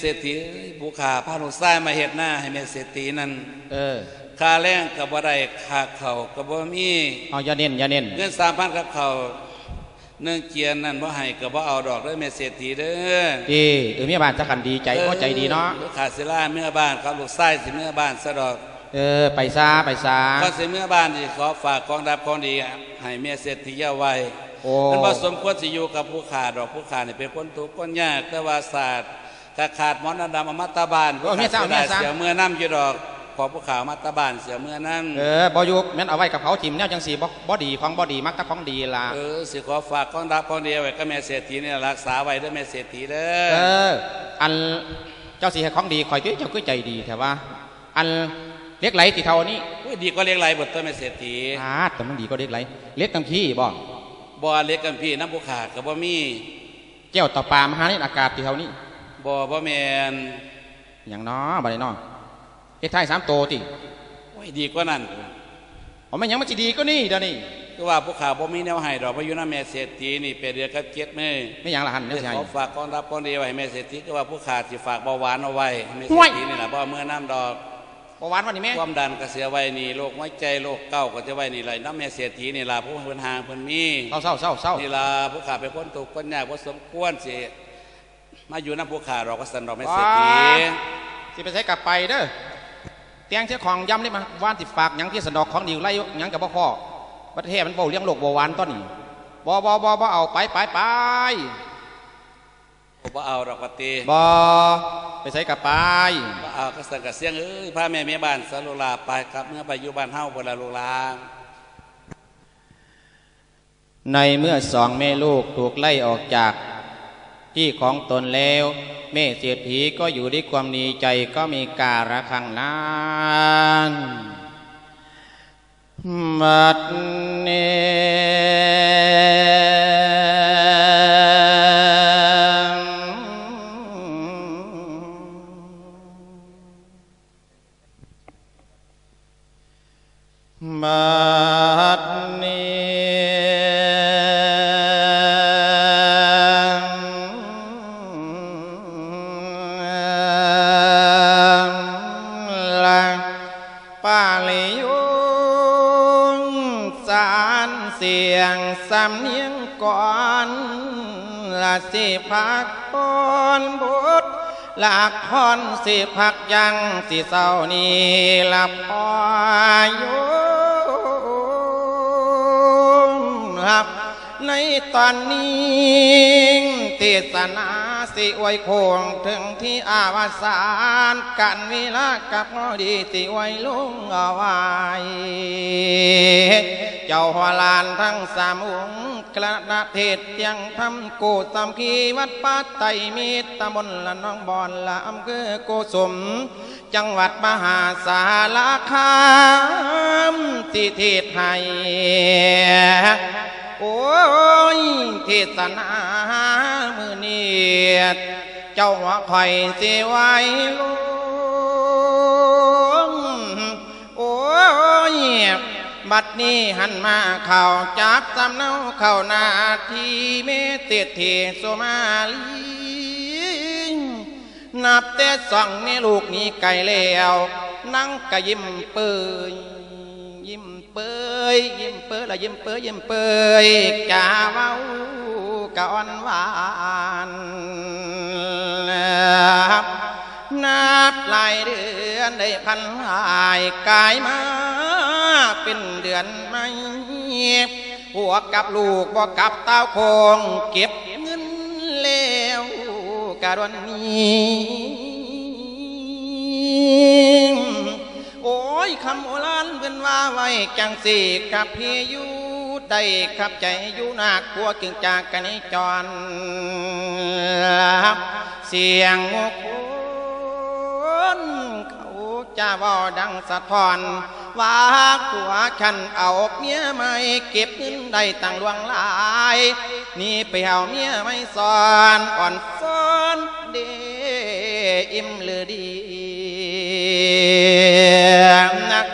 เศรษฐีบุขาพาลูกชายมาเห็ดหน้าให้แม่เศรษฐีนั่นเออค่าแรงกับบ่ได้ค่าเขาวกับบ่มีเอาอย่าเน้นอย่าเน้นเงินสามพันกับเขาวเนื่องเกียนนั่นบ่ให้กับบ่เอาดอกเด้อแม่เศรษฐีเด้อดีเออเมียบ้านจะกันดีใจก็ใจดีเนาะลูกค้าสิลาเมื่อบ้านครับลูกชายสิเมื่อบ้านซะดอก เออไปซาไปซาก็สิเมื่อบ้านสิขอฝากกองดับของดีให้แม่เศรษฐีเอาไว้โอ้มันบ่สมควรสิอยู่กับผู้ขาดอกผู้ขานี่เป็นคนทุกข์คนยากแต่ว่าศาสตร์ ถ้าขาดหมอนดำอมตะบานโอ้เมียซาผู้เมียขาซาเสียเมื่อน้ำอยู่ดอกขอผู้ขามาตะบานเสียเมื่อนั้นเออบอยุกแม่นเอาไว้กับเขาทิมแนวจังสีบ่บ่ดีของบ่ดีมักแต่ของดีล่ะเออสิขอฝากกองดับกองเดียวไว้ก็แม่เศรษฐีนี่รักษาไว้ด้วยแม่เศรษฐีเด้เออออันเจ้าสีให้ของดีคอยคือเจ้าคือใจดีแต่ว่า อันเล็กไหลที่เท่านี้อุ้ยดีก็เรียกไรบทตัวแม่เศรษฐีอาแต่มันดีก็เล็กไหลเล็กกังขี้บ่บ่เล็กกันพี่น้ำผู้ขาดกับบ่มีเจ้าต่อปลามหาในอากาศที่เท่านี้ บ่บ่แมนอย่างน้อบัดนี้น้อเฮ็ดไทยสามโตติโอ้ยดีกว่านั้นเอาไม่นหยังมันสิดีก็นี่เดี๋ยวนี้คือว่าผู้ขาบ่มีแนวให้ดอกเพราะอยู่น้ำแม่เศรษฐีนี่เป็นเดือนกับเจ็ดมื้อไม่หยังละหันเดี๋เนี่ยยวสิให้ขอฝากกองดับกองเดียวไว้ให้แม่เศรษฐีก็ว่าผู้ขาดสิฝากเบาหวานเอาไว้ให้แม่เศห่รวยษฐีนี่ล่ะบ่เอามื่อน้ำดอกบ่หวานวันนี้แม่ความดันก็เสียไว้นี่โรคหัวใจโรคเก้าก็จะไว้นี่เลยน้ำแม่เศรษฐีนี่ล่ะผู้เพิ่นหางเพิ่นมีเศร้าเศร้าเศร้าเศร้านี่ล่ะผู้ขาเป็นคนถูกข์คนยากบ่สมควรสิ มาอยู่น้ำผู้ขาดอกก็สันดอกแม่เศรษฐีสิไปใช้กลับไปเด้อเตียงเชี่ยของย้ำนี่มาว่านติฝากหยังที่สนดอกของดีไล่หยังกับพ่อประเทศมันเบาเลี้ยงโลกเบาหวานต้นนี้บ่บ่บ่บ่เอาไปไปไปผมบ่เอาดอกปฏิบ่ไปใช้กลับไปบ่เอาก็สั่งกับเสียงเอ้ยพาแม่แม่บ้านสรุลาไปกลับเมื่อไปอยู่บ้านเฮาบ่ละลูกหลานในเมื่อสองแม่ลูกถูกไล่ออกจาก ที่ของตนแล้วแม่เศรษฐีก็อยู่ด้วยความดีใจก็มีการะคังนานบัดนี้ พักพอนบุตรหลักพรสิพักยังสิเศร้านี้ละพอยุรับในตอนนี้เทศนา สิอวยโคงถึงที่อาวสานกันเวลากับพอดีสิอวยลุงเอาไว้เจ้าหัวลานทั้งสามองค์กระนาเทศยังทำโกสามขีวัดป้าไตมีตำบลละน้องบอนละอำเภอโกสม จังหวัดมหาสารคามที่เทศไทย โอ้ยเทศนามือเนียด เจ้าหัวไข่เสียไว้ลุงโอ้ยบัดนี้หันมาเข่าจับสำเนาเข้านาทีเมเตเทโสมาลีนับแต่สองนี่ลูกนี้ไก่แล้ว นั่งกะยิ้มเปืยยิ้ม เปยยิ้มเปยละยิ้มเปยยิ้มเปยกาเว้ากะอ่อนหวานนับหลายเดือนได้พันหายกายมาเป็นเดือนไม่หัวกับลูกบ่กับเต้าคงเก็บเงินแล้วกะดวนนี้ ยคำโอรานเป็นว่าไว้จังสีกับพี่อยู่ได้ขับใจอยู่นากลัวกึ่งจากกันนิจรเสียงโงคนเขาจะเว่ดังสะท้อนว่าผัวฉันเอาเมียไม่เก็บเงินได้ตั้งลวงลายนี่ไปเอาเมียไม่สอนอ่อนซ้อนเดอิ่มหรือดี นัก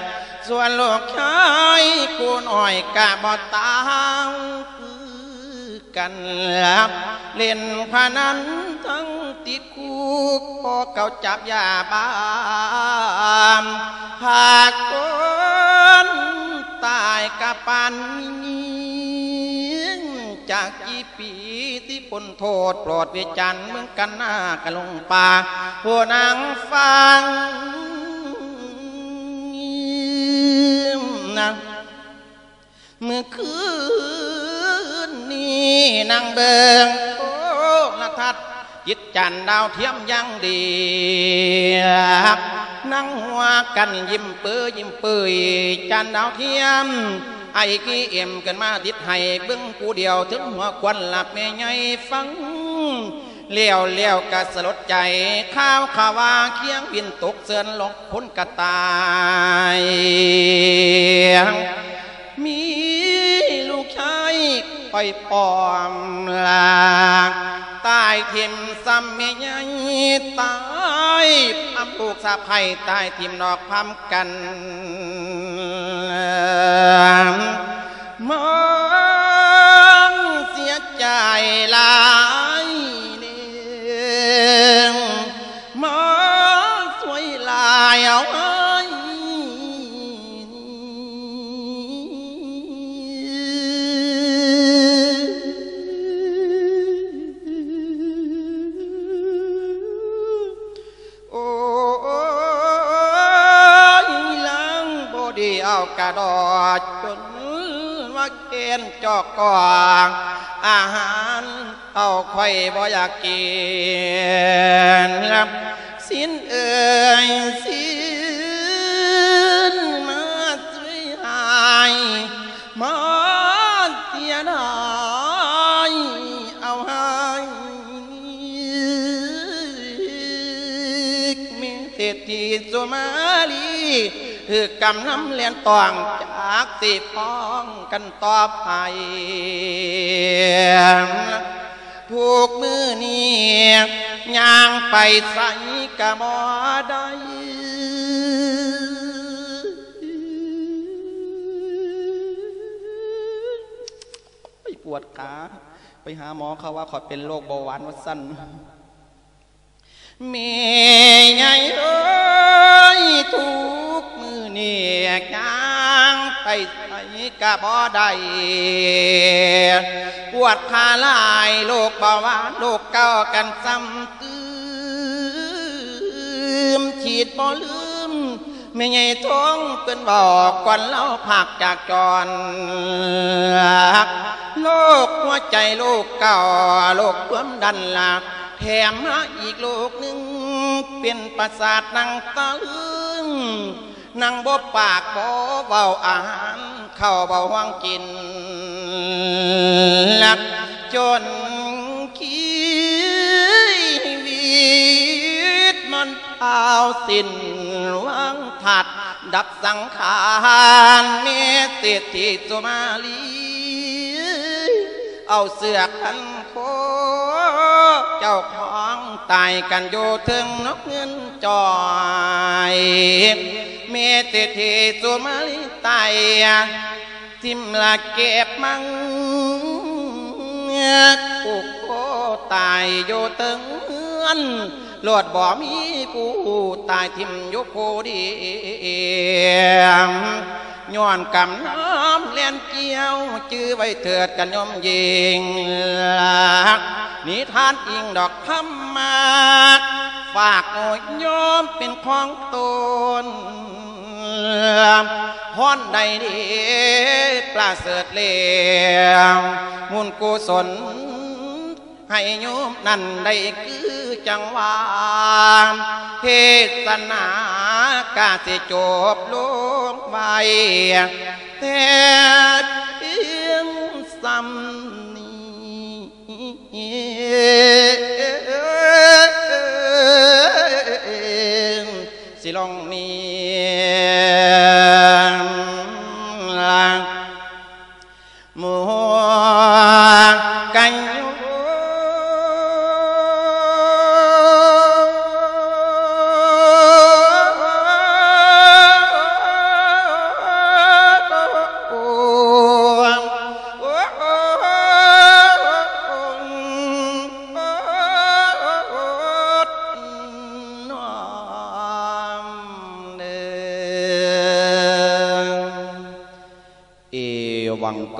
ส่วนลูกชายกูน้อยกะบ่ตางคือกันลับเล่นพนันทั้งติดคุกพอเก่าจับยาบ้ามหากคนตายกับปันยิงจากกี ปีที่ปนโทษโปรดเวจันทร์เมืองกันหน้ากะลงป่าผู้นางฟังนะเมื่อคืนนี้นางเบิงโอ้ละทัดจิตจันดาวเทียมยังดีนั่งหัวกันยิ้มเปื้อยิ้มเปื่อยจันดาวเทียม ไอ้กี้เอ็มกันมาติดให้เบิ้งกูเดียวถึงหัวควันหลับแม่ใหญ่ฟังเลี้ยวเลี้ยวกะสลดใจ ข้าวขาวาเคียงบินตกเสือนลงพ้นกระตายมีลูกชายไปปลอมลากตายทิมซ้ำเมียตายอำลูกสะไพตายทิมนอกพำกัน ก่ออาหารเอาไข่บ่อยากกินสิ้นเอ่ยสิ้นมาช่วยหายมาเตียนหายเอาหายมีเศรษฐีโซมาลีคือกำน้ำเลียนตองจากสิพ้องกัน ต่อไปถูกมือนี้ย่างไปใส่กะบ่ได้ปวดขาไปหาหมอเขาว่าขอเป็นโรคเบาหวานวัดสั้นเมีไงเอ้ยทุกมือเนี่ยยางไป กะบ่ได้ปวดขาลายโรคเบาหวานโรคเก้ากันซ้ำตืมฉีดบ่ลืมไม่ไงท้องเป็นบอกก่อนเล่าผักจากจรโลกหัวใจโลกเก่าโลกความดันหลักแถมมาอีกโลกหนึ่งเป็นประสาทนังตะลึง นั่งบ่ปากบ่เบาอาหารเข้าเบาห้องกินลักจนขี้วิตมันเท้าสิ้นวังถัด ดับสังขารเมตเศรษฐีสุมาลี เอาเสือกพันโคเจ้าของตายกันอยู่ถึงนกเงินจอยเมตเศรษฐีสุมาลิตายทิมละเก็บมังกูโคตายอยู่ถึงเงิน ลดบ่มีผู้ตายทิมยู่โคเดียวย้อนกำน้ำเลียนเกี่ยว จื้อไว้เถิดกันยมยิงลักนิทานอิงดอกคำมาฝากโอยโยมเป็นของตนฮ้อนใดดีปลาเสดเลวมุนกุศล ให้โยมนั่นได้คือจังหวาเทศนากาสิจบลงไปแต่เพียงซ้ำนีสิลองมี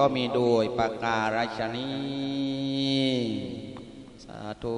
ก็มีโดยประการชนีสาธุ